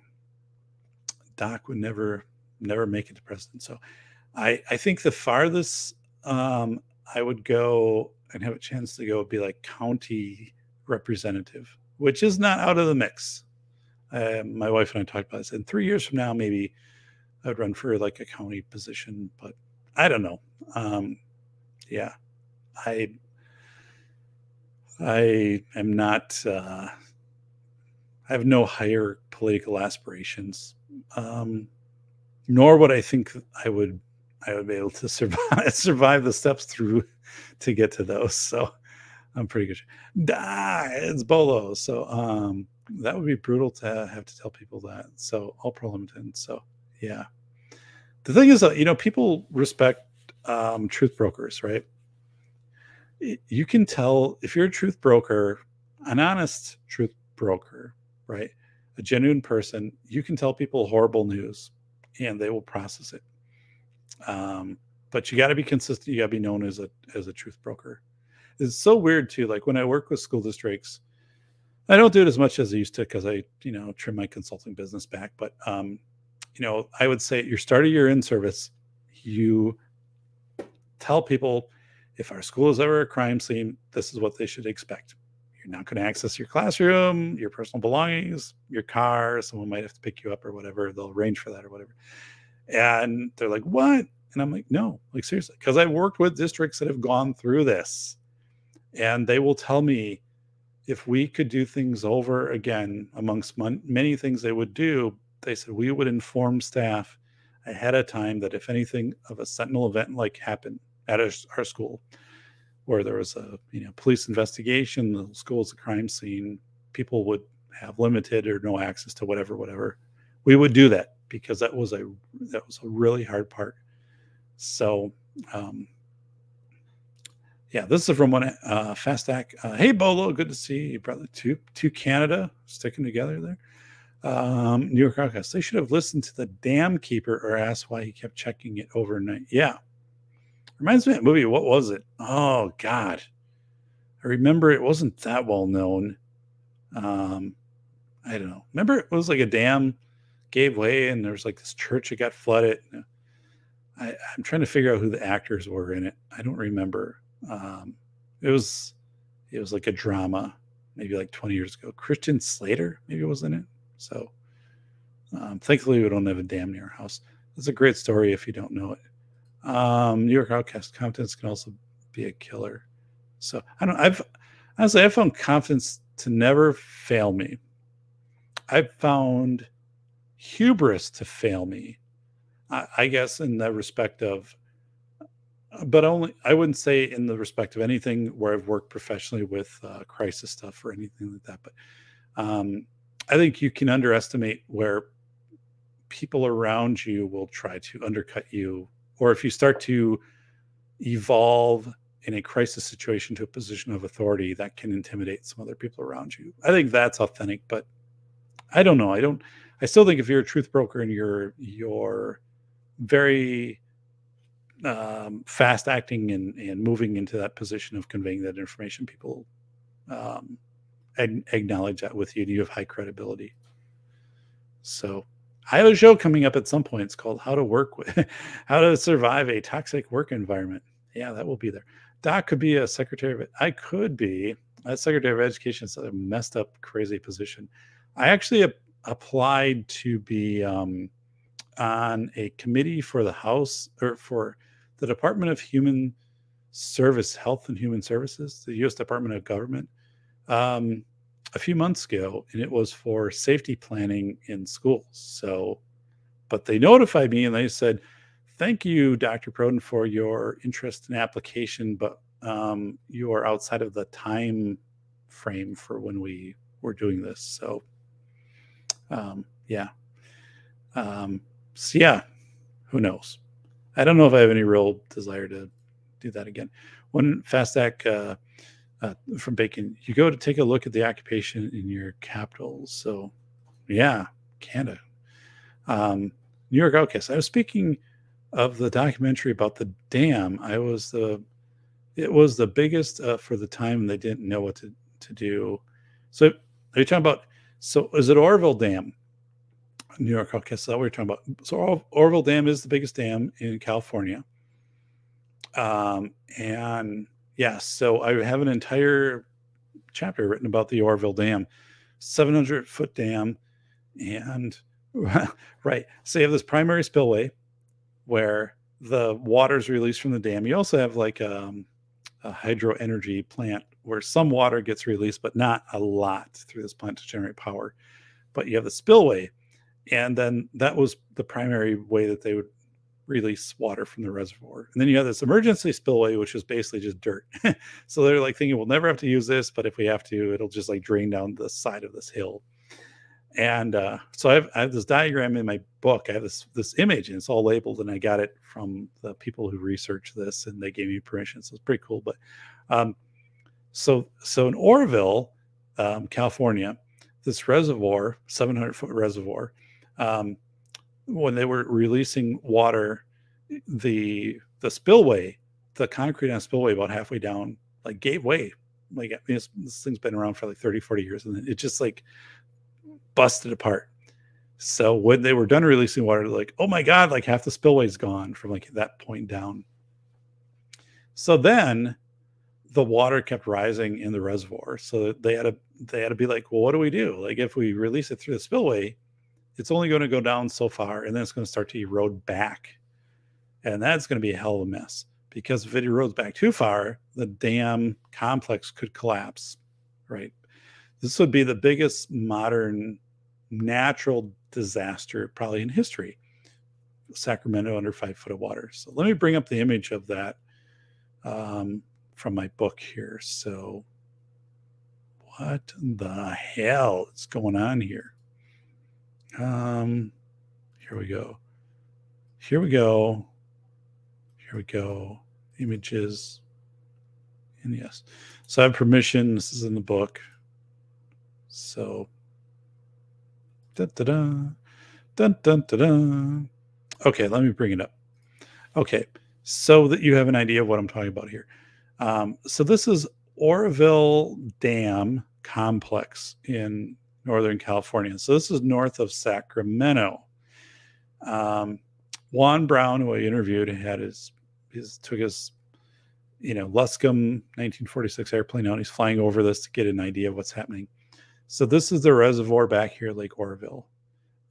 Doc would never never make it to president. So, I I think the farthest um, I would go and have a chance to go would be like county representative, which is not out of the mix. Uh, my wife and I talked about this. And three years from now, maybe I'd run for like a county position, but I don't know. Um, yeah, I I am not. Uh, I have no higher political aspirations, um, nor would I think I would. I would be able to survive survive the steps through to get to those. So I'm pretty good. It's Bolo. So um, that would be brutal to have to tell people that. So all limited. So yeah. The thing is, that you know, people respect um, truth brokers, right? You can tell if you're a truth broker, an honest truth broker, right? A genuine person, you can tell people horrible news and they will process it. Um, but you got to be consistent. You got to be known as a as a truth broker. It's so weird too. Like when I work with school districts, I don't do it as much as I used to because I, you know, trim my consulting business back. But um, you know, I would say at your start of your in service, you tell people if our school is ever a crime scene, this is what they should expect. You're not going to access your classroom, your personal belongings, your car. Someone might have to pick you up or whatever. They'll arrange for that or whatever. And they're like, what? And I'm like, no, like seriously, because I've worked with districts that have gone through this and they will tell me if we could do things over again amongst mon- many things they would do they said we would inform staff ahead of time that if anything of a sentinel event like happened at our, our school where there was a you know police investigation the school school's a crime scene people would have limited or no access to whatever whatever we would do that because that was a that was a really hard part so um yeah this is from one uh fast act uh, hey bolo good to see you brother to to canada sticking together there um, New York Outcast. They should have listened to the dam keeper or asked why he kept checking it overnight. Yeah. Reminds me of that movie. What was it? Oh, God. I remember it wasn't that well known. Um, I don't know. Remember it was like a dam gave way and there was like this church that got flooded. I, I'm trying to figure out who the actors were in it. I don't remember. Um, it was it was like a drama, maybe like 20 years ago. Christian Slater, maybe was in it. So um, thankfully, we don't have a dam near our house. It's a great story if you don't know it. Um, New York Outcast confidence can also be a killer. So I don't. I've honestly I've found confidence to never fail me. I've found hubris to fail me. I, I guess in the respect of, but only I wouldn't say in the respect of anything where I've worked professionally with uh, crisis stuff or anything like that. But um, I think you can underestimate where people around you will try to undercut you, or if you start to evolve in a crisis situation to a position of authority, that can intimidate some other people around you. I think that's authentic, but I don't know. I don't. I still think if you're a truth broker and you're you're very um, fast acting and, and moving into that position of conveying that information, people um, acknowledge that with you. and You have high credibility. So I have a show coming up at some point. It's called How to Work with How to Survive a Toxic Work Environment. Yeah, that will be there. Doc could be a secretary of I could be a secretary of education. It's a messed up, crazy position. I actually ap- applied to be um, on a committee for the House or for the Department of Human Service, Health and Human Services, the U.S. Department of Government um, a few months ago, and it was for safety planning in schools. So, but they notified me and they said, "Thank you, Dr. Perrodin, for your interest in application, but um, you are outside of the time frame for when we were doing this." So, um, yeah, um, so yeah, who knows? I don't know if I have any real desire to do that again. One FASTAC uh, uh, from Bacon. You go to take a look at the occupation in your capitals. So, yeah, Canada, um, New York Outcast. I was speaking of the documentary about the dam. I was the it was the biggest uh, for the time. They didn't know what to to do. So, are you talking about? So, is it Oroville Dam? New York Outcast. That we're talking about. So, Or- Oroville Dam is the biggest dam in California. Um, and yes, so I have an entire chapter written about the Oroville Dam, 700 foot dam. And right, so you have this primary spillway where the water is released from the dam. You also have like um, a hydro energy plant where some water gets released, but not a lot through this plant to generate power. But you have the spillway, and then that was the primary way that they would release water from the reservoir. And then you have this emergency spillway, which is basically just dirt. so they're like thinking we'll never have to use this, but if we have to, it'll just like drain down the side of this hill. And uh, so I have, I have this diagram in my book. I have this this image, and it's all labeled, and I got it from the people who researched this, and they gave me permission. So it's pretty cool. But um, so so in Oroville, um, California, this reservoir, 700 foot reservoir, um, when they were releasing water, the the spillway, the concrete on spillway about halfway down, like gave way. Like this thing's been around for like 30, 40 years, and it just like busted apart. So when they were done releasing water, like, oh my god, like half the spillway's gone from like that point down. So then the water kept rising in the reservoir. So they had to they had to be like, well, what do we do? Like if we release it through the spillway, it's only going to go down so far and then it's going to start to erode back. And that's going to be a hell of a mess because if it erodes back too far, the dam complex could collapse, right? This would be the biggest modern natural disaster probably in history. Sacramento under five foot of water. So let me bring up the image of that um, from my book here. So, what the hell is going on here? Um, here we go. Here we go. Here we go. Images. And yes. So I have permission. This is in the book. So da da da dun dun da da. Okay, let me bring it up. Okay, so that you have an idea of what I'm talking about here. Um, so this is Oroville Dam Complex in Northern California. So this is north of Sacramento. Um, Juan Browne, who I interviewed, had his his took his you know Luscombe 1946 airplane out. He's flying over this to get an idea of what's happening. So this is the reservoir back here, Lake Oroville,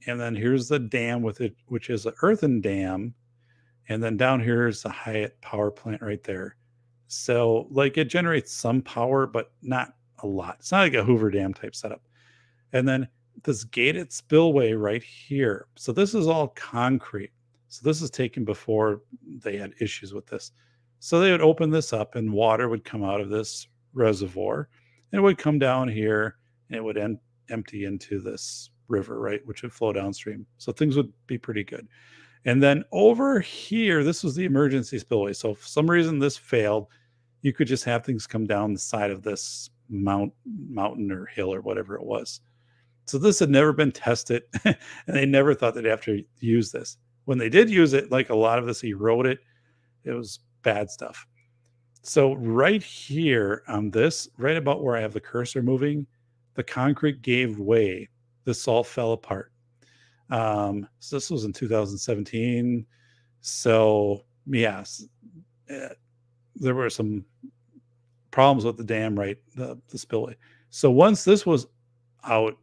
and then here's the dam with it, which is an earthen dam, and then down here is the Hyatt power plant right there. So like it generates some power, but not a lot. It's not like a Hoover Dam type setup. And then this gated spillway right here. So this is all concrete. So this is taken before they had issues with this. So they would open this up and water would come out of this reservoir and it would come down here and it would empty into this river, right? Which would flow downstream. So things would be pretty good. And then over here, this was the emergency spillway. So if for some reason this failed, you could just have things come down the side of this mount mountain or hill or whatever it was. So this had never been tested, and they never thought they'd have to use this. When they did use it, like a lot of this eroded, it it was bad stuff. So right here on this, right about where I have the cursor moving, the concrete gave way. This all fell apart. Um, so this was in 2017. So yes, eh, there were some problems with the dam, right? The, the spillway. So once this was out,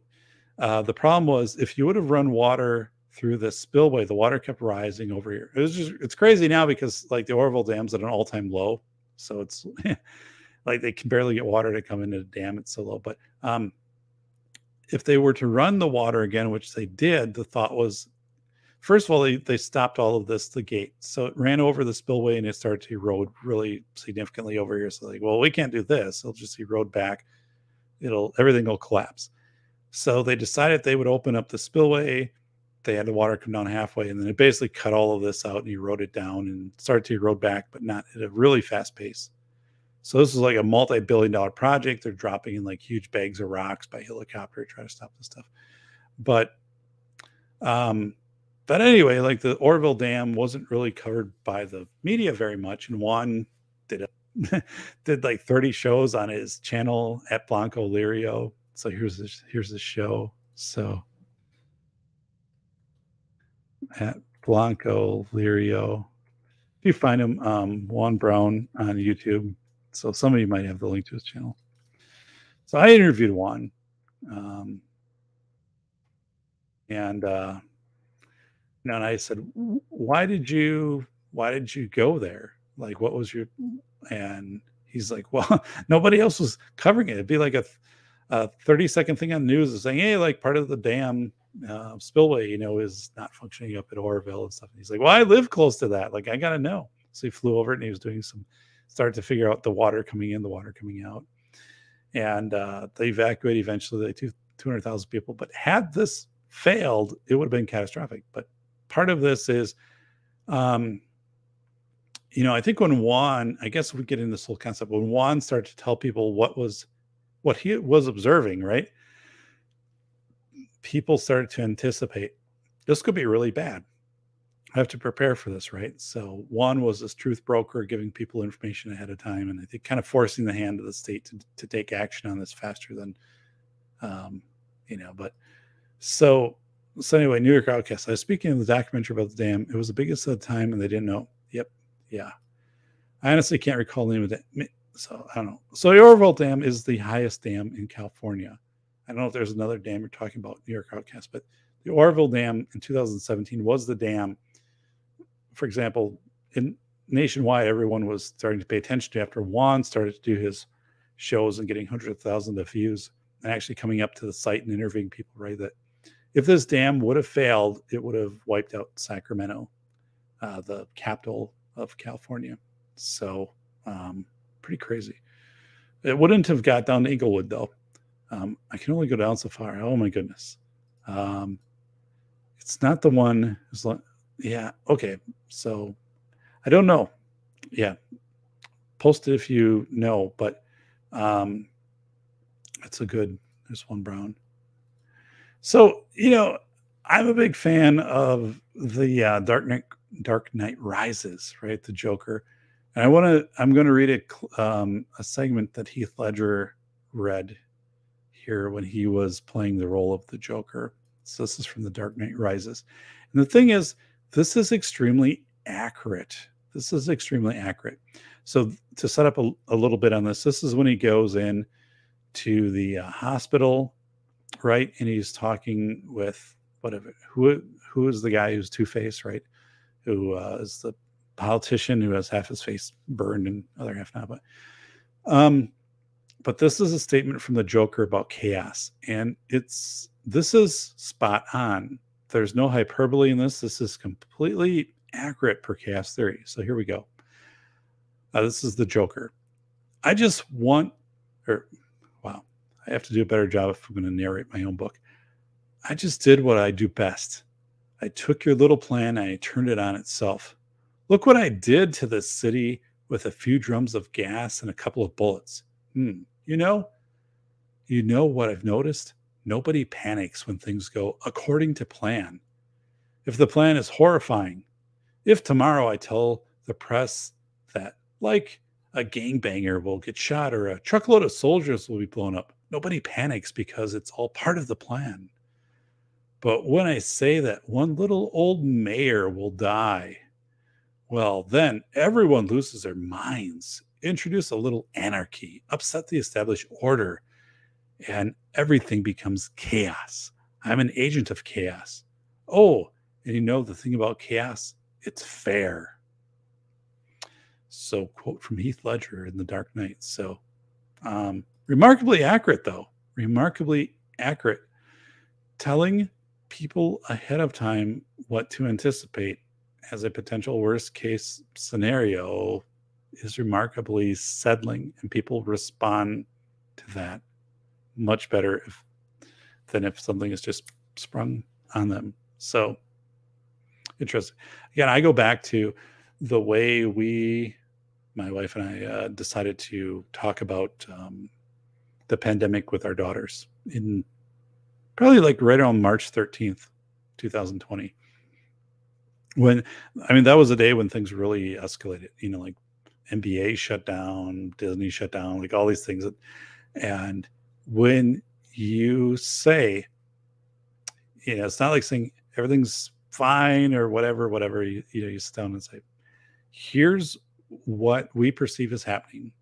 uh, the problem was if you would have run water through the spillway, the water kept rising over here. It was just it's crazy now because like the Oroville Dam's at an all-time low. So it's like they can barely get water to come into the dam. It's so low. But um if they were to run the water again, which they did, the thought was first of all, they, they stopped all of this, the gate. So it ran over the spillway and it started to erode really significantly over here. So like, well, we can't do this. It'll just erode back. It'll everything will collapse. So they decided they would open up the spillway they had the water come down halfway, and then it basically cut all of this out and erode it down and started to erode back, but not at a really fast pace. So this is like a multi-billion dollar project. They're dropping in like huge bags of rocks by helicopter to try to stop this stuff. But um but anyway, like the Oroville Dam wasn't really covered by the media very much. And Juan did a did like 30 shows on his channel at Blanco Lirio. So here's this here's the show. So at Blanco Lirio. If you find him, um, Juan Browne on YouTube. So some of you might have the link to his channel. So I interviewed Juan. Um, and uh, you know, and I said, "Why did you? Why did you go there? Like, what was your?" And he's like, "Well, nobody else was covering it. It'd be like a, a thirty second thing on the news is saying, hey, like part of the dam uh, spillway, you know, is not functioning up at Oroville and stuff." And he's like, "Well, I live close to that. Like, I gotta know." So he flew over and he was doing some, started to figure out the water coming in, the water coming out, and uh, they evacuated eventually they hundred thousand people. But had this failed, it would have been catastrophic. But part of this is, um, you know, I think when Juan, I guess we get into this whole concept when Juan started to tell people what was what he was observing, right? People started to anticipate this could be really bad. I have to prepare for this, right? So Juan was this truth broker giving people information ahead of time, and I think kind of forcing the hand of the state to, to take action on this faster than, um, you know. But so so anyway, New York Outcast. I was speaking in the documentary about the dam. It was the biggest at the time, and they didn't know. Yep, yeah. I honestly can't recall the name of it. So I don't know. So the Oroville Dam is the highest dam in California. I don't know if there's another dam you're talking about, New York Outcast, but the Oroville Dam in 2017 was the dam. For example, in nationwide, everyone was starting to pay attention to after Juan started to do his shows and getting hundreds of thousands of views and actually coming up to the site and interviewing people. Right, that if this dam would have failed, it would have wiped out Sacramento, uh, the capital of California. So, um, pretty crazy. It wouldn't have got down to Inglewood though. Um, I can only go down so far. Oh my goodness. Um, it's not the one. Yeah. Okay. So, I don't know. Yeah. Post it if you know, but um, that's a good. There's Juan Browne. So, you know, I'm a big fan of the uh, Dark Knight Dark Knight Rises, right? The Joker. And I want to I'm going to read a um, a segment that Heath Ledger read here when he was playing the role of the Joker. So this is from the Dark Knight Rises. And the thing is, this is extremely accurate. This is extremely accurate. So to set up a, a little bit on this, this is when he goes in to the uh, hospital right? And he's talking with whatever who who is the guy who's Two Face, right? Who uh, is the politician who has half his face burned and other half not. But um, but this is a statement from the Joker about chaos, and it's this is spot on. There's no hyperbole in this. This is completely accurate per chaos theory. So here we go. Uh, this is the Joker. I just want, or wow, I have to do a better job if I'm going to narrate my own book. I just did what I do best. I took your little plan and I turned it on itself. Look what I did to this city with a few drums of gas and a couple of bullets. Hmm. You know, you know what I've noticed? Nobody panics when things go according to plan. If the plan is horrifying, if tomorrow I tell the press that, like, a gangbanger will get shot or a truckload of soldiers will be blown up, nobody panics because it's all part of the plan. But when I say that one little old mayor will die, well, then everyone loses their minds. Introduce a little anarchy, upset the established order, and everything becomes chaos. I'm an agent of chaos. Oh, and you know the thing about chaos? It's fair. So, quote from Heath Ledger in The Dark Knight. So, um, remarkably accurate, though. Remarkably accurate. Telling people ahead of time what to anticipate as a potential worst case scenario is remarkably settling, and people respond to that much better if, than if something is just sprung on them. So interesting. Again, I go back to the way we, my wife and I, uh, decided to talk about um, the pandemic with our daughters in probably like right around March 13th, 2020. When, I mean, that was a day when things really escalated, you know, like NBA shut down, Disney shut down, like all these things. And when you say, you know, it's not like saying everything's fine or whatever, whatever, you, you know, you sit down and say, here's what we perceive as happening.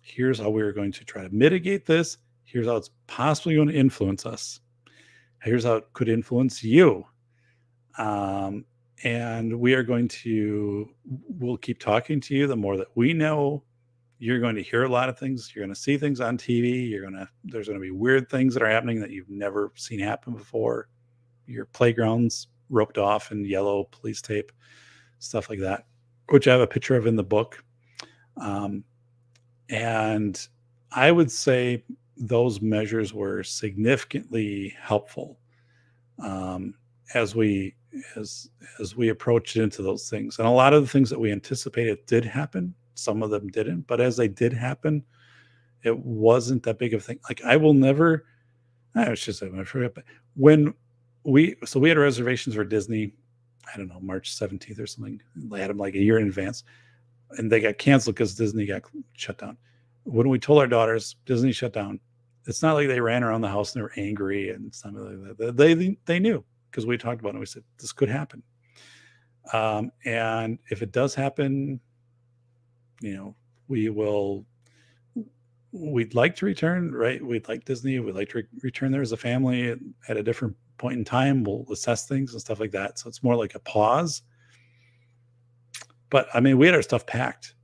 Here's how we're going to try to mitigate this. Here's how it's possibly going to influence us. Here's how it could influence you. Um, and we are going to we'll keep talking to you. The more that we know you're going to hear a lot of things. You're going to see things on tv you're going to there's going to be weird things that are happening that you've never seen happen before. Your playgrounds roped off in yellow police tape stuff like that which i have a picture of in the book. Um, and i would say those measures were significantly helpful um, as we as as we approached into those things. And a lot of the things that we anticipated did happen. Some of them didn't. But as they did happen it wasn't that big of a thing. Like i will never i was just i forget but when we so we had reservations for disney i don't know march 17th or something. They had them like a year in advance. And they got canceled because disney got shut down. When we told our daughters disney shut down it's not like they ran around the house and they were angry and something like that. They they knew because we talked about it. We said this could happen, um, and if it does happen, you know, we will. We'd like to return, right? We'd like Disney. We'd like to re- return there as a family at, a different point in time. We'll assess things and stuff like that. So it's more like a pause. But I mean, we had our stuff packed,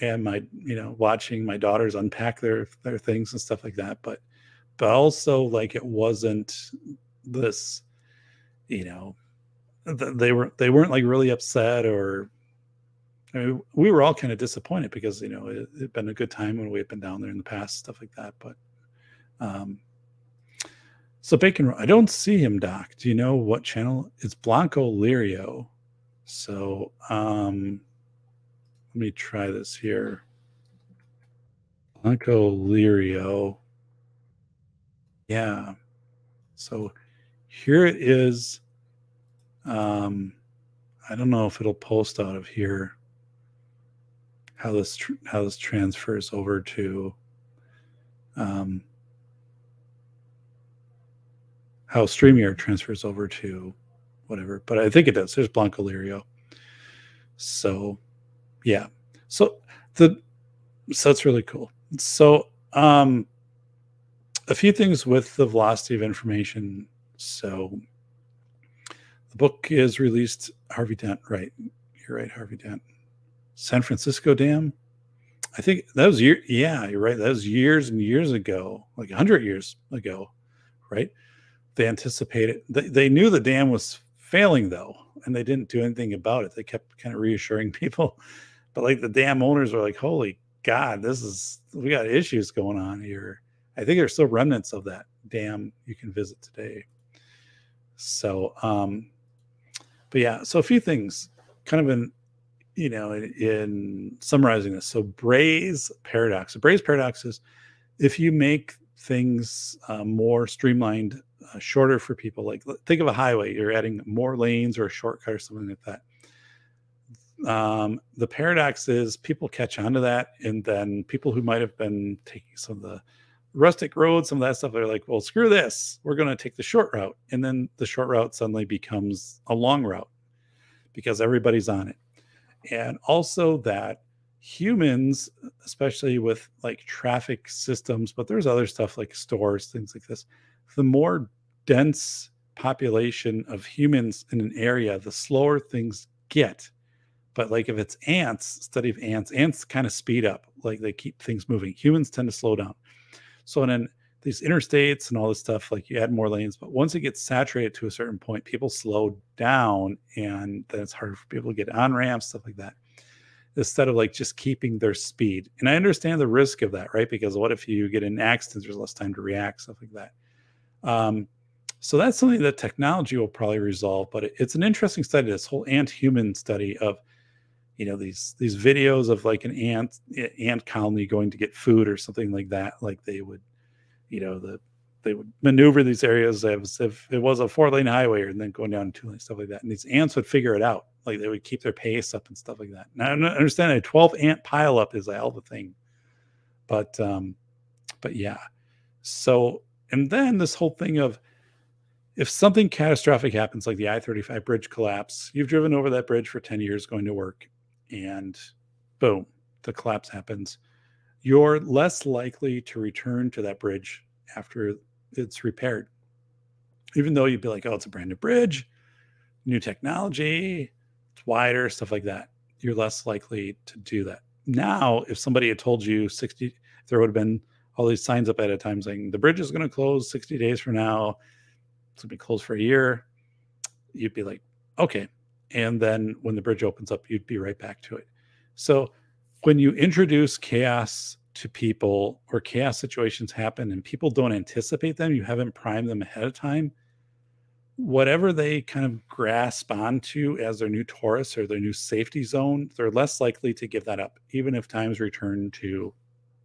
and my, you know, watching my daughters unpack their their things and stuff like that. But, but also like it wasn't this you know they were they weren't like really upset or I mean, we were all kind of disappointed because you know it had been a good time when we had been down there in the past, stuff like that. But um, so Bacon, I don't see him, Doc. Do you know what channel? It's Blanco Lirio. So um, let me try this here. Blanco Lirio. Yeah. So here it is. Um, I don't know if it'll post out of here how this tr- how this transfers over to um, how StreamYard transfers over to whatever, but I think it does. There's Blanco Lirio. So, yeah. So the so that's really cool. So, um, a few things with the velocity of information so the book is released. Harvey Dent, right? You're right, Harvey Dent. San Francisco Dam. I think that was year. Yeah, you're right. That was years and years ago, like hundred years ago, right? They anticipated. They, they knew the dam was failing though, and they didn't do anything about it. They kept kind of reassuring people, but like the dam owners were like, "Holy God, this is we got issues going on here." I think there's still remnants of that dam you can visit today. So, um, but yeah, so a few things kind of in, you know, in, in summarizing this. So Braess' paradox, so Braess' paradox is if you make things uh, more streamlined, uh, shorter for people, like think of a highway, you're adding more lanes or a shortcut or something like that. Um, the paradox is people catch on to that, and then people who might have been taking some of the rustic roads, some of that stuff, they're like, well, screw this. We're going to take the short route. And then the short route suddenly becomes a long route because everybody's on it. And also that humans, especially with like traffic systems, but there's other stuff like stores, things like this, the more dense population of humans in an area, the slower things get. But like if it's ants, study of ants, ants kind of speed up, like they keep things moving. Humans tend to slow down. So then these interstates and all this stuff, like you add more lanes, but once it gets saturated to a certain point, people slow down and then it's harder for people to get on ramps, stuff like that. Instead of like just keeping their speed. And I understand the risk of that, right? Because what if you get in an accident, there's less time to react, stuff like that. Um, So that's something that technology will probably resolve. But it- it's an interesting study. This whole ant-human study of, you know, these these videos of like an ant ant colony going to get food or something like that. Like they would, you know, the they would maneuver these areas as if it was a four lane highway and then going down two lane stuff like that. And these ants would figure it out. Like they would keep their pace up and stuff like that. Now I understand a 12 ant pile up is a hell of a thing. But um, but yeah. So and then this whole thing of if something catastrophic happens, like the I 35 bridge collapse, you've driven over that bridge for 10 years going to work, and boom, the collapse happens. You're less likely to return to that bridge after it's repaired. Even though you'd be like, oh, it's a brand new bridge, new technology, it's wider, stuff like that. You're less likely to do that. Now, if somebody had told you 60, there would have been all these signs up at a time saying the bridge is going to close 60 days from now, it's going to be closed for a year, you'd be like, okay. And then when the bridge opens up, you'd be right back to it. So when you introduce chaos to people or chaos situations happen and people don't anticipate them, you haven't primed them ahead of time, whatever they kind of grasp onto as their new Taurus or their new safety zone, they're less likely to give that up, even if times return to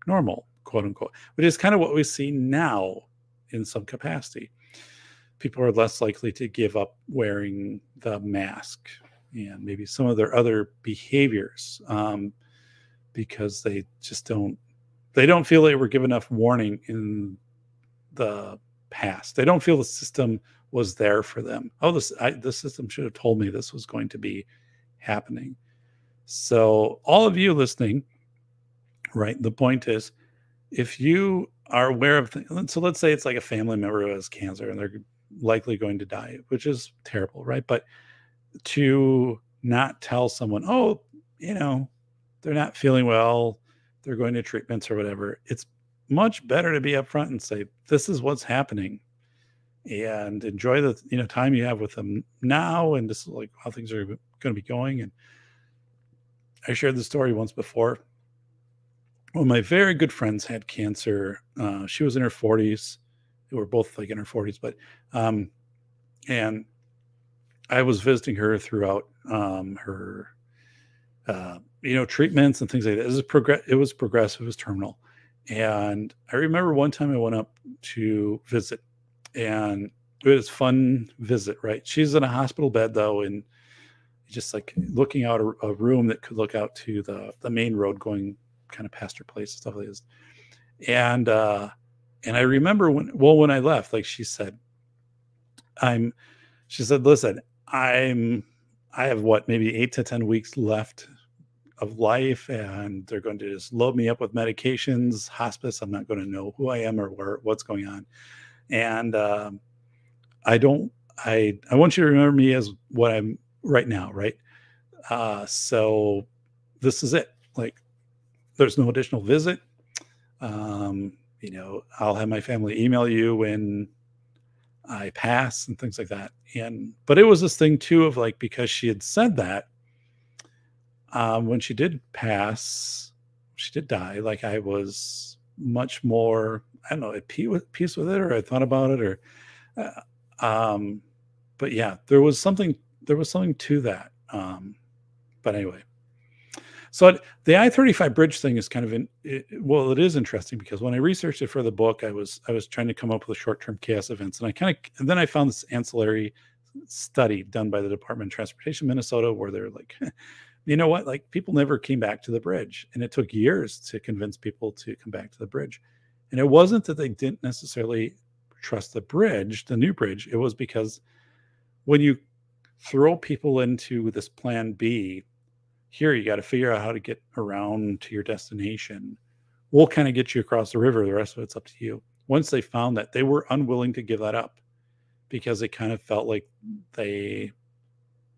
normal, quote unquote, which is kind of what we see now in some capacity. People are less likely to give up wearing the mask and maybe some of their other behaviors um, because they just don't they don't feel they were given enough warning in the past. They don't feel the system was there for them. Oh, this I, the system should have told me this was going to be happening. So, all of you listening, right? The point is, if you are aware of things, so let's say it's like a family member who has cancer and they're likely going to die, which is terrible, right? But to not tell someone, oh, you know, they're not feeling well, they're going to treatments or whatever, it's much better to be upfront and say, this is what's happening and enjoy the you know time you have with them now and just like how things are going to be going and i shared the story once before one of my very good friends had cancer uh, she was in her 40s we were both like in her 40s but um and i was visiting her throughout um her uh you know treatments and things like that. It was progress it was progressive it was terminal. And i remember one time i went up to visit and it was fun visit right? She's in a hospital bed though and just like looking out a, a, room that could look out to the the main road going kind of past her place and stuff like this. And uh and i remember when well when i left like she said i'm she said listen i'm i have what maybe eight to ten weeks left of life and they're going to just load me up with medications hospice i'm not going to know who i am or where what's going on and um, I don't. I I want you to remember me as what I'm right now, right? Uh, so this is it. Like, there's no additional visit. Um, you know, I'll have my family email you when I pass and things like that. And but it was this thing too of like because she had said that um, when she did pass, she did die. Like I was much more I don't know, at peace with it, or I thought about it, or, uh, um, but yeah, there was something, there was something to that. Um, but anyway, so the I-35 bridge thing is kind of in, it, well, it is interesting because when I researched it for the book, I was, I was trying to come up with short-term chaos events, and I kind of, and then I found this ancillary study done by the Department of Transportation, Minnesota, where they're like, you know what, like people never came back to the bridge, and it took years to convince people to come back to the bridge. And it wasn't that they didn't necessarily trust the bridge, the new bridge. It was because when you throw people into this plan B, here you got to figure out how to get around to your destination. We'll kind of get you across the river. The rest of it's up to you. Once they found that, they were unwilling to give that up because they kind of felt like they,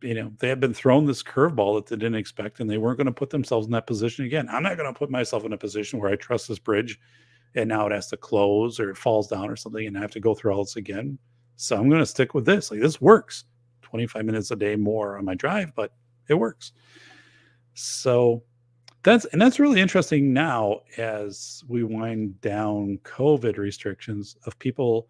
you know, they had been thrown this curveball that they didn't expect and they weren't going to put themselves in that position again. I'm not going to put myself in a position where I trust this bridge and now it has to close or it falls down or something and I have to go through all this again. So I'm going to stick with this. Like this works 25 minutes a day more on my drive, but it works. So that's and that's really interesting now as we wind down COVID restrictions of people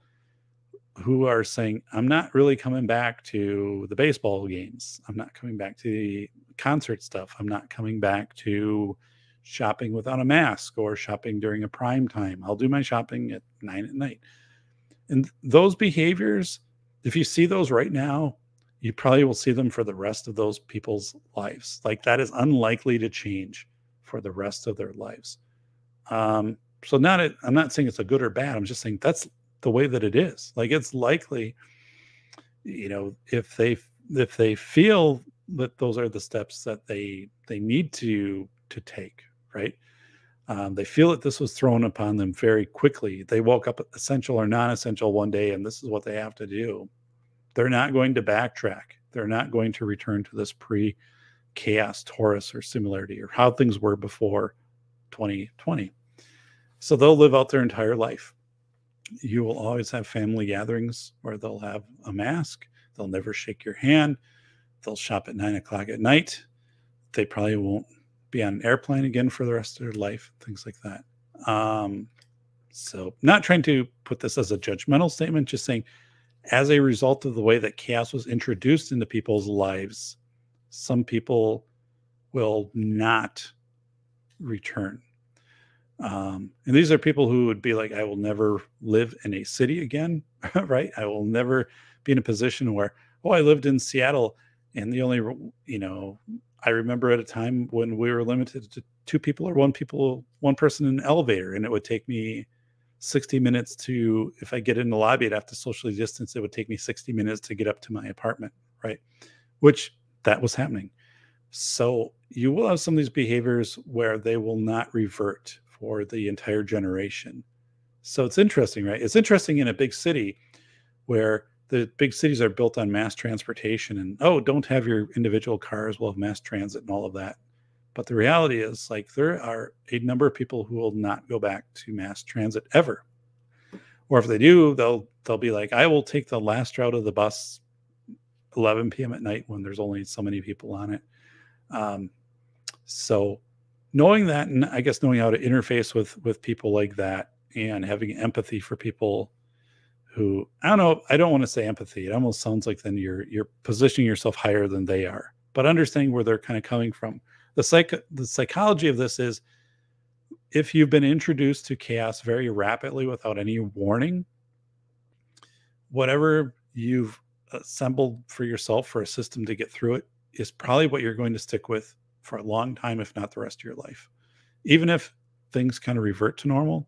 who are saying, I'm not really coming back to the baseball games. I'm not coming back to the concert stuff. I'm not coming back to shopping without a mask or shopping during a prime time. I'll do my shopping at nine at night. And those behaviors, if you see those right now, you probably will see them for the rest of those people's lives. Like that is unlikely to change for the rest of their lives. Um, so not I'm not saying it's a good or bad. I'm just saying that's the way that it is. Like it's likely, you know, if they if they feel that those are the steps that they they need to to take, right? Um, they feel that this was thrown upon them very quickly. They woke up essential or non-essential one day, and this is what they have to do. They're not going to backtrack. They're not going to return to this pre-chaos Taurus or similarity or how things were before 2020. So they'll live out their entire life. You will always have family gatherings where they'll have a mask. They'll never shake your hand. They'll shop at nine o'clock at night. They probably won't be on an airplane again for the rest of their life, things like that. Um, so, not trying to put this as a judgmental statement, just saying, as a result of the way that chaos was introduced into people's lives, some people will not return um, and these are people who would be like, I will never live in a city again, right? I will never be in a position where, oh, I lived in Seattle and the only, you know, I remember at a time when we were limited to two people or one people, one person in an elevator, and it would take me 60 minutes to, if I get in the lobby, I'd have to socially distance. It would take me 60 minutes to get up to my apartment, right? Which that was happening. So you will have some of these behaviors where they will not revert for the entire generation. So it's interesting, right? It's interesting in a big city where the big cities are built on mass transportation and oh, don't have your individual cars, we'll have mass transit and all of that. But the reality is like there are a number of people who will not go back to mass transit ever. Or if they do, they'll they'll be like, I will take the last route of the bus 11 p.m. at night when there's only so many people on it. Um, so knowing that and i guess knowing how to interface with with people like that and having empathy for people who i don't know i don't want to say empathy it almost sounds like then you're you're positioning yourself higher than they are but understanding where they're kind of coming from the psych the psychology of this is if you've been introduced to chaos very rapidly without any warning whatever you've assembled for yourself for a system to get through it is probably what you're going to stick with for a long time, if not the rest of your life. Even if things kind of revert to normal,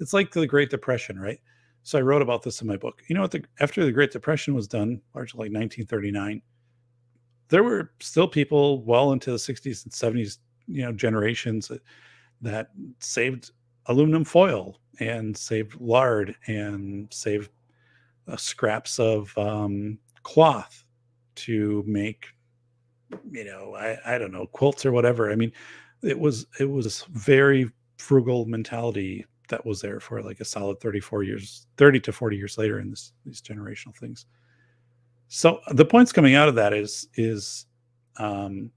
it's like the Great Depression, right? So I wrote about this in my book. You know what? The, after the Great Depression was done, largely like 1939, there were still people well into the 60s and 70s, you know, generations that, that saved aluminum foil and saved lard and saved uh, scraps of um, cloth to make you know, I, I don't know, quilts or whatever. I mean, it was it was very frugal mentality that was there for like a solid 34 years, 30 to 40 years later in this these generational things. So the points coming out of that is is um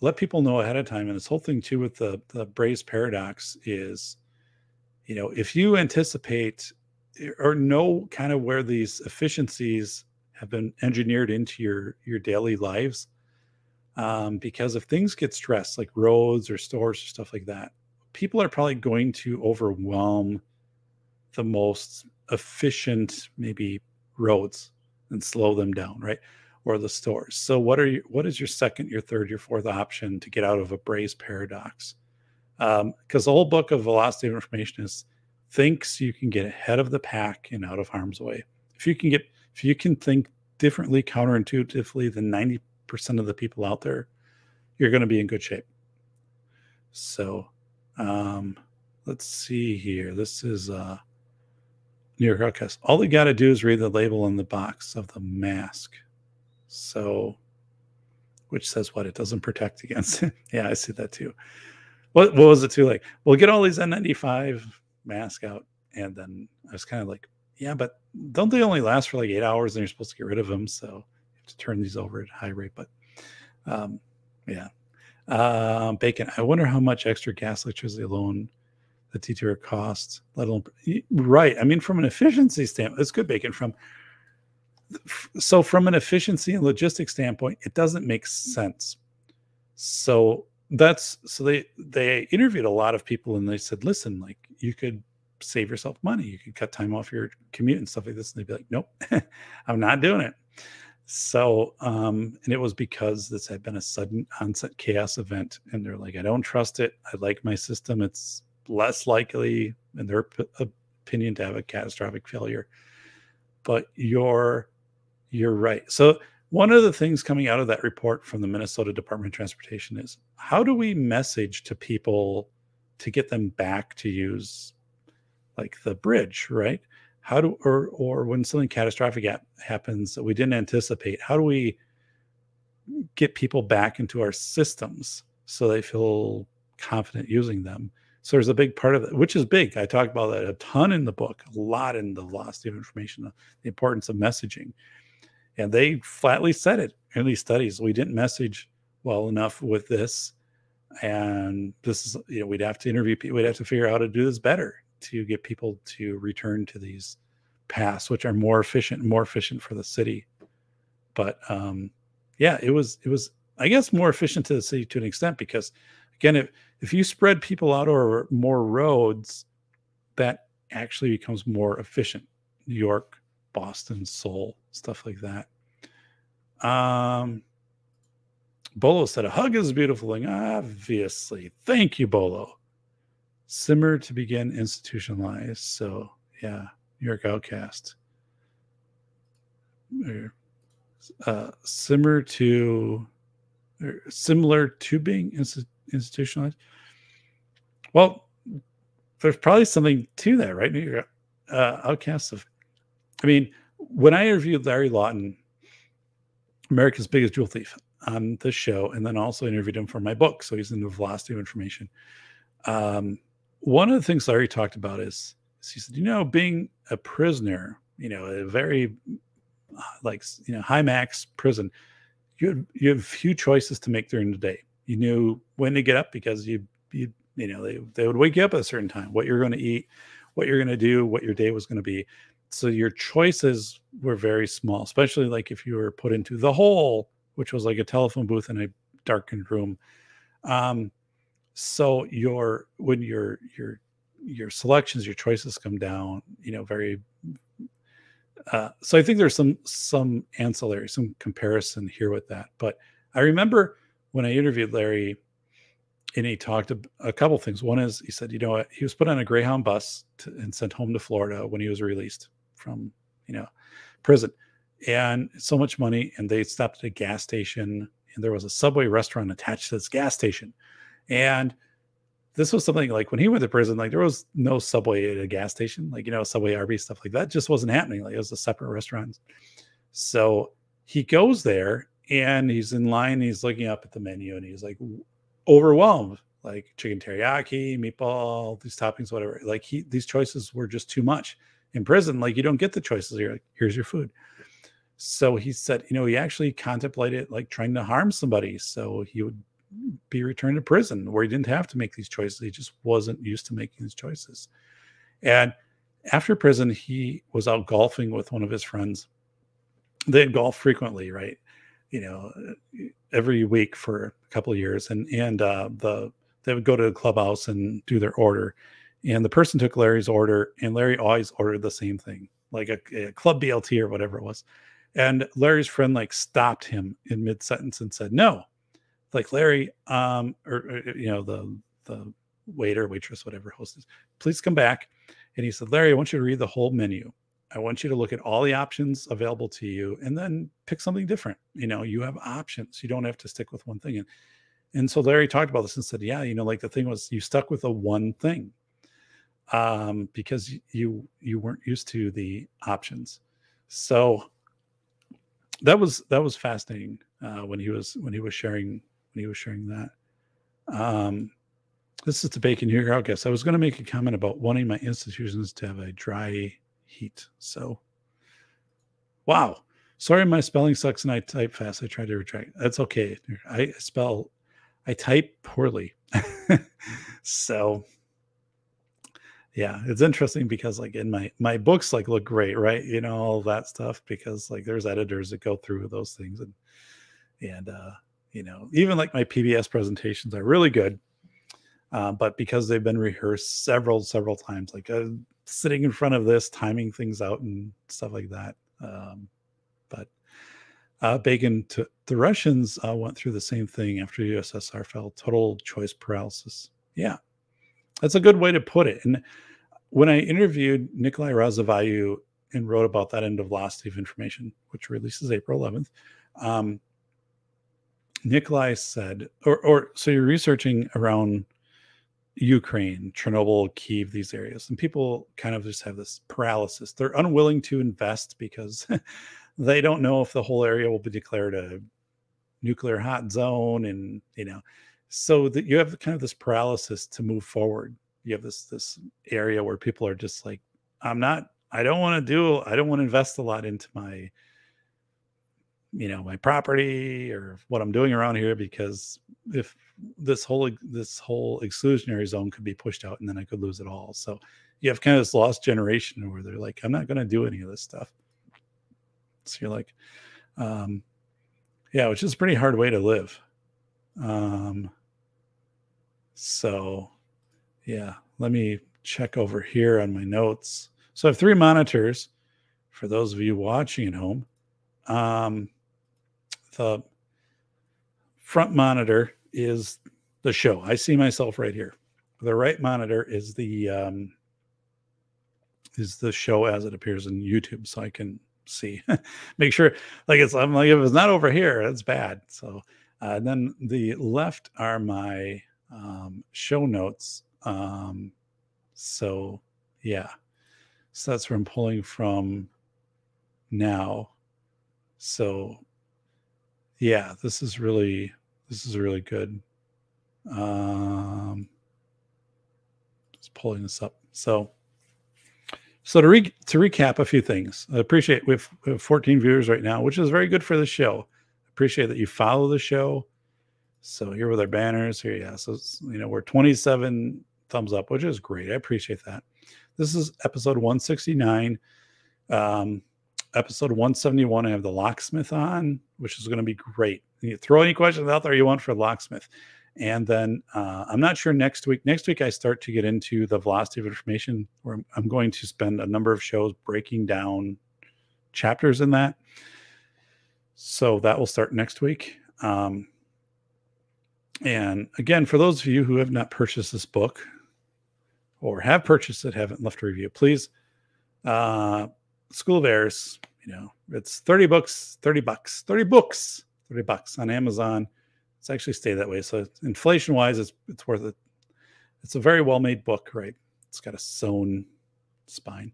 let people know ahead of time. And this whole thing too with the the Braess' paradox is, you know, if you anticipate or know kind of where these efficiencies have been engineered into your your daily lives um, because if things get stressed like roads or stores or stuff like that people are probably going to overwhelm the most efficient maybe roads and slow them down right or the stores so what are you what is your second your third your fourth option to get out of a Braess' paradox because um, the whole book of velocity of information is thinks you can get ahead of the pack and out of harm's way if you can get if you can think differently, counterintuitively than 90% of the people out there, you're going to be in good shape. So, um, let's see here. This is uh, New York Outcast. All you got to do is read the label on the box of the mask. So, which says what? It doesn't protect against it. yeah, I see that too. What, what was it too like? We'll get all these N95 mask out. And then I was kind of like, yeah, but don't they only last for like eight hours and you're supposed to get rid of them? So you have to turn these over at high rate. But um, yeah. Uh, bacon. I wonder how much extra gas electricity alone the deter costs, let alone right. I mean, from an efficiency standpoint, it's good bacon. From so from an efficiency and logistics standpoint, it doesn't make sense. So that's so they they interviewed a lot of people and they said, listen, like you could save yourself money, you could cut time off your commute and stuff like this. And they'd be like, nope, I'm not doing it. So, um, and it was because this had been a sudden onset chaos event, and they're like, I don't trust it. I like my system. It's less likely, in their opinion, to have a catastrophic failure. But you're you're right. So one of the things coming out of that report from the Minnesota Department of Transportation is how do we message to people to get them back to use like the bridge, right? How do or or when something catastrophic happens that we didn't anticipate, how do we get people back into our systems so they feel confident using them? So there's a big part of it, which is big. I talk about that a ton in the book, a lot in the velocity of information, the importance of messaging. And they flatly said it in these studies. We didn't message well enough with this. And this is, you know, we'd have to interview people, we'd have to figure out how to do this better to get people to return to these paths, which are more efficient, more efficient for the city. But um, yeah, it was, it was, I guess, more efficient to the city to an extent because, again, if if you spread people out over more roads, that actually becomes more efficient. New York, Boston, Seoul, stuff like that. Um, Bolo said, A hug is a beautiful thing. Obviously. Thank you, Bolo. Simmer to begin institutionalized. So, yeah, New York Outcast. Uh, simmer to, similar to being institutionalized. Well, there's probably something to that, right? New York uh, Outcasts of I mean, when I interviewed Larry Lawton, America's Biggest Jewel Thief, on the show, and then also interviewed him for my book, so he's in the velocity of information. Um, one of the things Larry talked about is, is he said, you know, being a prisoner, you know, a very like you know high max prison, you have, you have few choices to make during the day. You knew when to get up because you you you know they they would wake you up at a certain time, what you're going to eat, what you're going to do, what your day was going to be so your choices were very small, especially like if you were put into the hole, which was like a telephone booth in a darkened room. Um, so your when your your your selections, your choices come down, you know, very. Uh, so I think there's some some ancillary, some comparison here with that. But I remember when I interviewed Larry, and he talked a, a couple things. One is he said, you know, what? he was put on a Greyhound bus to, and sent home to Florida when he was released from you know prison. And so much money and they stopped at a gas station and there was a subway restaurant attached to this gas station. And this was something like when he went to prison like there was no subway at a gas station like you know subway rb stuff like that. Just wasn't happening. Like it was a separate restaurant. So he goes there and he's in line he's looking up at the menu and he's like overwhelmed like chicken teriyaki meatball these toppings whatever like he these choices were just too much in prison, like you don't get the choices. You're like, here's your food. So he said, you know, he actually contemplated like trying to harm somebody. So he would be returned to prison where he didn't have to make these choices. He just wasn't used to making these choices. And after prison, he was out golfing with one of his friends. They golf frequently, right? You know, every week for a couple years. And and uh, the they would go to the clubhouse and do their order. And the person took Larry's order, and Larry always ordered the same thing, like a, a club BLT or whatever it was. And Larry's friend like stopped him in mid sentence and said, "No, like Larry, um, or, or you know the the waiter, waitress, whatever host is, please come back." And he said, "Larry, I want you to read the whole menu. I want you to look at all the options available to you, and then pick something different. You know, you have options. You don't have to stick with one thing." And and so Larry talked about this and said, "Yeah, you know, like the thing was you stuck with the one thing." um, because you you weren't used to the options. So that was that was fascinating uh, when he was when he was sharing when he was sharing that. Um, this is the bacon here. I guess I was going to make a comment about wanting my institutions to have a dry heat. So, wow. Sorry, my spelling sucks and I type fast. I tried to retract. That's okay. I spell, I type poorly. so, yeah, it's interesting because like in my my books like look great, right? You know all that stuff because like there's editors that go through those things and and uh, you know even like my PBS presentations are really good, uh, but because they've been rehearsed several several times, like uh, sitting in front of this, timing things out and stuff like that. Um, but uh, Bacon to the Russians uh, went through the same thing after the USSR fell, total choice paralysis. Yeah, that's a good way to put it. And when I interviewed Nikolai Razavayu and wrote about that end of velocity of information, which releases April 11th, um, Nikolai said, or, or so you're researching around Ukraine, Chernobyl, Kiev, these areas, and people kind of just have this paralysis. They're unwilling to invest because they don't know if the whole area will be declared a nuclear hot zone, and you know, so that you have kind of this paralysis to move forward you have this this area where people are just like i'm not i don't want to do i don't want to invest a lot into my you know my property or what i'm doing around here because if this whole this whole exclusionary zone could be pushed out and then i could lose it all so you have kind of this lost generation where they're like i'm not going to do any of this stuff so you're like um yeah which is a pretty hard way to live um so yeah, let me check over here on my notes. So I have three monitors for those of you watching at home. Um, the front monitor is the show. I see myself right here. The right monitor is the um, is the show as it appears in YouTube, so I can see. Make sure, like it's I'm like if it's not over here, that's bad. So uh, then the left are my um, show notes um, so yeah, so that's where I'm pulling from now. So yeah, this is really this is really good. Um, just pulling this up. So so to re- to recap a few things, I appreciate we have, we have 14 viewers right now, which is very good for the show. Appreciate that you follow the show. So here with our banners here, yeah. So you know we're 27 thumbs up, which is great. I appreciate that. This is episode 169. Um, episode 171, I have the locksmith on, which is going to be great. You throw any questions out there you want for locksmith. And then uh, I'm not sure next week. Next week, I start to get into the velocity of information, where I'm going to spend a number of shows breaking down chapters in that. So that will start next week. Um, and again, for those of you who have not purchased this book, or have purchased it, haven't left a review, please. Uh, School of Errors, you know, it's 30 books, 30 bucks, 30 books, 30 bucks on Amazon. It's actually stayed that way. So inflation wise, it's it's worth it. It's a very well made book, right? It's got a sewn spine.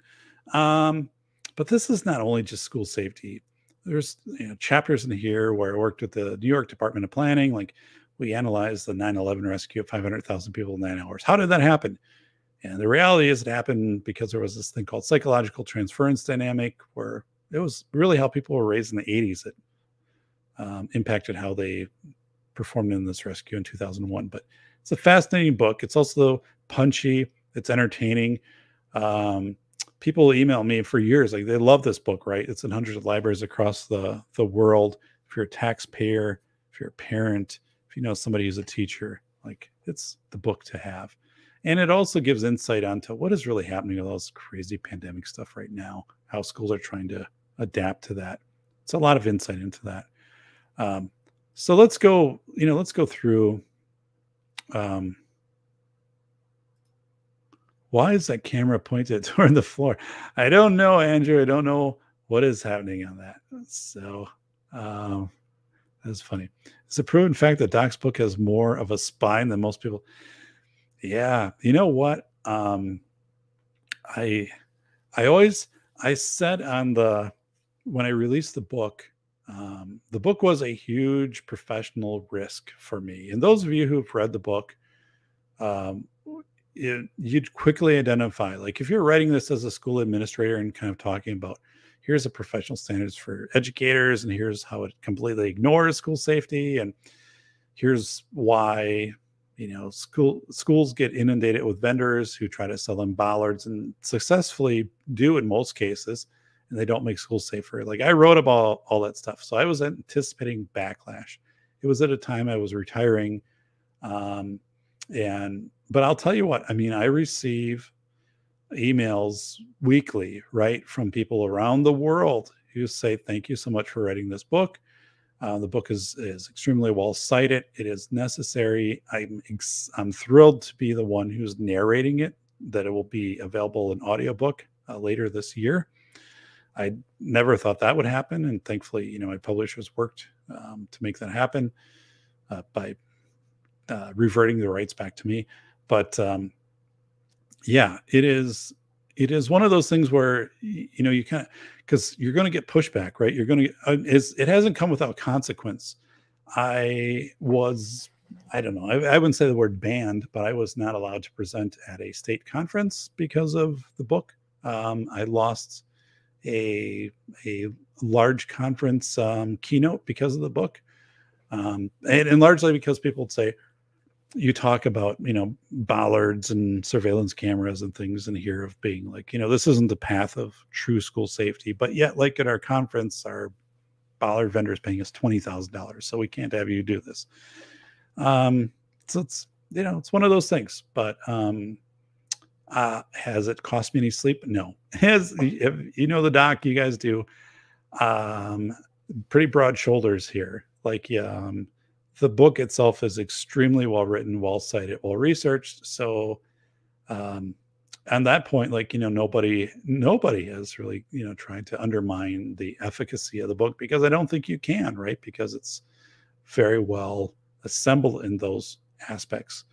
Um, but this is not only just school safety. There's you know chapters in here where I worked with the New York Department of Planning. Like we analyzed the 9/11 rescue of 500,000 people in nine hours. How did that happen? And the reality is, it happened because there was this thing called psychological transference dynamic, where it was really how people were raised in the 80s that um, impacted how they performed in this rescue in 2001. But it's a fascinating book. It's also punchy, it's entertaining. Um, people email me for years, like they love this book, right? It's in hundreds of libraries across the, the world. If you're a taxpayer, if you're a parent, if you know somebody who's a teacher, like it's the book to have. And it also gives insight onto what is really happening with all this crazy pandemic stuff right now, how schools are trying to adapt to that. It's a lot of insight into that. Um, so let's go, you know, let's go through. Um, why is that camera pointed toward the floor? I don't know, Andrew. I don't know what is happening on that. So um, that's funny. It's a proven fact that Doc's book has more of a spine than most people. Yeah, you know what? Um, I I always I said on the when I released the book, um, the book was a huge professional risk for me. And those of you who've read the book, um, it, you'd quickly identify like if you're writing this as a school administrator and kind of talking about here's a professional standards for educators and here's how it completely ignores school safety and here's why you know, school schools get inundated with vendors who try to sell them bollards and successfully do in most cases, and they don't make schools safer. Like I wrote about all that stuff, so I was anticipating backlash. It was at a time I was retiring, um, and but I'll tell you what, I mean, I receive emails weekly, right, from people around the world who say, "Thank you so much for writing this book." Uh, the book is is extremely well cited. It is necessary. I'm ex- I'm thrilled to be the one who's narrating it. That it will be available in audiobook uh, later this year. I never thought that would happen, and thankfully, you know, my publishers worked um, to make that happen uh, by uh, reverting the rights back to me. But um, yeah, it is it is one of those things where you know you can't because you're going to get pushback right? You're going to uh, is it hasn't come without consequence. I was i don't know I, I, wouldn't say the word banned but i was not allowed to present at a state conference because of the book. Um, i lost a a large conference um, keynote because of the book. Um, and, and largely because people would say you talk about you know bollards and surveillance cameras and things in here of being like you know this isn't the path of true school safety but yet like at our conference our bollard vendor is paying us $20000 so we can't have you do this. Um so it's you know it's one of those things but um uh has it cost me any sleep? No. Has you know the doc you guys do. Um pretty broad shoulders here like um the book itself is extremely well written, well cited, well researched. So, um, on that point, like you know, nobody nobody has really you know tried to undermine the efficacy of the book because I don't think you can, right? Because it's very well assembled in those aspects,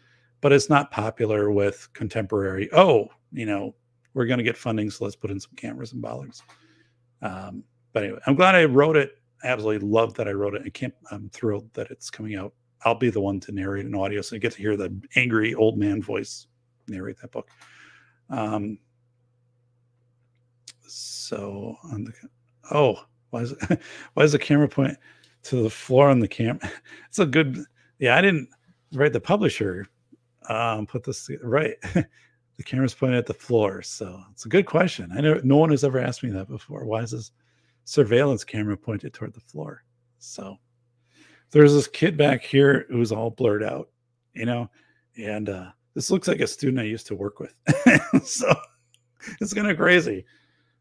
but it's not popular with contemporary. Oh, you know, we're going to get funding, so let's put in some cameras and bollards. Um, but anyway, I'm glad I wrote it absolutely love that I wrote it. I can't, I'm thrilled that it's coming out. I'll be the one to narrate an audio. So I get to hear the angry old man voice narrate that book. Um, so on the, oh, why is it, why is the camera point to the floor on the camera? It's a good, yeah, I didn't write the publisher, um, put this right. the camera's pointing at the floor. So it's a good question. I know no one has ever asked me that before. Why is this? Surveillance camera pointed toward the floor. So there's this kid back here who's all blurred out, you know, and uh, this looks like a student I used to work with. so it's kind of crazy.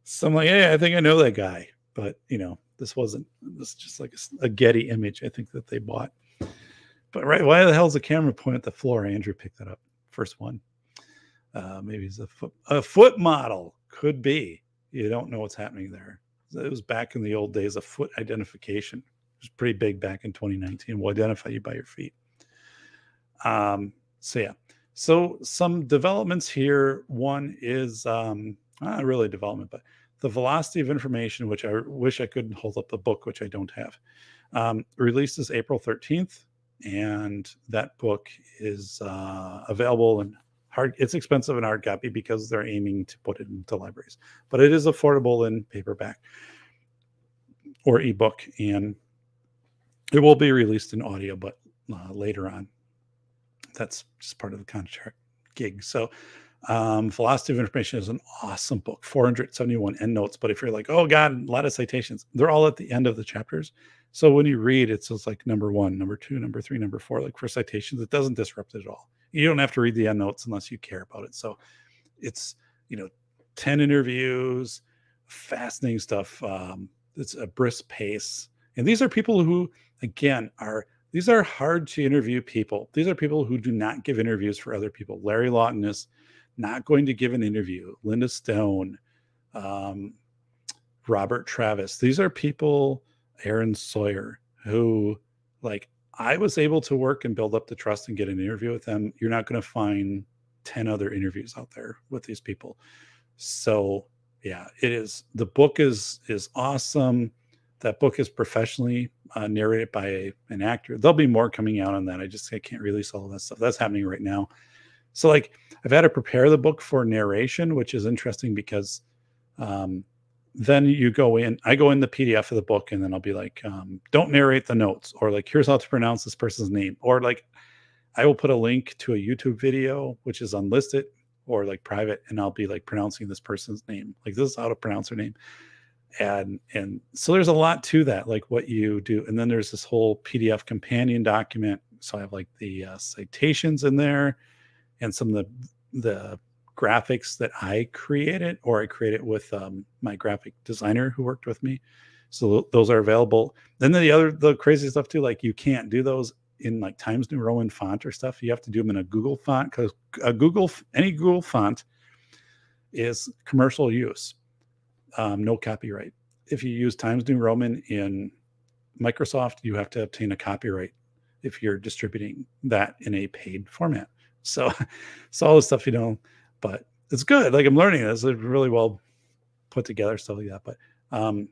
So I'm like, hey, I think I know that guy, but you know, this wasn't. This is just like a, a Getty image. I think that they bought. But right, why the hell is the camera point at the floor? Andrew picked that up. First one. Uh, maybe it's a foot a foot model. Could be. You don't know what's happening there. It was back in the old days of foot identification. It was pretty big back in 2019. We'll identify you by your feet. Um, so yeah. So some developments here. One is um, not really development, but the velocity of information, which I wish I could hold up the book, which I don't have. Um, releases April 13th, and that book is uh, available in it's expensive in hard copy because they're aiming to put it into libraries but it is affordable in paperback or ebook and it will be released in audio but uh, later on. That's just part of the contract gig. So um, velocity of information is an awesome book 471 endnotes but if you're like oh god a lot of citations they're all at the end of the chapters. So when you read it's just like number one number two number three number four like for citations it doesn't disrupt it at all you don't have to read the end notes unless you care about it. So it's, you know, 10 interviews, fascinating stuff. Um, it's a brisk pace. And these are people who, again, are these are hard to interview people. These are people who do not give interviews for other people. Larry Lawton is not going to give an interview. Linda Stone, um, Robert Travis. These are people, Aaron Sawyer, who like I was able to work and build up the trust and get an interview with them. You're not going to find 10 other interviews out there with these people. So, yeah, it is the book is is awesome. That book is professionally uh, narrated by a, an actor. There'll be more coming out on that. I just I can't release all of that stuff. That's happening right now. So like I've had to prepare the book for narration, which is interesting because um, then you go in i go in the pdf of the book and then i'll be like um, don't narrate the notes or like here's how to pronounce this person's name or like I will put a link to a YouTube video which is unlisted or like private, and I'll be like pronouncing this person's name. Like this is how to pronounce her name. And and so there's a lot to that, like what you do. And then there's this whole PDF companion document. So I have like the uh, citations in there and some of the the graphics that I created or I created with um, my graphic designer who worked with me. So those are available. Then the other the crazy stuff too, like you can't do those in like Times New Roman font or stuff. You have to do them in a Google font because a Google any Google font is commercial use, um, no copyright. If you use Times New Roman in Microsoft, you have to obtain a copyright if you're distributing that in a paid format. So, so all the stuff you know, but it's good. Like I'm learning this. It's really well put together, stuff like that. But um,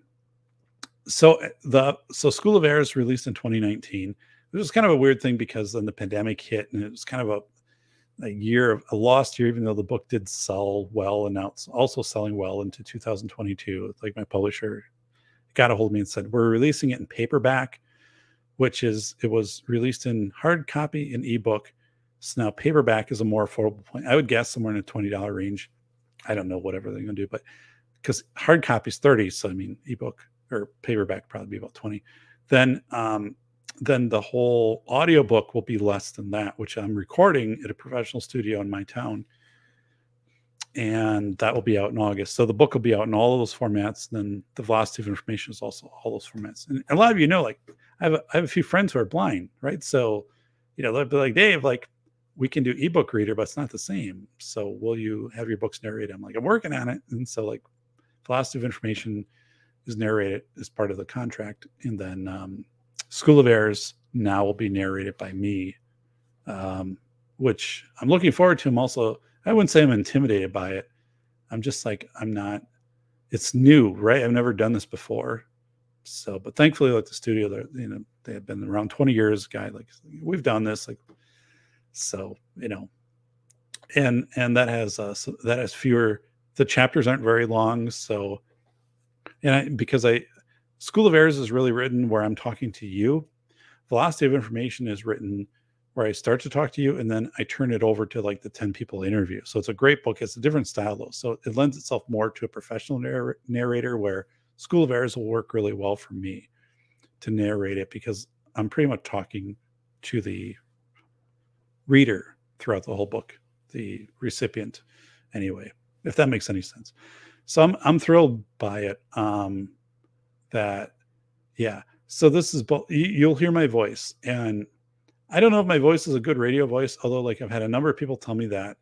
so eh, the so School of Errors released in 2019 it was kind of a weird thing because then the pandemic hit and it was kind of a, a year of a lost year, even though the book did sell well and now it's also selling well into 2022. Like my publisher got a hold of me and said, We're releasing it in paperback, which is it was released in hard copy and ebook. So now paperback is a more affordable point. I would guess somewhere in a $20 range. I don't know whatever they're gonna do, but because hard copy is 30, so I mean ebook or paperback probably be about 20. Then um then the whole audiobook will be less than that, which I'm recording at a professional studio in my town. And that will be out in August. So the book will be out in all of those formats. And Then the velocity of information is also all those formats. And a lot of you know, like I have a, I have a few friends who are blind, right? So, you know, they'll be like, Dave, like we can do ebook reader, but it's not the same. So will you have your books narrated? I'm like, I'm working on it. And so like velocity of information is narrated as part of the contract. And then um, School of Errors now will be narrated by me, um, which I'm looking forward to. I'm also, I wouldn't say I'm intimidated by it. I'm just like, I'm not, it's new, right? I've never done this before. So, but thankfully, like the studio, they you know, they have been around 20 years, guy, like we've done this, like, so, you know, and, and that has, uh, so that has fewer, the chapters aren't very long. So, and I, because I, School of Errors is really written where I'm talking to you. Velocity of Information is written where I start to talk to you and then I turn it over to like the 10 people interview. So it's a great book. It's a different style though. So it lends itself more to a professional narr- narrator where School of Errors will work really well for me to narrate it because I'm pretty much talking to the reader throughout the whole book, the recipient anyway, if that makes any sense. So I'm, I'm thrilled by it. Um, that yeah so this is both you'll hear my voice and i don't know if my voice is a good radio voice although like i've had a number of people tell me that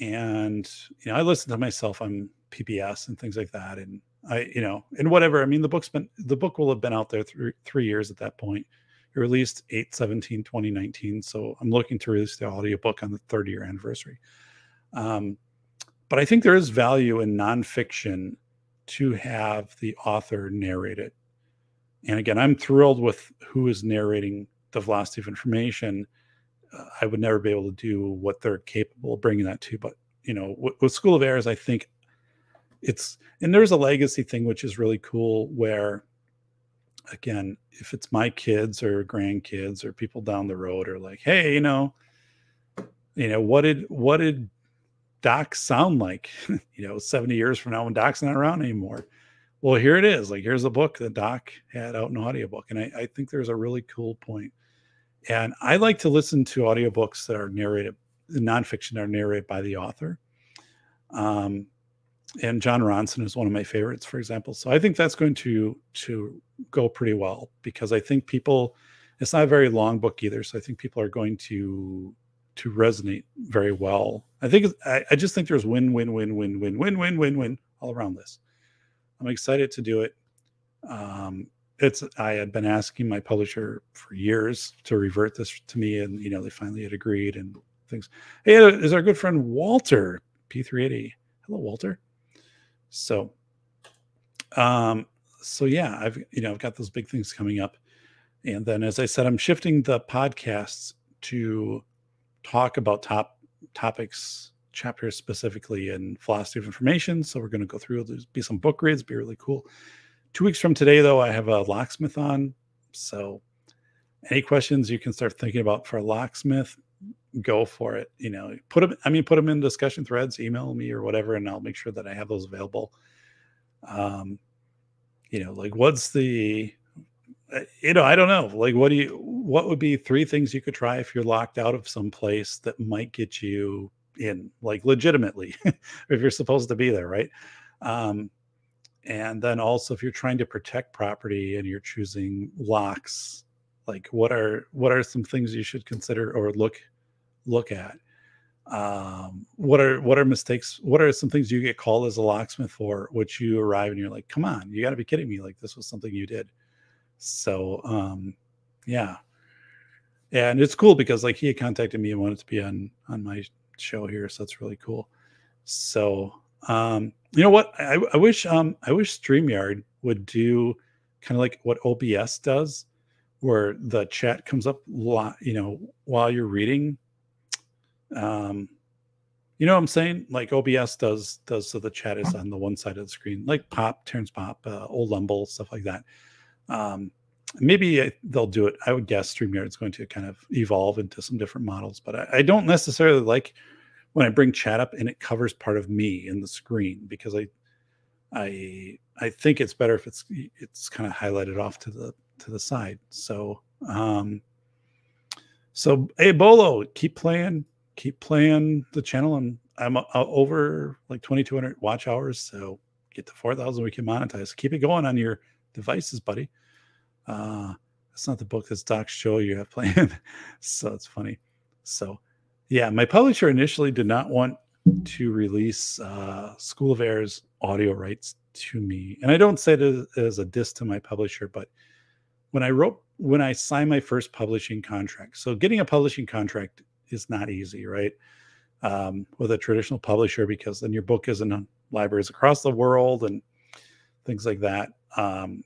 and you know i listen to myself on pbs and things like that and i you know and whatever i mean the book's been the book will have been out there three, three years at that point it released 8 17 2019 so i'm looking to release the audiobook on the third year anniversary um, but i think there is value in nonfiction to have the author narrate it. And again, I'm thrilled with who is narrating the velocity of information. Uh, I would never be able to do what they're capable of bringing that to. But you know, with, with School of Errors, I think it's and there's a legacy thing which is really cool. Where again, if it's my kids or grandkids or people down the road are like, hey, you know, you know, what did what did Doc sound like, you know, 70 years from now when Doc's not around anymore. Well, here it is. Like, here's a book that Doc had out in audiobook. And I, I think there's a really cool point. And I like to listen to audiobooks that are narrated, nonfiction are narrated by the author. Um, and Jon Ronson is one of my favorites, for example. So I think that's going to to go pretty well because I think people, it's not a very long book either. So I think people are going to to resonate very well. I think I, I just think there's win win win win win win win win win all around this. I'm excited to do it. Um, it's I had been asking my publisher for years to revert this to me, and you know they finally had agreed and things. Hey, is our good friend Walter P380? Hello, Walter. So, um, so yeah, I've you know I've got those big things coming up, and then as I said, I'm shifting the podcasts to talk about top topics chapters specifically in velocity of information. So we're going to go through. There's be some book reads, be really cool. Two weeks from today, though, I have a locksmith on. So any questions you can start thinking about for locksmith, go for it. You know, put them. I mean, put them in discussion threads, email me or whatever, and I'll make sure that I have those available. Um, you know, like what's the, uh, you know, I don't know. Like, what do you? What would be three things you could try if you're locked out of some place that might get you in, like legitimately, if you're supposed to be there, right? Um, and then also if you're trying to protect property and you're choosing locks like what are what are some things you should consider or look look at um what are what are mistakes what are some things you get called as a locksmith for which you arrive and you're like come on you got to be kidding me like this was something you did. So um yeah. And it's cool because like he had contacted me and wanted to be on on my show here so that's really cool. So um you know what? I, I wish um i wish streamyard would do kind of like what obs does where the chat comes up lot you know while you're reading um you know what i'm saying? Like obs does does so the chat is on the one side of the screen. Like pop turns pop uh, old lumble stuff like that. Um maybe they'll do it. I would guess streamyard is going to kind of evolve into some different models but I, I don't necessarily like when i bring chat up and it covers part of me in the screen because i i i think it's better if it's it's kind of highlighted off to the to the side. So um so hey bolo keep playing keep playing the channel and i'm uh, over like 2200 watch hours so get to 4000 we can monetize. Keep it going on your devices buddy. Uh it's not the book that's docs show you have playing so it's funny. So yeah my publisher initially did not want to release uh school of errors audio rights to me and i don't say it as, as a diss to my publisher but when i wrote when i signed my first publishing contract so getting a publishing contract is not easy right? Um, with a traditional publisher because then your book is in libraries across the world and things like that. Um,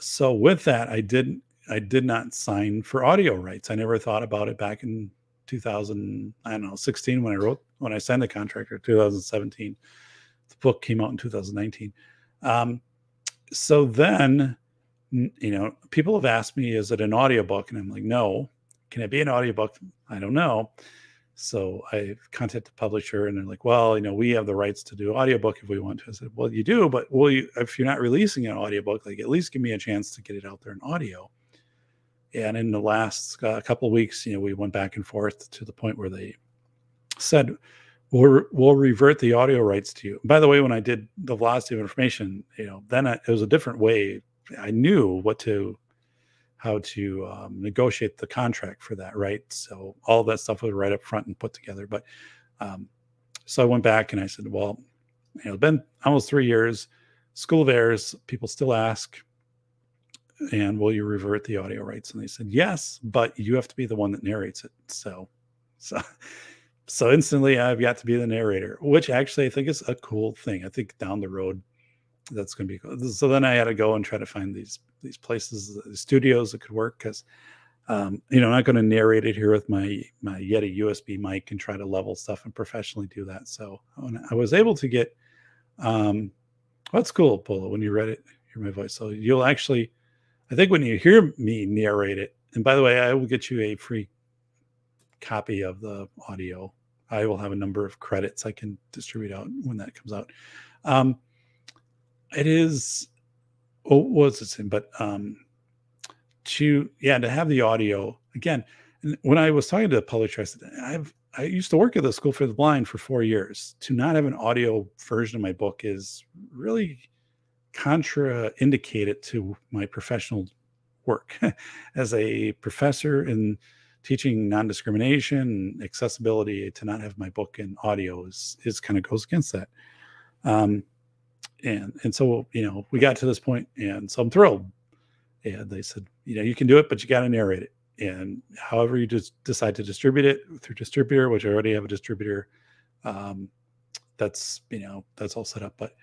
so with that i did i did not sign for audio rights. I never thought about it back in 2000 i don't know 16 when i wrote when i signed the contract or 2017 the book came out in 2019 um, so then you know people have asked me is it an audiobook and i'm like no can it be an audiobook? I don't know. So i contacted the publisher and they're like well you know we have the rights to do audiobook if we want to. I said well you do but will you if you're not releasing an audiobook like at least give me a chance to get it out there in audio. And in the last uh, couple weeks you know we went back and forth to the point where they said we'll, we'll revert the audio rights to you. By the way when i did the velocity of information you know then I, it was a different way. I knew what to how to um, negotiate the contract for that, right? So all that stuff was right up front and put together. But um, so I went back and I said, well, you know, it's been almost three years. School of Errors, people still ask, and will you revert the audio rights? And they said yes, but you have to be the one that narrates it. So, so, so instantly I've got to be the narrator, which actually I think is a cool thing. I think down the road that's going to be cool. So then I had to go and try to find these these places, the studios that could work because um, you know I'm not going to narrate it here with my my Yeti USB mic and try to level stuff and professionally do that. So I was able to get um, that's cool, Polo. When you read it, hear my voice. So you'll actually, I think when you hear me narrate it, and by the way, I will get you a free copy of the audio. I will have a number of credits I can distribute out when that comes out. Um, it is oh what's it saying but um to yeah to have the audio again when i was talking to the publisher i've i used to work at the school for the blind for four years. To not have an audio version of my book is really contraindicated to my professional work. As a professor in teaching non-discrimination and accessibility to not have my book in audio is is kind of goes against that. Um, and and so you know we got to this point and so i'm thrilled. And they said you know you can do it but you got to narrate it. And however you just decide to distribute it through distributor which i already have a distributor um, that's you know that's all set up but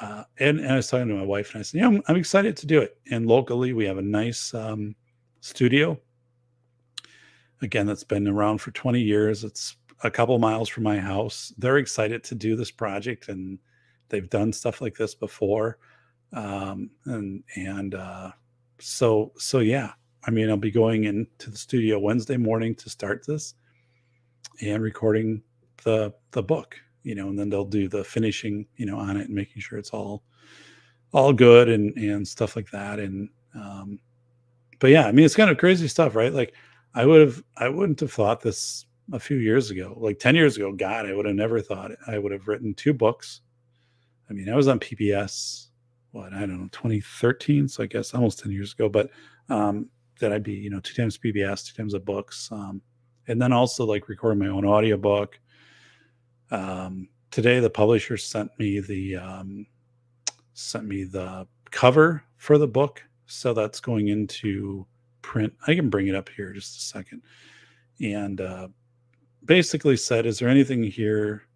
uh, and, and i was talking to my wife and i said yeah I'm, I'm excited to do it. And locally we have a nice um, studio. Again that's been around for 20 years. It's a couple miles from my house. They're excited to do this project and they've done stuff like this before um, and and uh, so so yeah i mean i'll be going into the studio wednesday morning to start this and recording the the book, you know, and then they'll do the finishing, you know, on it and making sure it's all all good and and stuff like that. And um, but yeah, I mean, it's kind of crazy stuff, right? Like I would have, I wouldn't have thought this a few years ago, like 10 years ago. God, I would have never thought I would have written two books. I mean, I was on PBS, what, I don't know, 2013. So I guess almost 10 years ago, but um, that I'd be, you know, two times PBS, two times the books. Um, and then also like recording my own audiobook. Um, today, the publisher sent me the, um, sent me the cover for the book. So that's going into print. I can bring it up here just a second. And uh, basically said, is there anything here?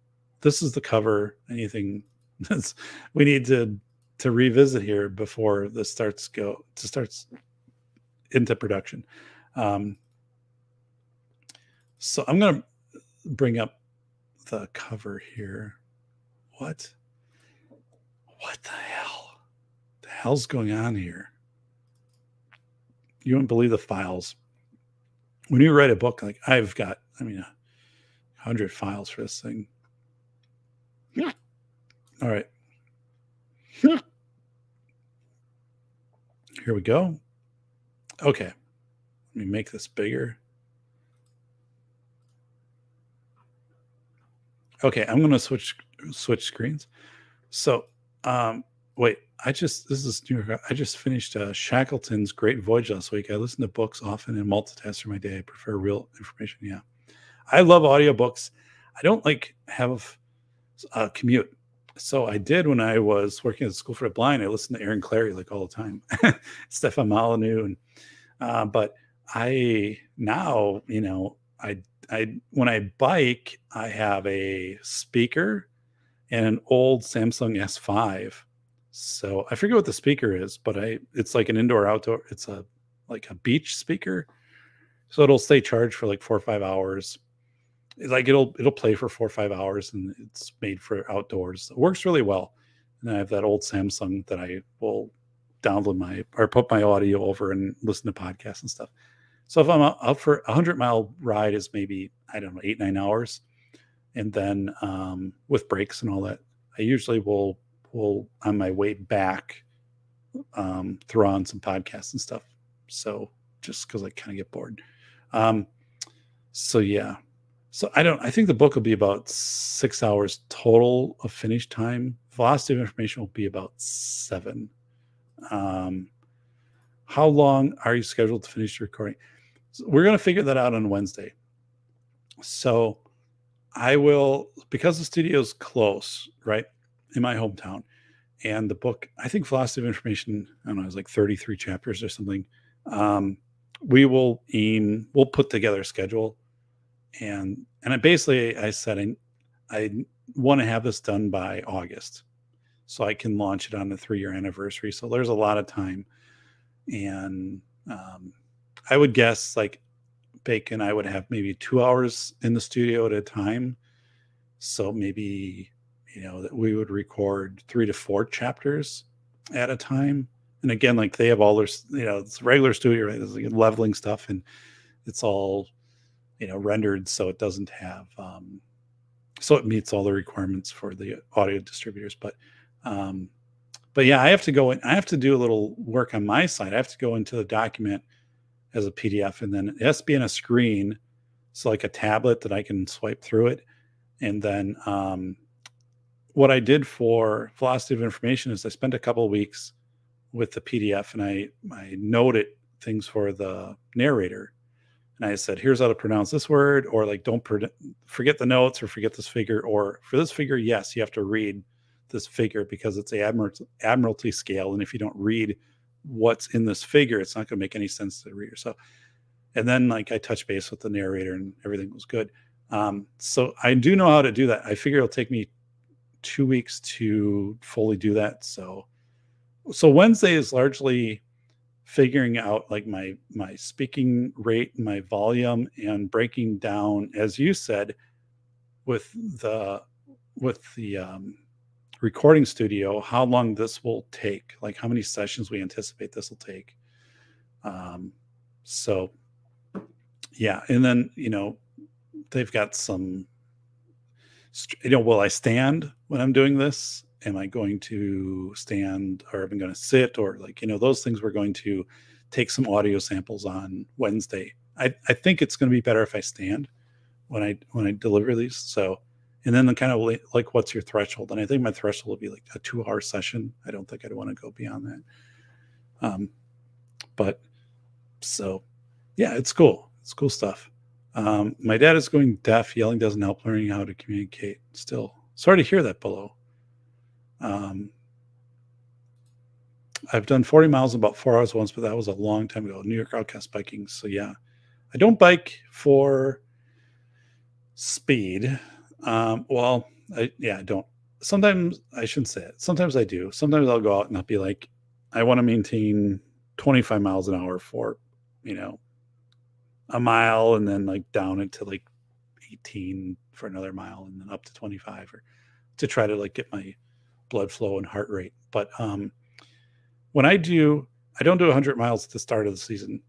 This is the cover. Anything we need to to revisit here before this starts go to starts into production. Um, so I'm gonna bring up the cover here. What? What the hell? The hell's going on here? You wouldn't believe the files. When you write a book, like I've got, I mean, a hundred files for this thing. All right. Here we go. Okay. Let me make this bigger. Okay, I'm gonna switch switch screens. So um wait, I just this is New York. I just finished uh, Shackleton's Great Voyage last week. I listen to books often and multitask through my day. I prefer real information. Yeah, I love audiobooks. I don't like have a commute. So I did when I was working at the School for the Blind. I listened to Aaron Clarey like all the time, Stefan Molyneux, and uh, but I now you know I I when I bike I have a speaker and an old Samsung S5 so I forget what the speaker is, but I it's like an indoor outdoor. It's a like a beach speaker, so it'll stay charged for like four or five hours. Like it'll it'll play for four or five hours, and it's made for outdoors. It works really well. And I have that old Samsung that I will download my or put my audio over and listen to podcasts and stuff. So if I'm out for a hundred mile ride is maybe I don't know eight nine hours, and then um, with breaks and all that, I usually will will on my way back um, throw on some podcasts and stuff. So just because I kind of get bored. Um, so yeah. So I don't. I think the book will be about six hours total of finished time. Velocity of information will be about seven. Um, how long are you scheduled to finish your recording? So we're going to figure that out on Wednesday. So I will because the studio is close, right? in my hometown. And the book, I think Velocity of Information, I don't know, it's like 33 chapters or something. Um, we will aim, we'll put together a schedule. And and I basically I said I, I want to have this done by August. So I can launch it on the three year anniversary. So there's a lot of time. And um, I would guess like Bacon, I would have maybe two hours in the studio at a time. So maybe you know that we would record three to four chapters at a time and again like they have all their you know it's regular studio right? It's like leveling stuff and it's all you know rendered so it doesn't have um so it meets all the requirements for the audio distributors but um but yeah i have to go in i have to do a little work on my side i have to go into the document as a pdf and then it has to be in a screen so like a tablet that i can swipe through it and then um what I did for Velocity of Information is I spent a couple of weeks with the PDF and I I noted things for the narrator. And I said, here's how to pronounce this word, or like don't forget the notes or forget this figure, or for this figure, yes, you have to read this figure because it's a admiralty, admiralty scale. And if you don't read what's in this figure, it's not going to make any sense to the reader. So, and then like I touched base with the narrator and everything was good. Um, so I do know how to do that. I figure it'll take me two weeks to fully do that. So, so Wednesday is largely figuring out like my my speaking rate, my volume, and breaking down, as you said, with the with the um, recording studio, how long this will take, like how many sessions we anticipate this will take. Um, so, yeah, and then you know they've got some you know will i stand when i'm doing this am i going to stand or am i going to sit or like you know those things we're going to take some audio samples on wednesday i i think it's going to be better if i stand when i when i deliver these so and then the kind of like what's your threshold and i think my threshold will be like a two hour session i don't think i'd want to go beyond that um but so yeah it's cool it's cool stuff um, my dad is going deaf. Yelling doesn't help learning how to communicate. Still, sorry to hear that below. Um, I've done 40 miles in about four hours once, but that was a long time ago. New York Outcast biking. So yeah, I don't bike for speed. Um, well, I, yeah, I don't. Sometimes I shouldn't say it. Sometimes I do. Sometimes I'll go out and I'll be like, I want to maintain 25 miles an hour for, you know, a mile and then like down into like 18 for another mile and then up to 25 or to try to like get my blood flow and heart rate but um when i do i don't do 100 miles at the start of the season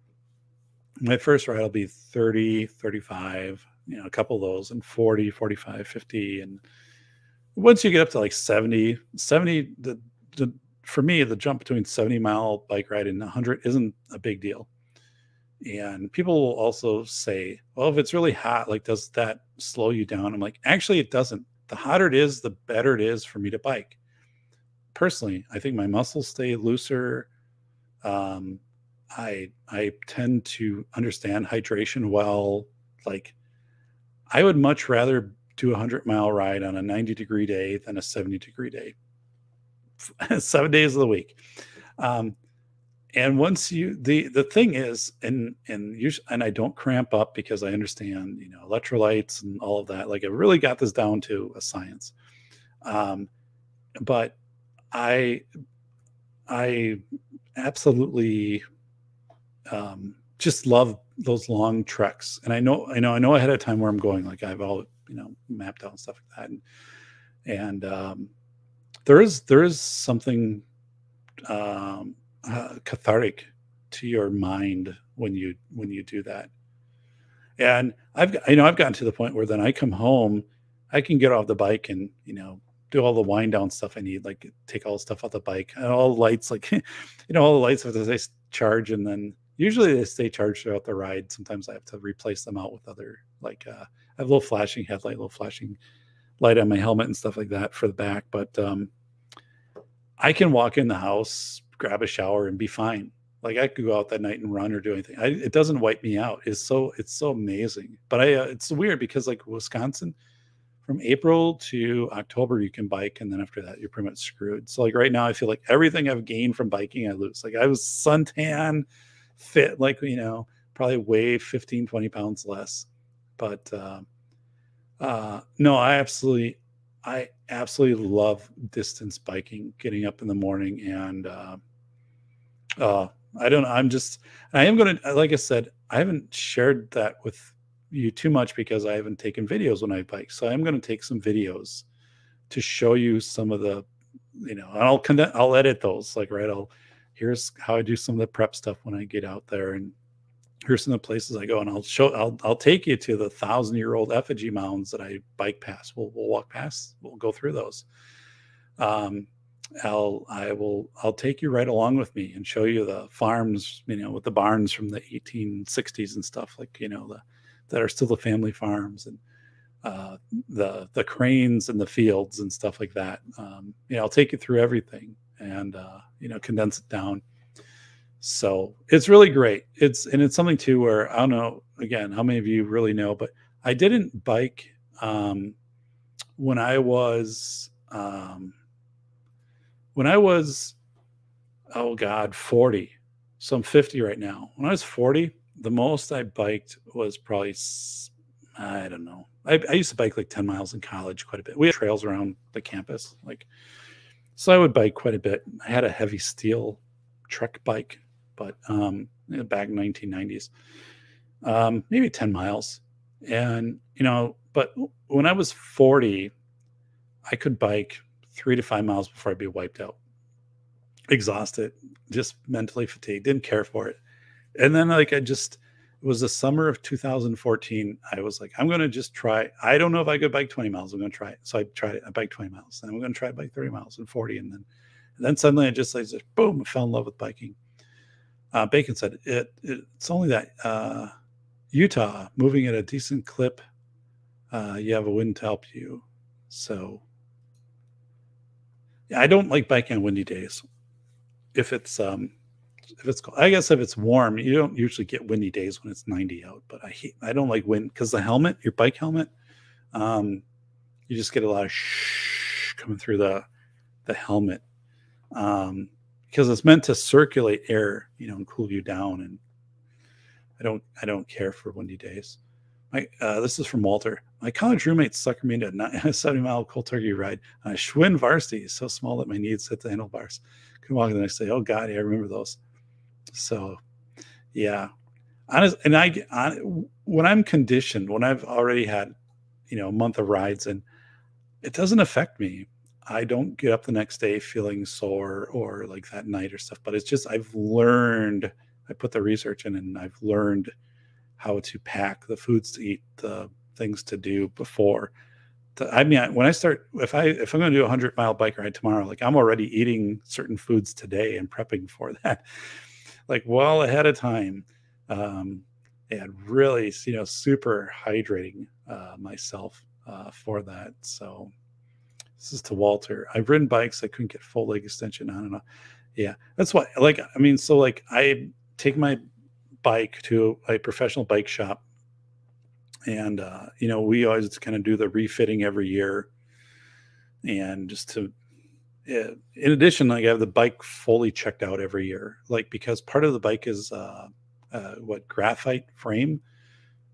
my first ride will be 30 35 you know a couple of those and 40 45 50 and once you get up to like 70 70 the, the for me the jump between 70 mile bike ride and 100 isn't a big deal and people will also say, well, if it's really hot, like, does that slow you down? I'm like, actually, it doesn't. The hotter it is, the better it is for me to bike. Personally, I think my muscles stay looser. Um, I I tend to understand hydration well. Like, I would much rather do a hundred mile ride on a 90 degree day than a 70 degree day. Seven days of the week. Um, and once you the the thing is and and you and i don't cramp up because i understand you know electrolytes and all of that like i really got this down to a science um but i i absolutely um just love those long treks. And i know i know i know ahead of time where i'm going. Like i've all you know mapped out and stuff like that. And and um there is there is something um uh, cathartic to your mind when you when you do that. And i've you know i've gotten to the point where then i come home i can get off the bike and you know do all the wind down stuff i need like take all the stuff off the bike and all the lights like you know all the lights have to charge and then usually they stay charged throughout the ride sometimes i have to replace them out with other like uh, i have a little flashing headlight little flashing light on my helmet and stuff like that for the back but um i can walk in the house grab a shower and be fine. Like I could go out that night and run or do anything. I, it doesn't wipe me out. It's so it's so amazing. But I uh, it's weird because like Wisconsin, from April to October you can bike, and then after that you're pretty much screwed. So like right now I feel like everything I've gained from biking I lose. Like I was suntan, fit, like you know probably weigh 15 20 pounds less but uh, uh, no i absolutely I absolutely love distance biking, getting up in the morning and uh, uh, I don't. I'm just, I am going to, like I said, I haven't shared that with you too much because I haven't taken videos when I bike. So I'm going to take some videos to show you some of the, you know, I'll I'll edit those. Like, right, I'll, here's how I do some of the prep stuff when I get out there and here's some of the places I go, and I'll show. I'll I'll take you to the thousand year old effigy mounds that I bike past. We'll we'll walk past. We'll go through those. Um, I'll I will I'll take you right along with me and show you the farms, you know, with the barns from the 1860s and stuff like you know the that are still the family farms and uh, the the cranes and the fields and stuff like that. Um, you know, I'll take you through everything and uh, you know condense it down so it's really great. It's and it's something too where I don't know again how many of you really know, but I didn't bike um, when I was um, when I was oh god 40. So I'm 50 right now. When I was 40, the most I biked was probably I don't know. I, I used to bike like 10 miles in college quite a bit. We had trails around the campus, like so I would bike quite a bit. I had a heavy steel trek bike but um, back 1990s, um, maybe 10 miles. And, you know, but when I was 40, I could bike three to five miles before I'd be wiped out, exhausted, just mentally fatigued, didn't care for it. And then, like, I just, it was the summer of 2014. I was like, I'm going to just try. I don't know if I could bike 20 miles. I'm going to try it. So I tried it. I biked 20 miles. And I'm going to try bike 30 miles and 40. And then, and then suddenly I just like, just, boom, I fell in love with biking. Uh, Bacon said, it, it, it's only that uh, Utah moving at a decent clip. Uh, you have a wind to help you. So yeah, I don't like biking on windy days. If it's um, if it's cold, I guess if it's warm, you don't usually get windy days when it's 90 out. But I hate, I don't like wind because the helmet, your bike helmet, um, you just get a lot of shh coming through the the helmet um, because it's meant to circulate air, you know, and cool you down. And I don't, I don't care for windy days. My, uh, this is from Walter. My college roommate suckered me into a 70 mile cold turkey ride on a Schwinn varsity, so small that my knees hit the handlebars. Couldn't walk the next day. Oh God, yeah, I remember those. So, yeah, honest. And I, when I'm conditioned, when I've already had, you know, a month of rides, and it doesn't affect me. I don't get up the next day feeling sore or like that night or stuff. But it's just I've learned. I put the research in, and I've learned how to pack the foods to eat, the things to do before. I mean, when I start, if I if I'm going to do a hundred mile bike ride tomorrow, like I'm already eating certain foods today and prepping for that, like well ahead of time, um, and really, you know, super hydrating uh, myself uh, for that. So this is to Walter. I've ridden bikes I couldn't get full leg extension on and off. Yeah, that's why. Like, I mean, so like I take my bike to a professional bike shop and uh, you know we always kind of do the refitting every year and just to in addition like i have the bike fully checked out every year. Like because part of the bike is uh, uh, what graphite frame?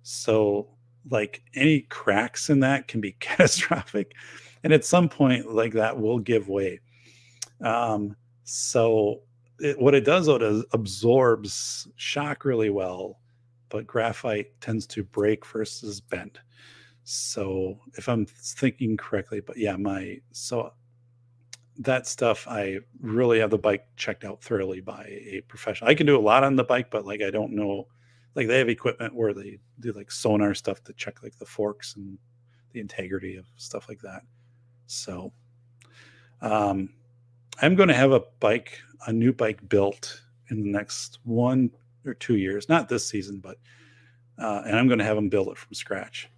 So like any cracks in that can be catastrophic. And at some point like that will give way. Um so it, what it does though it absorbs shock really well but graphite tends to break versus bend so if i'm thinking correctly but yeah my so that stuff i really have the bike checked out thoroughly by a professional i can do a lot on the bike but like i don't know like they have equipment where they do like sonar stuff to check like the forks and the integrity of stuff like that so um i'm going to have a bike a new bike built in the next one or two years, not this season, but uh, and I'm going to have them build it from scratch.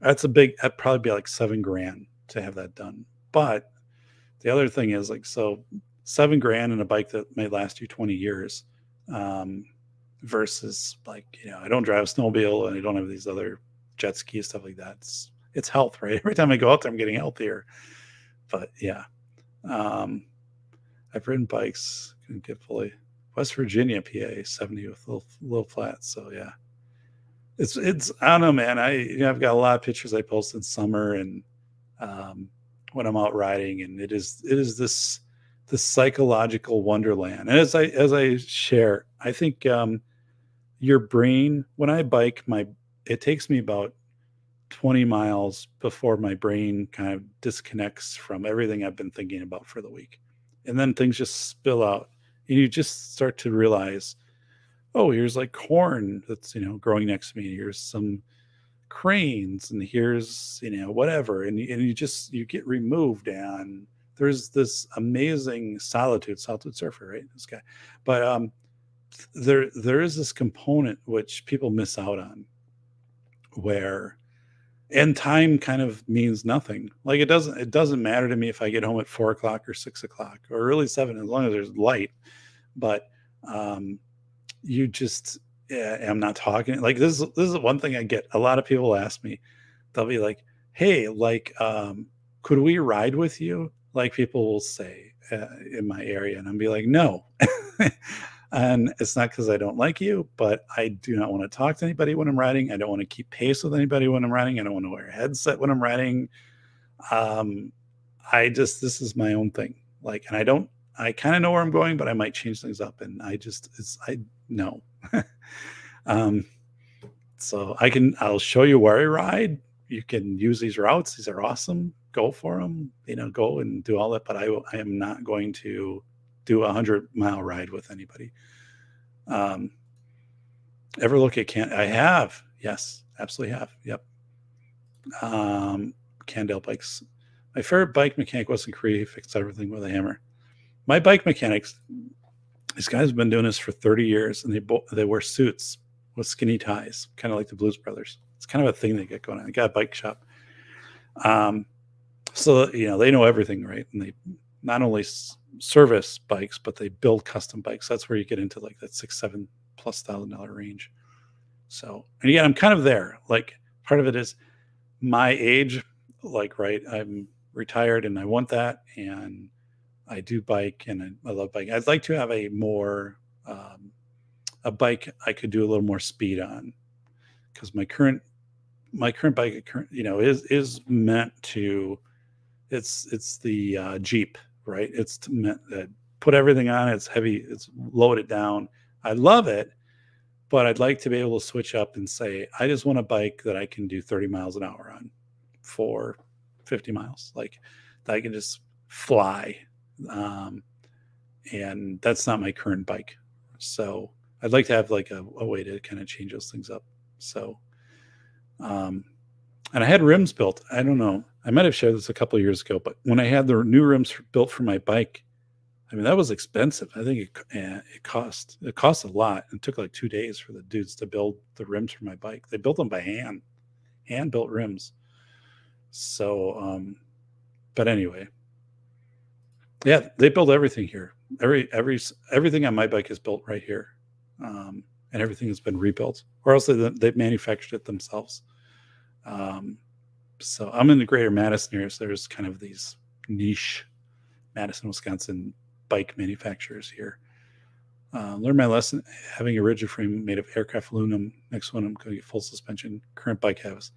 That's a big. That'd probably be like seven grand to have that done. But the other thing is like so seven grand in a bike that may last you 20 years um, versus like you know I don't drive a snowmobile and I don't have these other jet ski stuff like that. It's it's health, right? Every time I go out there, I'm getting healthier. But yeah, um, I've ridden bikes, couldn't get fully. West Virginia, PA, 70 with little little flats. So yeah. It's it's I don't know, man. I you know, I've got a lot of pictures I post in summer and um, when I'm out riding, and it is it is this this psychological wonderland. And as I as I share, I think um, your brain when I bike, my it takes me about 20 miles before my brain kind of disconnects from everything I've been thinking about for the week and then things just spill out and you just start to realize oh here's like corn that's you know growing next to me here's some cranes and here's you know whatever and, and you just you get removed and there's this amazing solitude solitude surfer right this guy but um there there is this component which people miss out on where and time kind of means nothing like it doesn't it doesn't matter to me if i get home at four o'clock or six o'clock or really seven as long as there's light but um you just i'm not talking like this is this is one thing i get a lot of people ask me they'll be like hey like um could we ride with you like people will say uh, in my area and i'll be like no And it's not because I don't like you, but I do not want to talk to anybody when I'm riding. I don't want to keep pace with anybody when I'm riding. I don't want to wear a headset when I'm riding. Um, I just this is my own thing. Like, and I don't. I kind of know where I'm going, but I might change things up. And I just it's I know. um, so I can I'll show you where I ride. You can use these routes. These are awesome. Go for them. You know, go and do all that. But I I am not going to do a hundred mile ride with anybody. Um, Ever look at can? I have. Yes, absolutely have. Yep. Um, Cannondale bikes. My favorite bike mechanic wasn't Cree. He fixed everything with a hammer. My bike mechanics. These guys have been doing this for 30 years, and they bo- they wear suits with skinny ties, kind of like the Blues Brothers. It's kind of a thing they get going on. They got a bike shop. Um, so you know they know everything, right? And they not only service bikes, but they build custom bikes. That's where you get into like that six, seven plus thousand dollar range. So, and again, I'm kind of there. Like part of it is my age, like, right. I'm retired and I want that. And I do bike and I, I love biking. I'd like to have a more, um, a bike I could do a little more speed on because my current, my current bike, current, you know, is, is meant to, it's, it's the uh, Jeep, right? It's meant that put everything on. It's heavy. It's loaded down. I love it, but I'd like to be able to switch up and say, I just want a bike that I can do 30 miles an hour on for 50 miles. Like that I can just fly. Um, and that's not my current bike. So I'd like to have like a, a way to kind of change those things up. So, um, and I had rims built. I don't know. I might have shared this a couple years ago, but when I had the new rims built for my bike, I mean that was expensive. I think it eh, it cost it cost a lot. It took like two days for the dudes to build the rims for my bike. They built them by hand, hand built rims. So, um, but anyway, yeah, they build everything here. Every every everything on my bike is built right here, um, and everything has been rebuilt, or else they they manufactured it themselves. Um, so I'm in the greater Madison area. So there's kind of these niche Madison, Wisconsin bike manufacturers here. Uh, learned my lesson having a rigid frame made of aircraft aluminum. Next one, I'm going to get full suspension. Current bike has.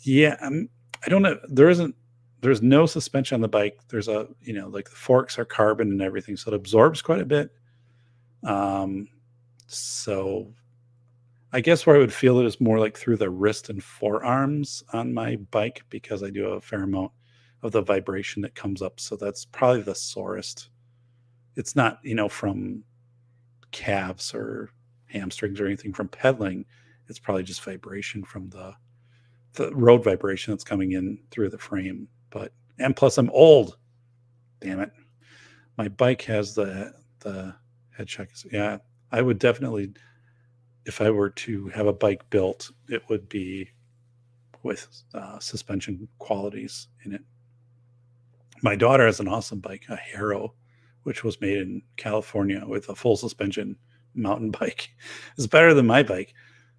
Yeah, I'm, I don't know. There isn't. There's no suspension on the bike. There's a you know like the forks are carbon and everything, so it absorbs quite a bit. Um, so I guess where I would feel it is more like through the wrist and forearms on my bike because I do a fair amount of the vibration that comes up. So that's probably the sorest. It's not, you know, from calves or hamstrings or anything from pedaling. It's probably just vibration from the the road vibration that's coming in through the frame. But and plus I'm old. Damn it. My bike has the the head check. Yeah, I would definitely if I were to have a bike built, it would be with uh, suspension qualities in it. My daughter has an awesome bike, a Harrow, which was made in California with a full suspension mountain bike. It's better than my bike.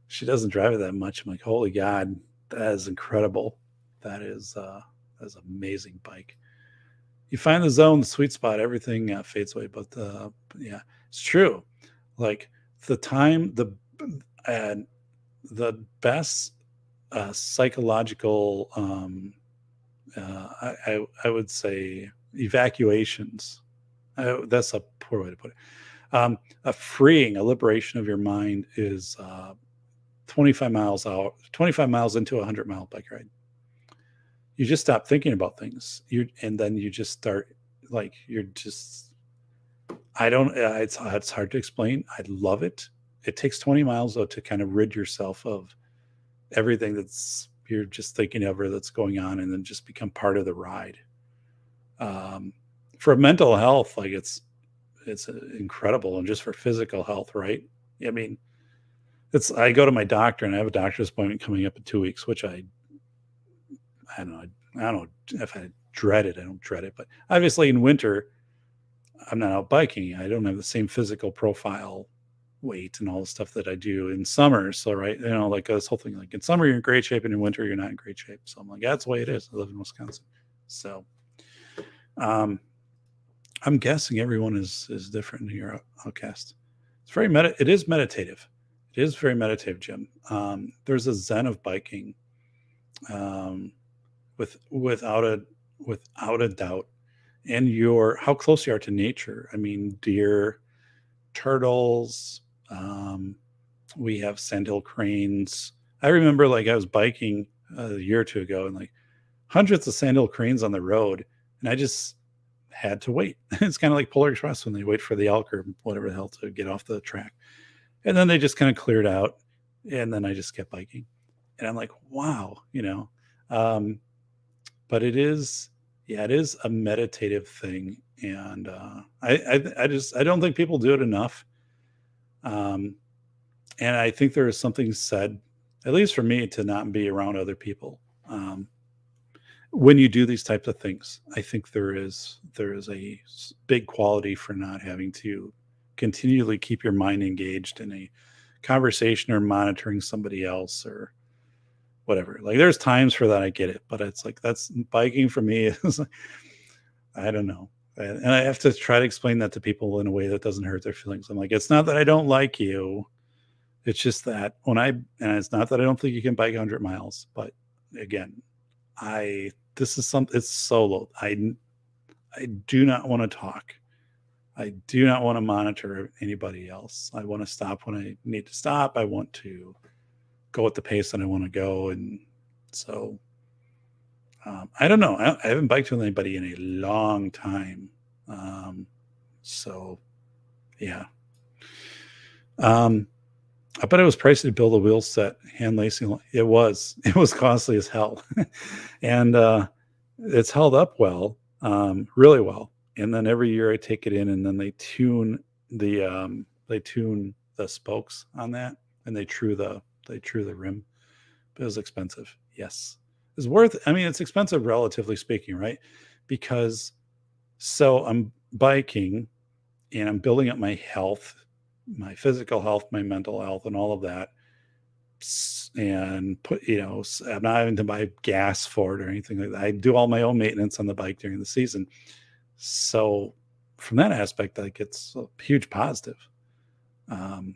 She doesn't drive it that much. I'm like, holy God, that is incredible. That is uh, that is amazing bike. You find the zone, the sweet spot, everything uh, fades away. But uh, yeah, it's true. Like the time, the and the best uh, psychological, um, uh, I, I, I would say, evacuations. Uh, that's a poor way to put it. Um, a freeing, a liberation of your mind is uh, 25 miles out, 25 miles into a 100 mile bike ride. You just stop thinking about things. You and then you just start like you're just. I don't. Uh, it's it's hard to explain. I love it it takes 20 miles though to kind of rid yourself of everything that's you're just thinking of or that's going on and then just become part of the ride um, for mental health like it's it's incredible and just for physical health right i mean it's i go to my doctor and i have a doctor's appointment coming up in two weeks which i i don't know i don't know if i dread it i don't dread it but obviously in winter i'm not out biking i don't have the same physical profile weight and all the stuff that I do in summer. So, right, you know, like this whole thing, like in summer, you're in great shape, and in winter, you're not in great shape. So, I'm like, that's the way it is. I live in Wisconsin. So, um, I'm guessing everyone is is different in your outcast. It's very med. It is meditative. It is very meditative, Jim. Um, there's a zen of biking, um, with without a without a doubt, and your how close you are to nature. I mean, deer, turtles, um, we have sandhill cranes. I remember like I was biking a year or two ago and like hundreds of sandhill cranes on the road, and I just had to wait. it's kind of like Polar Express when they wait for the elk or whatever the hell to get off the track. And then they just kind of cleared out. And then I just kept biking. And I'm like, wow, you know. Um, but it is, yeah, it is a meditative thing. And uh, I, I, I just, I don't think people do it enough. Um, and I think there is something said, at least for me, to not be around other people. Um, when you do these types of things, I think there is there is a big quality for not having to continually keep your mind engaged in a conversation or monitoring somebody else or whatever. Like there's times for that, I get it, but it's like that's biking for me is like, I don't know. And and I have to try to explain that to people in a way that doesn't hurt their feelings. I'm like, it's not that I don't like you. It's just that when I, and it's not that I don't think you can bike 100 miles, but again, I, this is something, it's solo. I, I do not want to talk. I do not want to monitor anybody else. I want to stop when I need to stop. I want to go at the pace that I want to go. And so um, I don't know. I, I haven't biked with anybody in a long time. Um, so yeah. Um, I bet it was pricey to build a wheel set, hand lacing. It was. It was costly as hell, and uh, it's held up well, um, really well. And then every year I take it in, and then they tune the um, they tune the spokes on that, and they true the they true the rim. But it was expensive. Yes, it's worth. I mean, it's expensive relatively speaking, right? Because so I'm biking, and I'm building up my health my physical health, my mental health, and all of that. And put, you know, I'm not having to buy gas for it or anything like that. I do all my own maintenance on the bike during the season. So, from that aspect, like it's a huge positive. Um,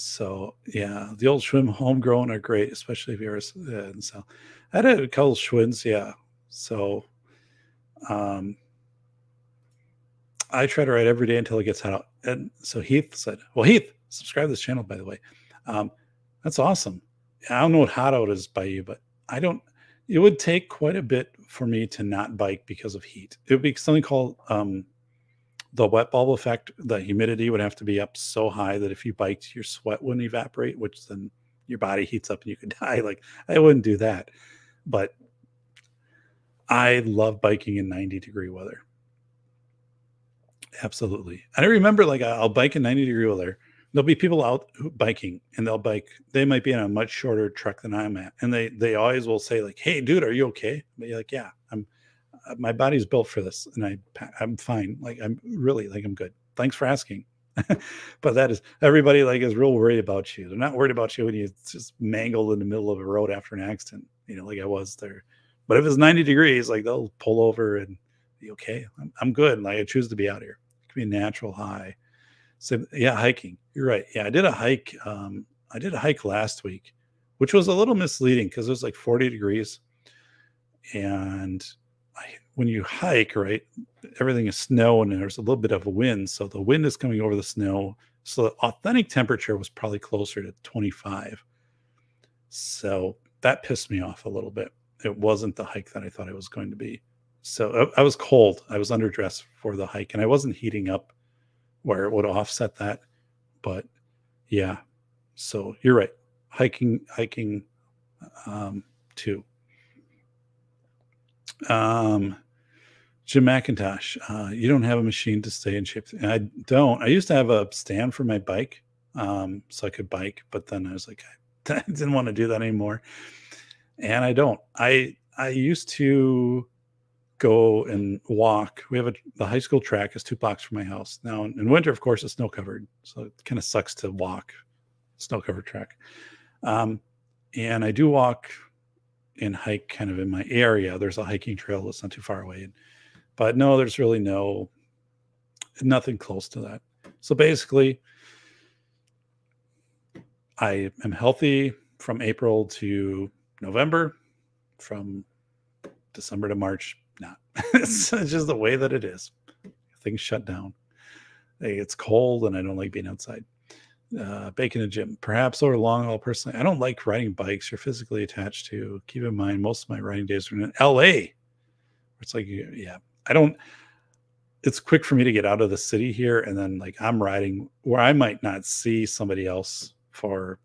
so yeah, the old Schwinn homegrown are great, especially if you're a s- uh, and so I had a couple Schwinns, yeah. So um I try to write every day until it gets hot out. And so Heath said, Well, Heath, subscribe to this channel, by the way. Um, that's awesome. I don't know what hot out is by you, but I don't, it would take quite a bit for me to not bike because of heat. It would be something called um, the wet bulb effect. The humidity would have to be up so high that if you biked, your sweat wouldn't evaporate, which then your body heats up and you could die. Like, I wouldn't do that. But I love biking in 90 degree weather. Absolutely. And I remember like I'll bike in 90 degree weather. There'll be people out biking and they'll bike. They might be in a much shorter truck than I'm at. And they they always will say, like, hey dude, are you okay? But you're like, yeah, I'm my body's built for this and I I'm fine. Like I'm really like I'm good. Thanks for asking. but that is everybody like is real worried about you. They're not worried about you when you just mangled in the middle of a road after an accident, you know, like I was there. But if it's 90 degrees, like they'll pull over and be okay. I'm, I'm good. Like I choose to be out here. It can be a natural high. So yeah, hiking. You're right. Yeah, I did a hike. Um, I did a hike last week, which was a little misleading because it was like 40 degrees. And when you hike, right, everything is snow and there's a little bit of a wind. So the wind is coming over the snow. So the authentic temperature was probably closer to 25. So that pissed me off a little bit. It wasn't the hike that I thought it was going to be. So I, I was cold. I was underdressed for the hike and I wasn't heating up where it would offset that. But yeah, so you're right. Hiking, hiking, um, too. Um, Jim McIntosh, uh, you don't have a machine to stay in shape. I don't. I used to have a stand for my bike, um, so I could bike, but then I was like, I didn't want to do that anymore, and I don't. I I used to go and walk. We have a the high school track is two blocks from my house. Now in, in winter, of course, it's snow covered, so it kind of sucks to walk snow covered track. Um, and I do walk and hike kind of in my area. There's a hiking trail that's not too far away, but no, there's really no nothing close to that. So basically, I am healthy from April to November, from December to March, not. it's, just the way that it is. Things shut down. It's cold and I don't like being outside. Uh, bacon and gym, perhaps over long haul. Personally, I don't like riding bikes. You're physically attached to. Keep in mind, most of my riding days are in LA. It's like, yeah, I don't. it's quick for me to get out of the city here and then like i'm riding where i might not see somebody else for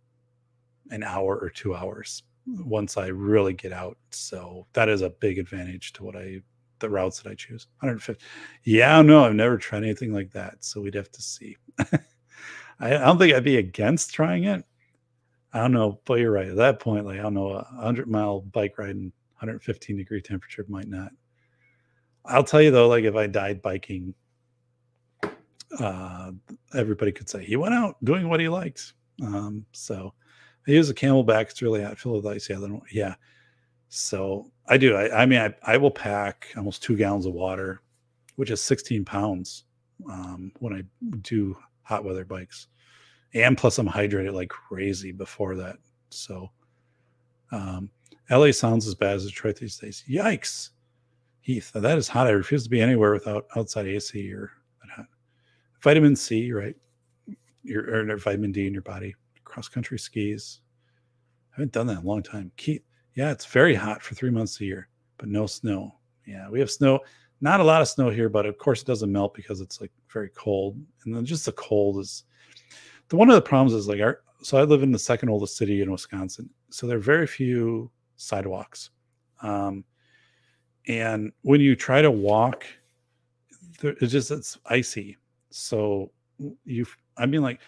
an hour or two hours once i really get out so that is a big advantage to what i the routes that i choose 150 yeah no i've never tried anything like that so we'd have to see I, don't think i'd be against trying it i don't know but you're right at that point like i don't know a 100 mile bike ride in 115 degree temperature might not I'll tell you though, like if I died biking, uh, everybody could say he went out doing what he liked. Um, so I use a CamelBak. It's really hot. Fill with ice. Yeah, then, yeah. So I do. I, I mean, I, I will pack almost two gallons of water, which is 16 pounds um, when I do hot weather bikes. And plus, I'm hydrated like crazy before that. So um, LA sounds as bad as Detroit these days. Yikes. Heath, that is hot. I refuse to be anywhere without outside AC or vitamin C, right? Your or vitamin D in your body. Cross country skis. I haven't done that in a long time. Keith, yeah, it's very hot for three months a year, but no snow. Yeah, we have snow. Not a lot of snow here, but of course it doesn't melt because it's like very cold. And then just the cold is the one of the problems is like our so I live in the second oldest city in Wisconsin. So there are very few sidewalks. Um, and when you try to walk it's just it's icy so you i mean like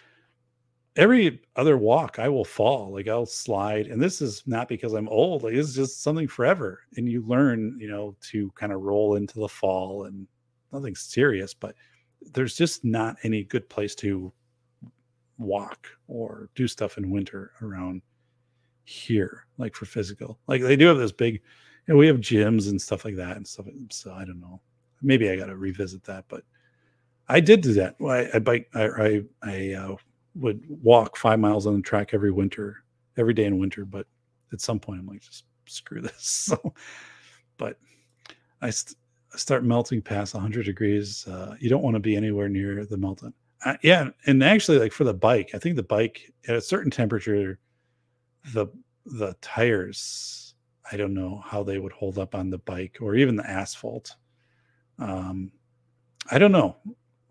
every other walk i will fall like i'll slide and this is not because i'm old like it's just something forever and you learn you know to kind of roll into the fall and nothing serious but there's just not any good place to walk or do stuff in winter around here like for physical like they do have this big and we have gyms and stuff like that and stuff. So I don't know. Maybe I got to revisit that, but I did do that. I, I bike. I I, I uh, would walk five miles on the track every winter, every day in winter. But at some point, I'm like, just screw this. So, but I, st- start melting past 100 degrees. Uh, you don't want to be anywhere near the melting. Uh, yeah, and actually, like for the bike, I think the bike at a certain temperature, the the tires I don't know how they would hold up on the bike or even the asphalt. Um, I don't know.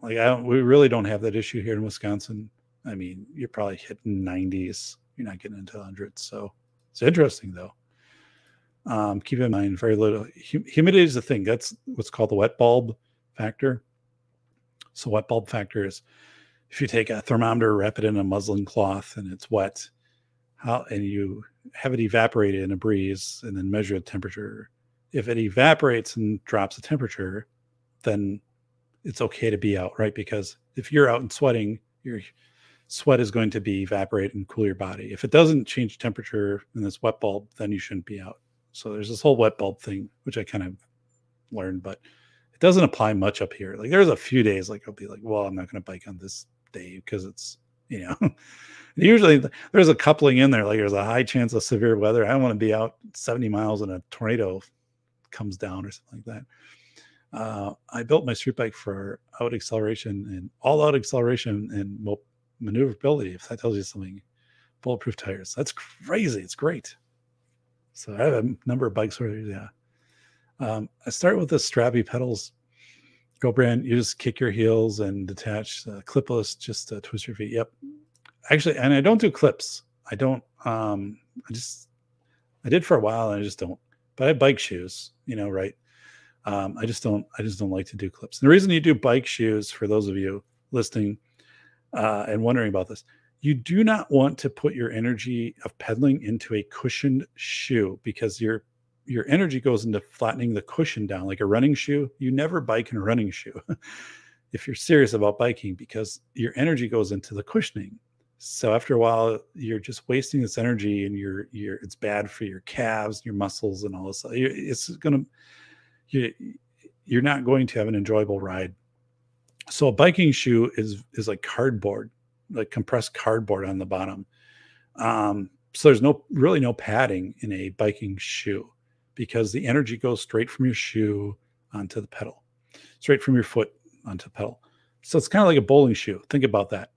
Like I we really don't have that issue here in Wisconsin. I mean, you're probably hitting 90s. You're not getting into hundreds. So it's interesting though. Um, keep in mind, very little humidity is the thing. That's what's called the wet bulb factor. So wet bulb factor is if you take a thermometer, wrap it in a muslin cloth, and it's wet, how and you have it evaporate in a breeze and then measure the temperature. If it evaporates and drops the temperature, then it's okay to be out, right? Because if you're out and sweating, your sweat is going to be evaporate and cool your body. If it doesn't change temperature in this wet bulb, then you shouldn't be out. So there's this whole wet bulb thing, which I kind of learned, but it doesn't apply much up here. Like there's a few days like I'll be like, well, I'm not going to bike on this day because it's you know. Usually there's a coupling in there like there's a high chance of severe weather. I don't want to be out 70 miles and a tornado comes down or something like that. Uh, i built my street bike for out acceleration and all out acceleration and maneuverability if that tells you something. Bulletproof tires. That's crazy. It's great. So i have a number of bikes where yeah um, i start with the strappy pedals. Go brand you just kick your heels and detach uh, clipless just uh, twist your feet. Yep. Actually and i don't do clips. I don't um i just i did for a while and i just don't. But i have bike shoes you know right? Um i just don't i just don't like to do clips. And the reason you do bike shoes for those of you listening uh and wondering about this you do not want to put your energy of pedaling into a cushioned shoe because your your energy goes into flattening the cushion down like a running shoe. You never bike in a running shoe if you're serious about biking because your energy goes into the cushioning. So after a while, you're just wasting this energy, and you're you're it's bad for your calves, your muscles, and all this. It's gonna you you're not going to have an enjoyable ride. So a biking shoe is is like cardboard, like compressed cardboard on the bottom. Um, so there's no really no padding in a biking shoe because the energy goes straight from your shoe onto the pedal, straight from your foot onto the pedal. So it's kind of like a bowling shoe. Think about that.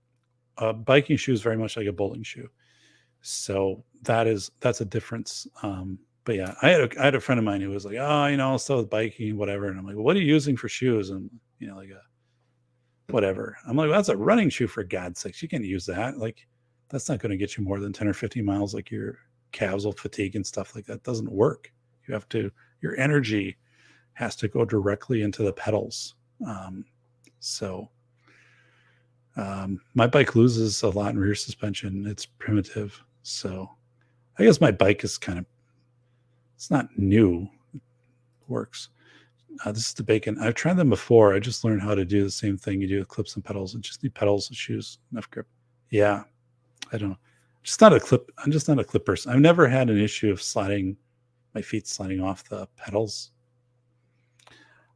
A biking shoe is very much like a bowling shoe. So that is that's a difference. Um, but yeah, I had a, I had a friend of mine who was like, oh, you know, with biking, whatever. And I'm like, well, what are you using for shoes? And you know, like a whatever. I'm like, well, that's a running shoe for God's sakes. You can't use that. Like, that's not going to get you more than 10 or 15 miles. Like your calves will fatigue and stuff like that. Doesn't work. You have to, your energy has to go directly into the pedals. Um, so um, my bike loses a lot in rear suspension. It's primitive. So I guess my bike is kind of, it's not new. It works. Uh, this is the bacon. I've tried them before. I just learned how to do the same thing you do with clips and pedals and just need pedals and shoes, enough grip. Yeah. I don't know. Just not a clip. I'm just not a clip person. I've never had an issue of sliding my feet sliding off the pedals.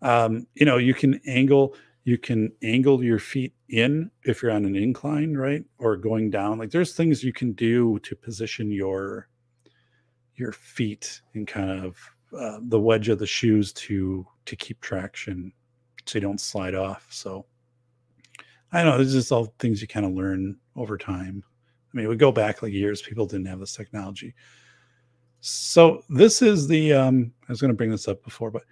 Um, you know, you can angle, you can angle your feet in if you're on an incline, right? Or going down. Like there's things you can do to position your your feet and kind of uh, the wedge of the shoes to to keep traction so you don't slide off. So I know, this is all things you kind of learn over time. I mean, we go back like years, people didn't have this technology. So this is the um I was going to bring this up before, but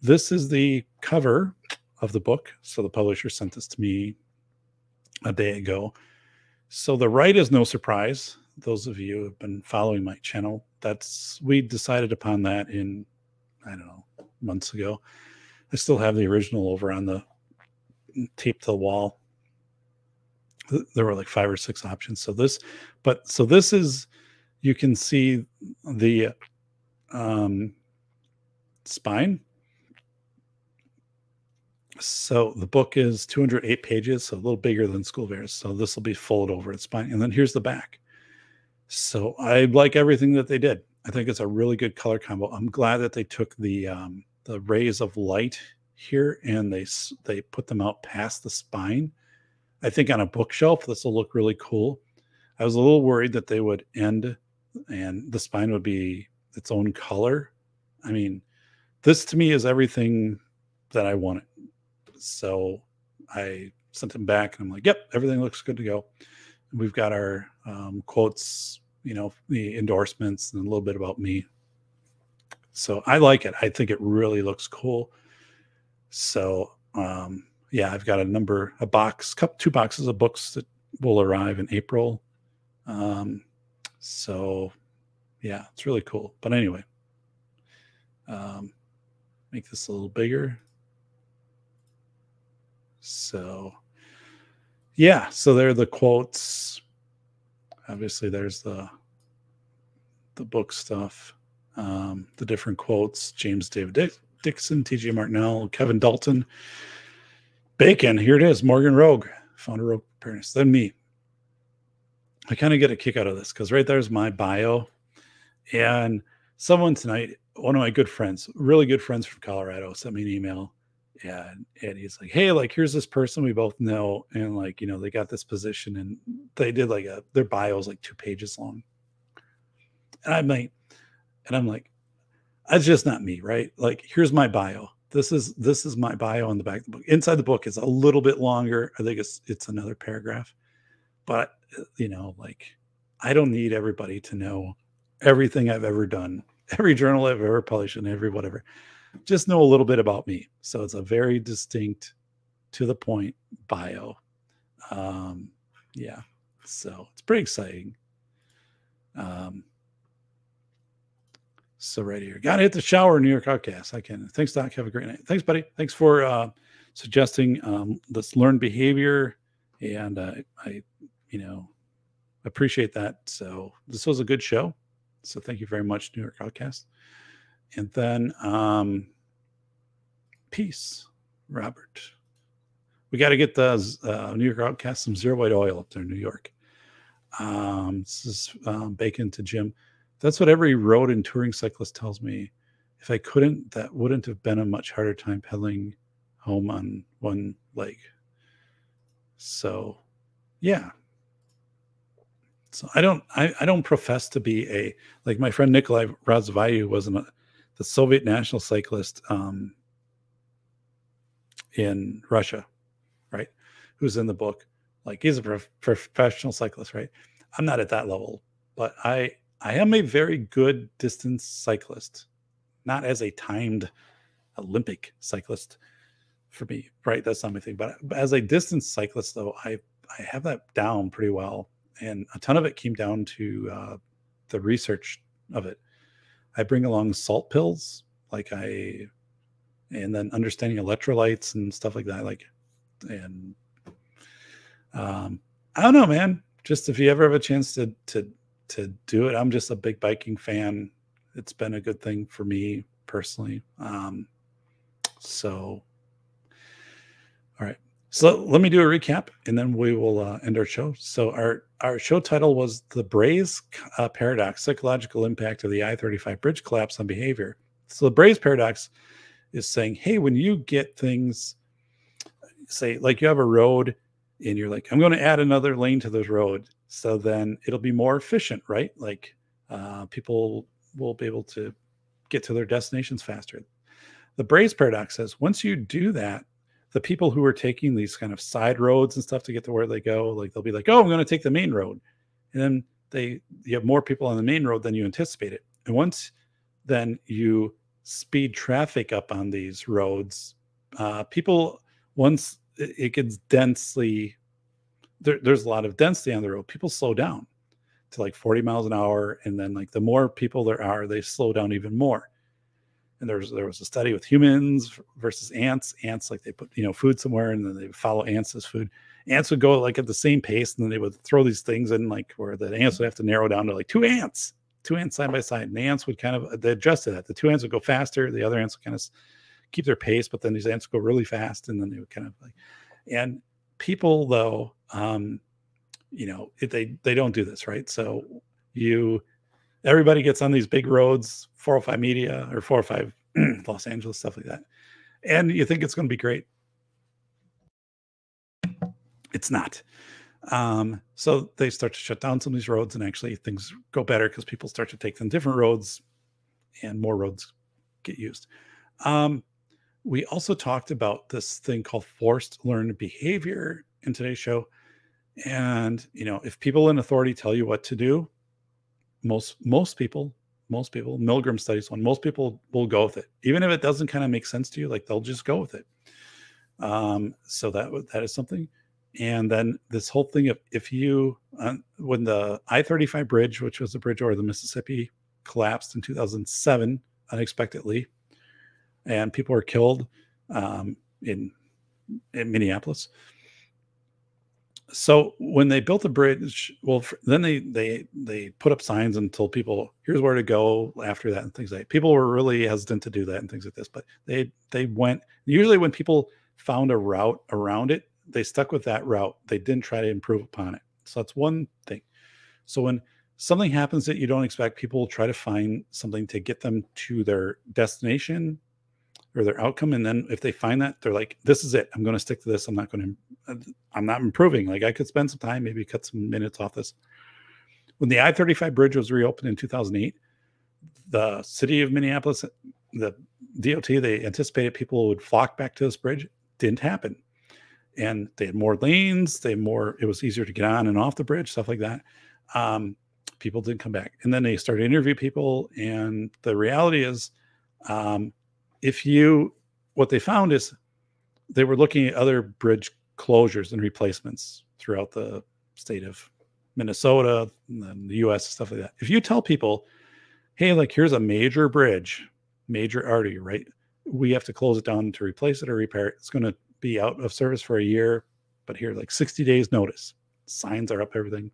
this is the cover of the book. So the publisher sent this to me a day ago. So the right is no surprise. Those of you who have been following my channel, that's we decided upon that in I don't know months ago. I still have the original over on the taped to the wall. There were like five or six options. So this, but so this is you can see the um, spine. So the book is 208 pages, so a little bigger than School of Errors. So this will be folded over its spine. And then here's the back. So I like everything that they did. I think it's a really good color combo. I'm glad that they took the um, the rays of light here and they they put them out past the spine. I think on a bookshelf this will look really cool. I was a little worried that they would end and the spine would be its own color. I mean, this to me is everything that I wanted. So I sent them back and I'm like, yep, everything looks good to go. We've got our um, quotes, you know, the endorsements and a little bit about me. So I like it. I think it really looks cool. So um, yeah, I've got a number, a box, two boxes of books that will arrive in April. Um, so yeah, it's really cool. But anyway, um, make this a little bigger. So yeah, so there are the quotes. Obviously, there's the the book stuff, um, the different quotes. James David Dick, Dixon, T.J. Martinell, Kevin Dalton, Bacon. Here it is. Morgan Rogue, founder of Rogue Preparedness. Then me. I kind of get a kick out of this because right there's my bio, and someone tonight, one of my good friends, really good friends from Colorado, sent me an email and and he's like hey like here's this person we both know and like you know they got this position and they did like a their bio is like two pages long. And i'm like and i'm like that's just not me right? Like here's my bio. This is this is my bio on the back of the book. Inside the book is a little bit longer. I think it's it's another paragraph but you know like i don't need everybody to know everything i've ever done every journal i've ever published and every whatever just know a little bit about me. So it's a very distinct, to the point bio. Um, yeah, so it's pretty exciting. Um, so right here, gotta hit the shower, New York Outcast. I can. Thanks, Doc. Have a great night. Thanks, buddy. Thanks for uh, suggesting um, this learned behavior, and uh, I, you know, appreciate that. So this was a good show. So thank you very much, New York Outcast. And then um, peace, Robert. We got to get the uh, New York Outcast some zero white oil up there in New York. Um, this is um, bacon to Jim. That's what every road and touring cyclist tells me. If I couldn't, that wouldn't have been a much harder time pedaling home on one leg. So, yeah. So I don't, I, I don't profess to be a like my friend Nikolai Razvayu was an the Soviet national cyclist um, in Russia, right? Who's in the book. Like he's a prof- professional cyclist, right? I'm not at that level, but I I am a very good distance cyclist, not as a timed Olympic cyclist, for me, right? That's not my thing. But, but as a distance cyclist, though, I I have that down pretty well, and a ton of it came down to uh, the research of it. I bring along salt pills, like I, and then understanding electrolytes and stuff like that, like, and um, I don't know, man. Just if you ever have a chance to to to do it, I'm just a big biking fan. It's been a good thing for me personally. Um, so. So let me do a recap, and then we will uh, end our show. So our our show title was the Braess uh, paradox: psychological impact of the I-35 bridge collapse on behavior. So the Braess paradox is saying, hey, when you get things, say like you have a road, and you're like, I'm going to add another lane to this road, so then it'll be more efficient, right? Like uh, people will be able to get to their destinations faster. The Braess paradox says once you do that, the people who are taking these kind of side roads and stuff to get to where they go, like they'll be like, "Oh, I'm going to take the main road," and then they you have more people on the main road than you anticipated. And once then you speed traffic up on these roads, uh, people once it, gets densely there, there's a lot of density on the road. People slow down to like 40 miles an hour, and then like the more people there are, they slow down even more and there's there was a study with humans versus ants. Ants like they put you know food somewhere and then they follow ants as food. Ants would go like at the same pace, and then they would throw these things in like where the ants would have to narrow down to like two ants, two ants side by side. And the ants would kind of they adjusted that. The two ants would go faster, the other ants would kind of keep their pace, but then these ants go really fast, and then they would kind of like and people though um you know it, they they don't do this right so you everybody gets on these big roads 405 media or 405 los angeles stuff like that. And you think it's going to be great. It's not. Um, so they start to shut down some of these roads and actually things go better because people start to take them different roads and more roads get used. Um, we also talked about this thing called forced learned behavior in today's show. And you know if people in authority tell you what to do most most people most people milgram studies one most people will go with it. Even if it doesn't kind of make sense to you like they'll just go with it. Um so that that is something. And then this whole thing of if you uh, when the i-35 bridge which was the bridge over the mississippi collapsed in 2007 unexpectedly and people were killed um, in in minneapolis so when they built the bridge well then they they they put up signs and told people here's where to go after that and things like that. people were really hesitant to do that and things like this but they they went usually when people found a route around it they stuck with that route they didn't try to improve upon it so that's one thing so when something happens that you don't expect people try to find something to get them to their destination or their outcome and then if they find that they're like this is it. I'm going to stick to this. I'm not going to i'm not improving. Like i could spend some time maybe cut some minutes off this. When the i-35 bridge was reopened in 2008 the city of minneapolis the dot they anticipated people would flock back to this bridge. Didn't happen. And they had more lanes they had more it was easier to get on and off the bridge stuff like that. Um, people didn't come back. And then they started interview people and the reality is um, if you what they found is they were looking at other bridge closures and replacements throughout the state of Minnesota and the US stuff like that. If you tell people, hey, like here's a major bridge, major artery, right? We have to close it down to replace it or repair it. It's going to be out of service for a year, but here, like 60 days notice. Signs are up, everything.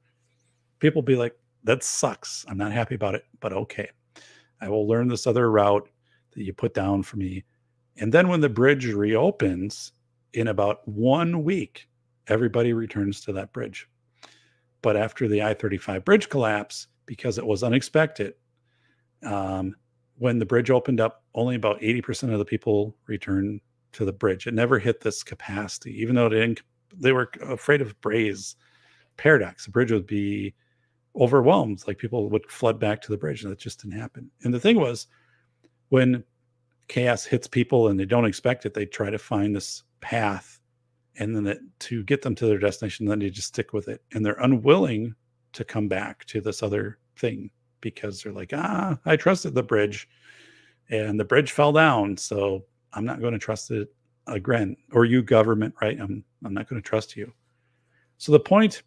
People be like, that sucks. I'm not happy about it, but okay. I will learn this other route that you put down for me. And then when the bridge reopens in about one week, everybody returns to that bridge. But after the I 35 bridge collapse, because it was unexpected, um, when the bridge opened up, only about 80% of the people returned to the bridge. It never hit this capacity, even though they, they were afraid of Braess paradox. The bridge would be overwhelmed, like people would flood back to the bridge, and that just didn't happen. And the thing was, when chaos hits people and they don't expect it, they try to find this path and then it, to get them to their destination, then they just stick with it. And they're unwilling to come back to this other thing because they're like, ah, I trusted the bridge and the bridge fell down. So I'm not going to trust it again, or you government, right? I'm I'm not going to trust you. So the point,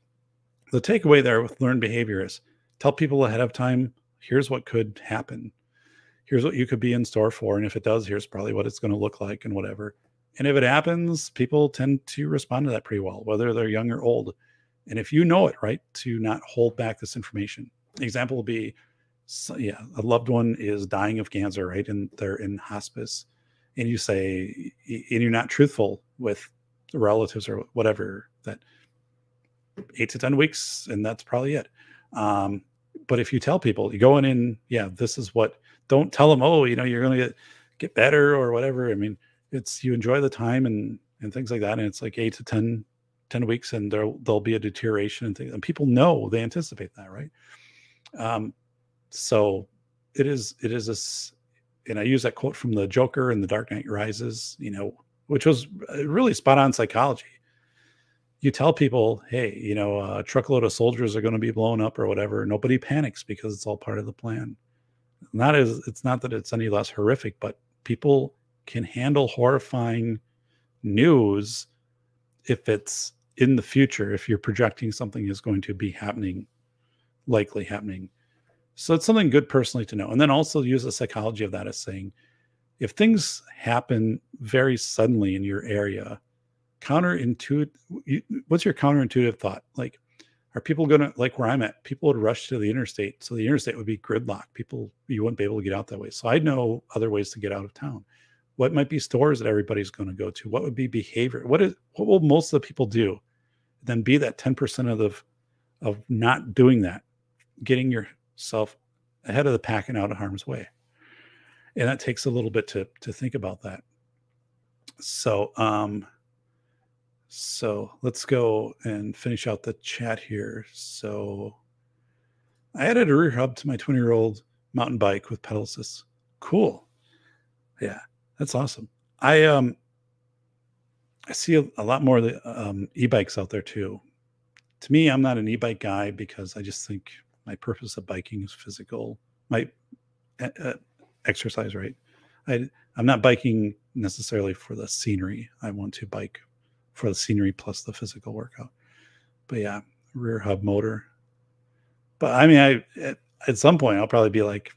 the takeaway there with learned behavior is tell people ahead of time, here's what could happen. Here's what you could be in store for. And if it does, here's probably what it's going to look like and whatever. And if it happens, people tend to respond to that pretty well, whether they're young or old. And if you know it, right, to not hold back this information. Example will be, so, yeah, a loved one is dying of cancer, right, and they're in hospice, and you say, and you're not truthful with the relatives or whatever that eight to ten weeks, and that's probably it. Um, but if you tell people, you go in and yeah, this is what. Don't tell them, oh, you know, you're going to get get better or whatever. I mean, it's you enjoy the time and and things like that, and it's like eight to 10, 10 weeks, and there there'll be a deterioration and things, and people know they anticipate that, right? Um, so it is it is this, and I use that quote from the Joker in The Dark Knight Rises, you know, which was uh, really spot on psychology you tell people, hey, you know, a truckload of soldiers are going to be blown up or whatever. Nobody panics because it's all part of the plan. Not as it's not that it's any less horrific, but people can handle horrifying news if it's in the future, if you're projecting something is going to be happening, likely happening. So it's something good personally to know. And then also use the psychology of that as saying, if things happen very suddenly in your area, counterintuitive what's your counterintuitive thought like are people gonna like where i'm at people would rush to the interstate so the interstate would be gridlock people you wouldn't be able to get out that way. So i know other ways to get out of town. What might be stores that everybody's going to go to? What would be behavior what is what will most of the people do then be that 10% of the of not doing that getting yourself ahead of the pack and out of harm's way? And that takes a little bit to to think about that. So um so let's go and finish out the chat here. So I added a rear hub to my 20 year old mountain bike with pedal assist. Cool. Yeah, that's awesome. I um I see a, a lot more of the um, e-bikes out there too. To me, I'm not an e-bike guy because I just think my purpose of biking is physical, my uh, exercise, right? I I'm not biking necessarily for the scenery. I want to bike for the scenery plus the physical workout. But yeah, rear hub motor. But I mean, I at, at some point I'll probably be like,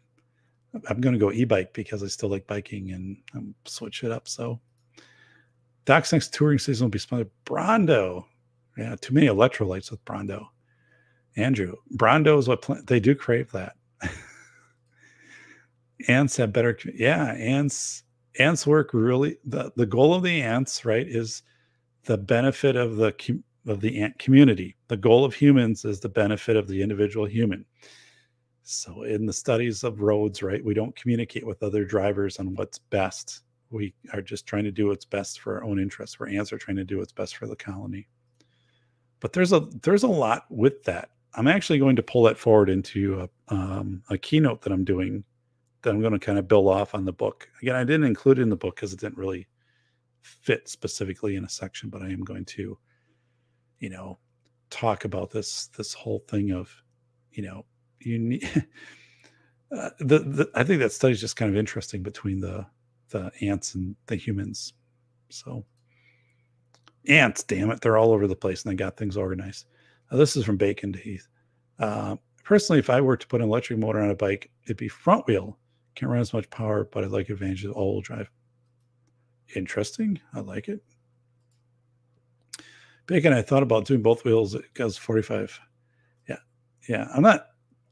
I'm going to go e-bike because I still like biking and I'm switch it up. So Doc's next touring season will be sponsored Brawndo. Yeah, too many electrolytes with Brawndo. Andrew, Brawndo is what pl- they do crave that. ants have better, yeah. Ants, ants work really. the The goal of the ants, right, is the benefit of the of the ant community. The goal of humans is the benefit of the individual human. So in the studies of roads, right, we don't communicate with other drivers on what's best. We are just trying to do what's best for our own interests. Where ants are trying to do what's best for the colony. But there's a there's a lot with that. I'm actually going to pull that forward into a, um, a keynote that I'm doing that I'm going to kind of build off on the book. Again, I didn't include it in the book because it didn't really fit specifically in a section, but I am going to, you know, talk about this this whole thing of, you know, you need. Uh, the, the I think that study is just kind of interesting between the the ants and the humans. So ants, damn it, they're all over the place and they got things organized. Now, this is from Bacon to Heath. Uh, personally, if I were to put an electric motor on a bike, it'd be front wheel. Can't run as much power, but I'd like advantages of all-wheel drive interesting. I like it. Bacon, I thought about doing both wheels. It goes 45. Yeah. Yeah. I'm not,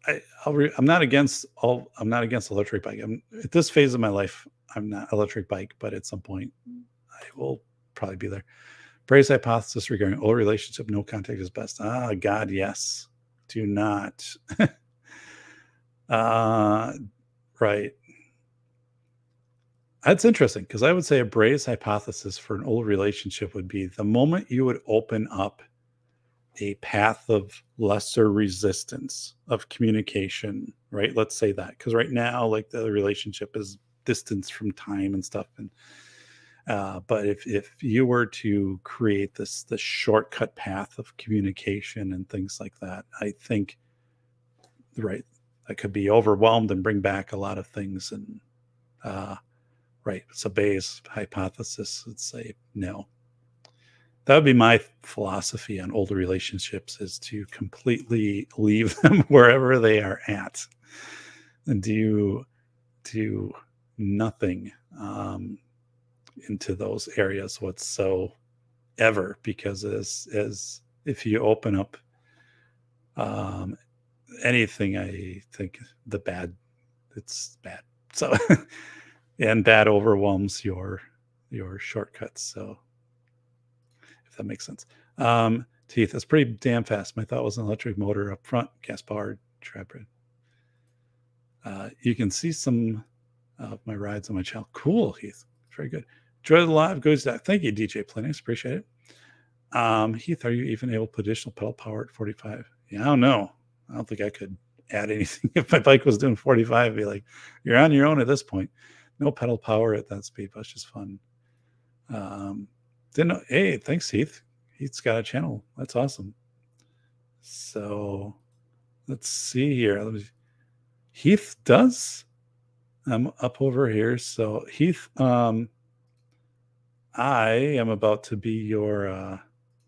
I, I'll re, I'm not against all, I'm not against electric bike. I'm at this phase of my life, I'm not electric bike, but at some point I will probably be there. Braess hypothesis regarding old relationship, no contact is best. Ah, God, yes. Do not. uh, right. That's interesting because I would say a Braess' hypothesis for an old relationship would be the moment you would open up a path of lesser resistance of communication, right? Let's say that because right now, like the relationship is distance from time and stuff, and uh, but if if you were to create this this shortcut path of communication and things like that, I think right I could be overwhelmed and bring back a lot of things and uh, right. It's a Braess hypothesis. It's say no. That would be my philosophy on older relationships is to completely leave them wherever they are at and do do nothing um, into those areas whatsoever because as as if you open up um, anything i think the bad it's bad so and that overwhelms your your shortcuts so. If that makes sense. Um teeth that's pretty damn fast. My thought was an electric motor up front gas powered trap uh you can see some of my rides on my channel. Cool heath. Very good. Enjoy the live goes that thank you dj Plenix. appreciate it. Um heath are you even able to put additional pedal power at 45 yeah i don't know. I don't think i could add anything if my bike was doing 45 I'd be like you're on your own at this point no pedal power at that speed but it's just fun. Um didn't know hey thanks heath. Heath's got a channel. That's awesome. So let's see here. Let me, heath does? I'm up over here. So heath um i am about to be your uh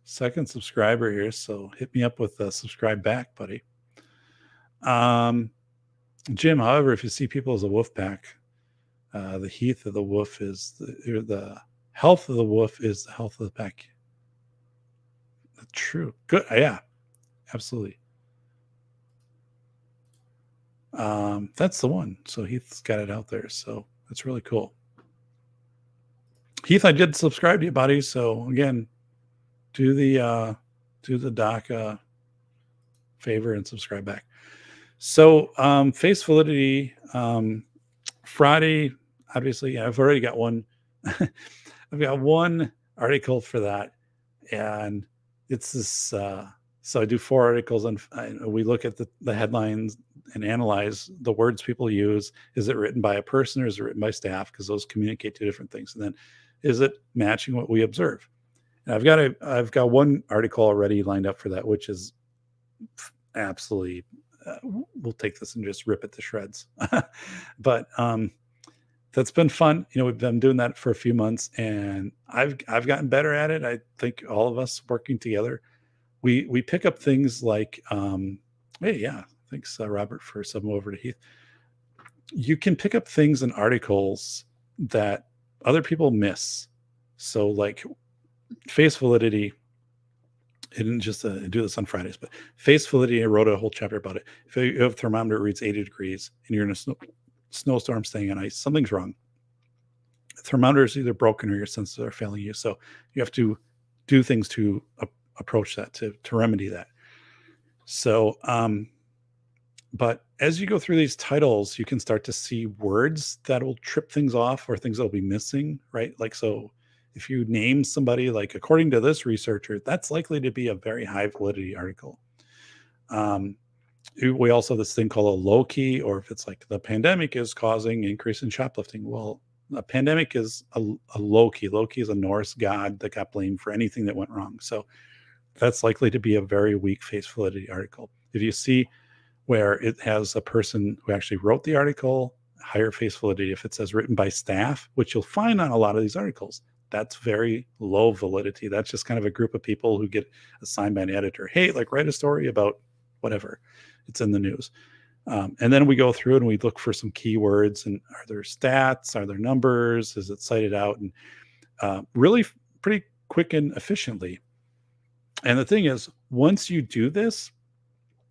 second subscriber here so hit me up with a subscribe back buddy. Um, Jim, however, if you see people as a wolf pack, uh, the heath of the wolf is the, the health of the wolf is the health of the pack. True. Good. Yeah, absolutely. Um, that's the one. So Heath's got it out there. So that's really cool. Heath, I did subscribe to you, buddy. So again, do the uh do the doc uh favor and subscribe back. So um, face validity um, Friday, obviously, I've already got one. I've got one article for that, and it's this. Uh, so I do four articles, and we look at the, the headlines and analyze the words people use. Is it written by a person or is it written by staff? Because those communicate two different things. And then, is it matching what we observe? And I've got a I've got one article already lined up for that, which is absolutely uh, we'll take this and just rip it to shreds. but um, that's been fun. You know, we've been doing that for a few months, and I've I've gotten better at it. I think all of us working together, we we pick up things like, um, hey, yeah, thanks uh, Robert for subbing over to Heath. You can pick up things in articles that other people miss. So, like face validity didn't just uh, do this on Fridays, but face validity. I wrote a whole chapter about it. If you have a thermometer reads 80 degrees and you're in a snow, snowstorm staying on ice, something's wrong. The thermometer is either broken or your senses are failing you. So you have to do things to approach that to to remedy that. So, um, but as you go through these titles, you can start to see words that will trip things off or things that will be missing, right? Like so if you name somebody like according to this researcher that's likely to be a very high validity article um, we also have this thing called a Loki or if it's like the pandemic is causing increase in shoplifting. Well a pandemic is a, a Loki. Low key is a norse god that got blamed for anything that went wrong. So that's likely to be a very weak face validity article. If you see where it has a person who actually wrote the article higher face validity. If it says written by staff which you'll find on a lot of these articles that's very low validity. That's just kind of a group of people who get assigned by an editor. Hey, like write a story about whatever. It's in the news. Um, and then we go through and we look for some keywords and are there stats? Are there numbers? Is it cited out? And uh, really pretty quick and efficiently. And the thing is, once you do this,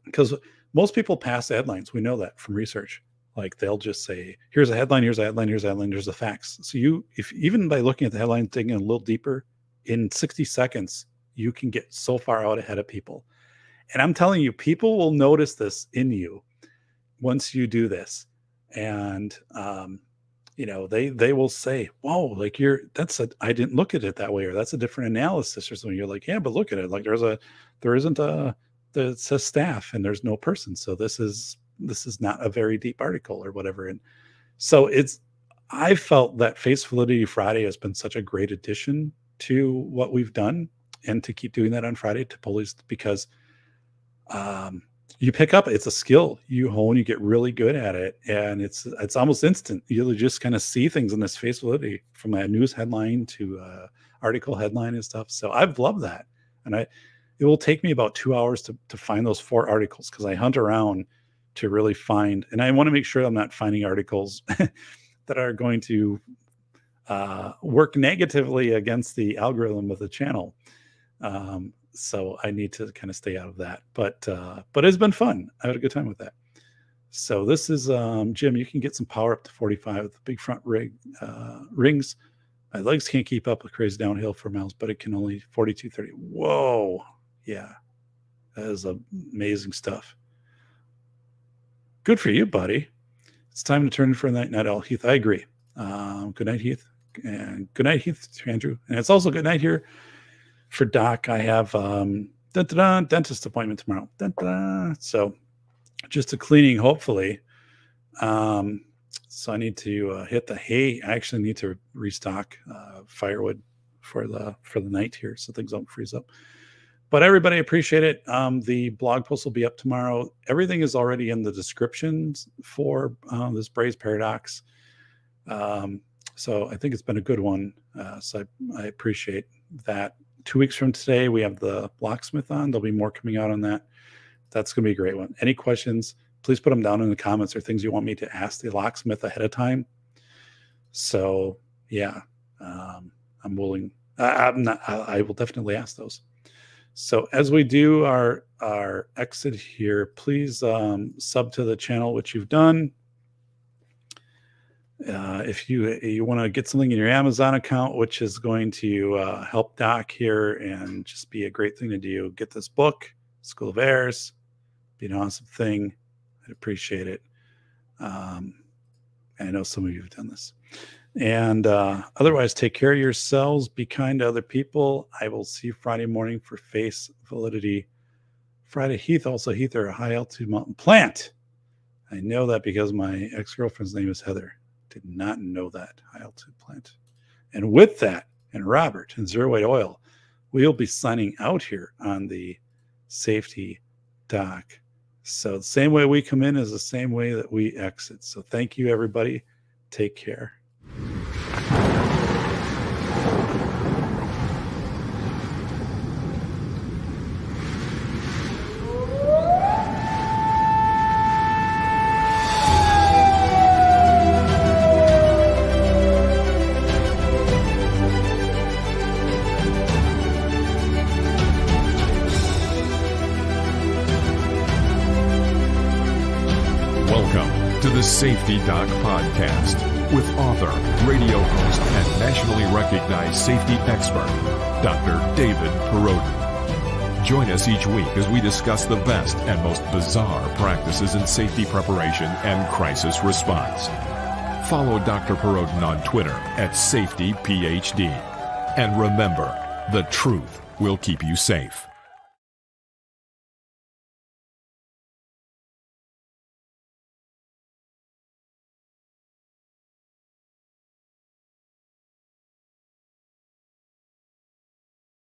because most people pass headlines, we know that from research. Like they'll just say, here's a headline, here's a headline, here's a headline, there's the facts. So you, if even by looking at the headline, digging a little deeper, in 60 seconds, you can get so far out ahead of people. And I'm telling you, people will notice this in you once you do this. And um, you know, they they will say, Whoa, like you're that's a I didn't look at it that way, or that's a different analysis or something. You're like, Yeah, but look at it. Like there's a there isn't a the says staff and there's no person. So this is this is not a very deep article or whatever. And so it's I felt that Face Validity Friday has been such a great addition to what we've done and to keep doing that on Friday to police because um you pick up it's a skill you hone you get really good at it and it's it's almost instant. You'll just kind of see things in this face validity from a news headline to uh article headline and stuff so i've loved that and i it will take me about two hours to, to find those four articles because i hunt around to really find and i want to make sure i'm not finding articles that are going to uh, work negatively against the algorithm of the channel um, so I need to kind of stay out of that. But uh, but it's been fun. I had a good time with that. So this is um, Jim. You can get some power up to 45 with the big front rig uh, rings. My legs can't keep up with crazy downhill for miles, but it can only 42, 30. Whoa, yeah, that is amazing stuff. Good for you, buddy. It's time to turn in for the night, night owl. Heath, I agree. Um, good night, Heath, and good night, Heath, Andrew. And it's also good night here for Doc, I have um, dentist appointment tomorrow. So just a cleaning, hopefully. Um, so I need to uh, hit the hay. I actually need to restock uh, firewood for the for the night here, so things don't freeze up. But everybody appreciate it. Um, the blog post will be up tomorrow. Everything is already in the descriptions for uh, this Braess Paradox. Um, so I think it's been a good one. Uh, so I, I appreciate that two weeks from today, we have the locksmith on. There'll be more coming out on that. That's going to be a great one. Any questions, please put them down in the comments or things you want me to ask the locksmith ahead of time. So, yeah, um, I'm willing. I, am not. I, I will definitely ask those. So as we do our our exit here, please um, sub to the channel, which you've done. Uh, if you you want to get something in your Amazon account, which is going to uh, help Doc here and just be a great thing to do, get this book, School of Errors, be an awesome thing. I'd appreciate it. Um, I know some of you have done this. And uh, otherwise, take care of yourselves. Be kind to other people. I will see you Friday morning for Face Validity. Friday, Heath, also Heath, a high altitude mountain plant. I know that because my ex girlfriend's name is Heather. Did not know that high altitude plant. And with that, and Robert and Zero Weight Oil, we'll be signing out here on the Safety Doc. So the same way we come in is the same way that we exit. So thank you, everybody. Take care. Doc Podcast with author, radio host, and nationally recognized safety expert, Dr. David Perrodin. Join us each week as we discuss the best and most bizarre practices in safety preparation and crisis response. Follow Dr. Perrodin on Twitter at SafetyPhD. And remember, the truth will keep you safe.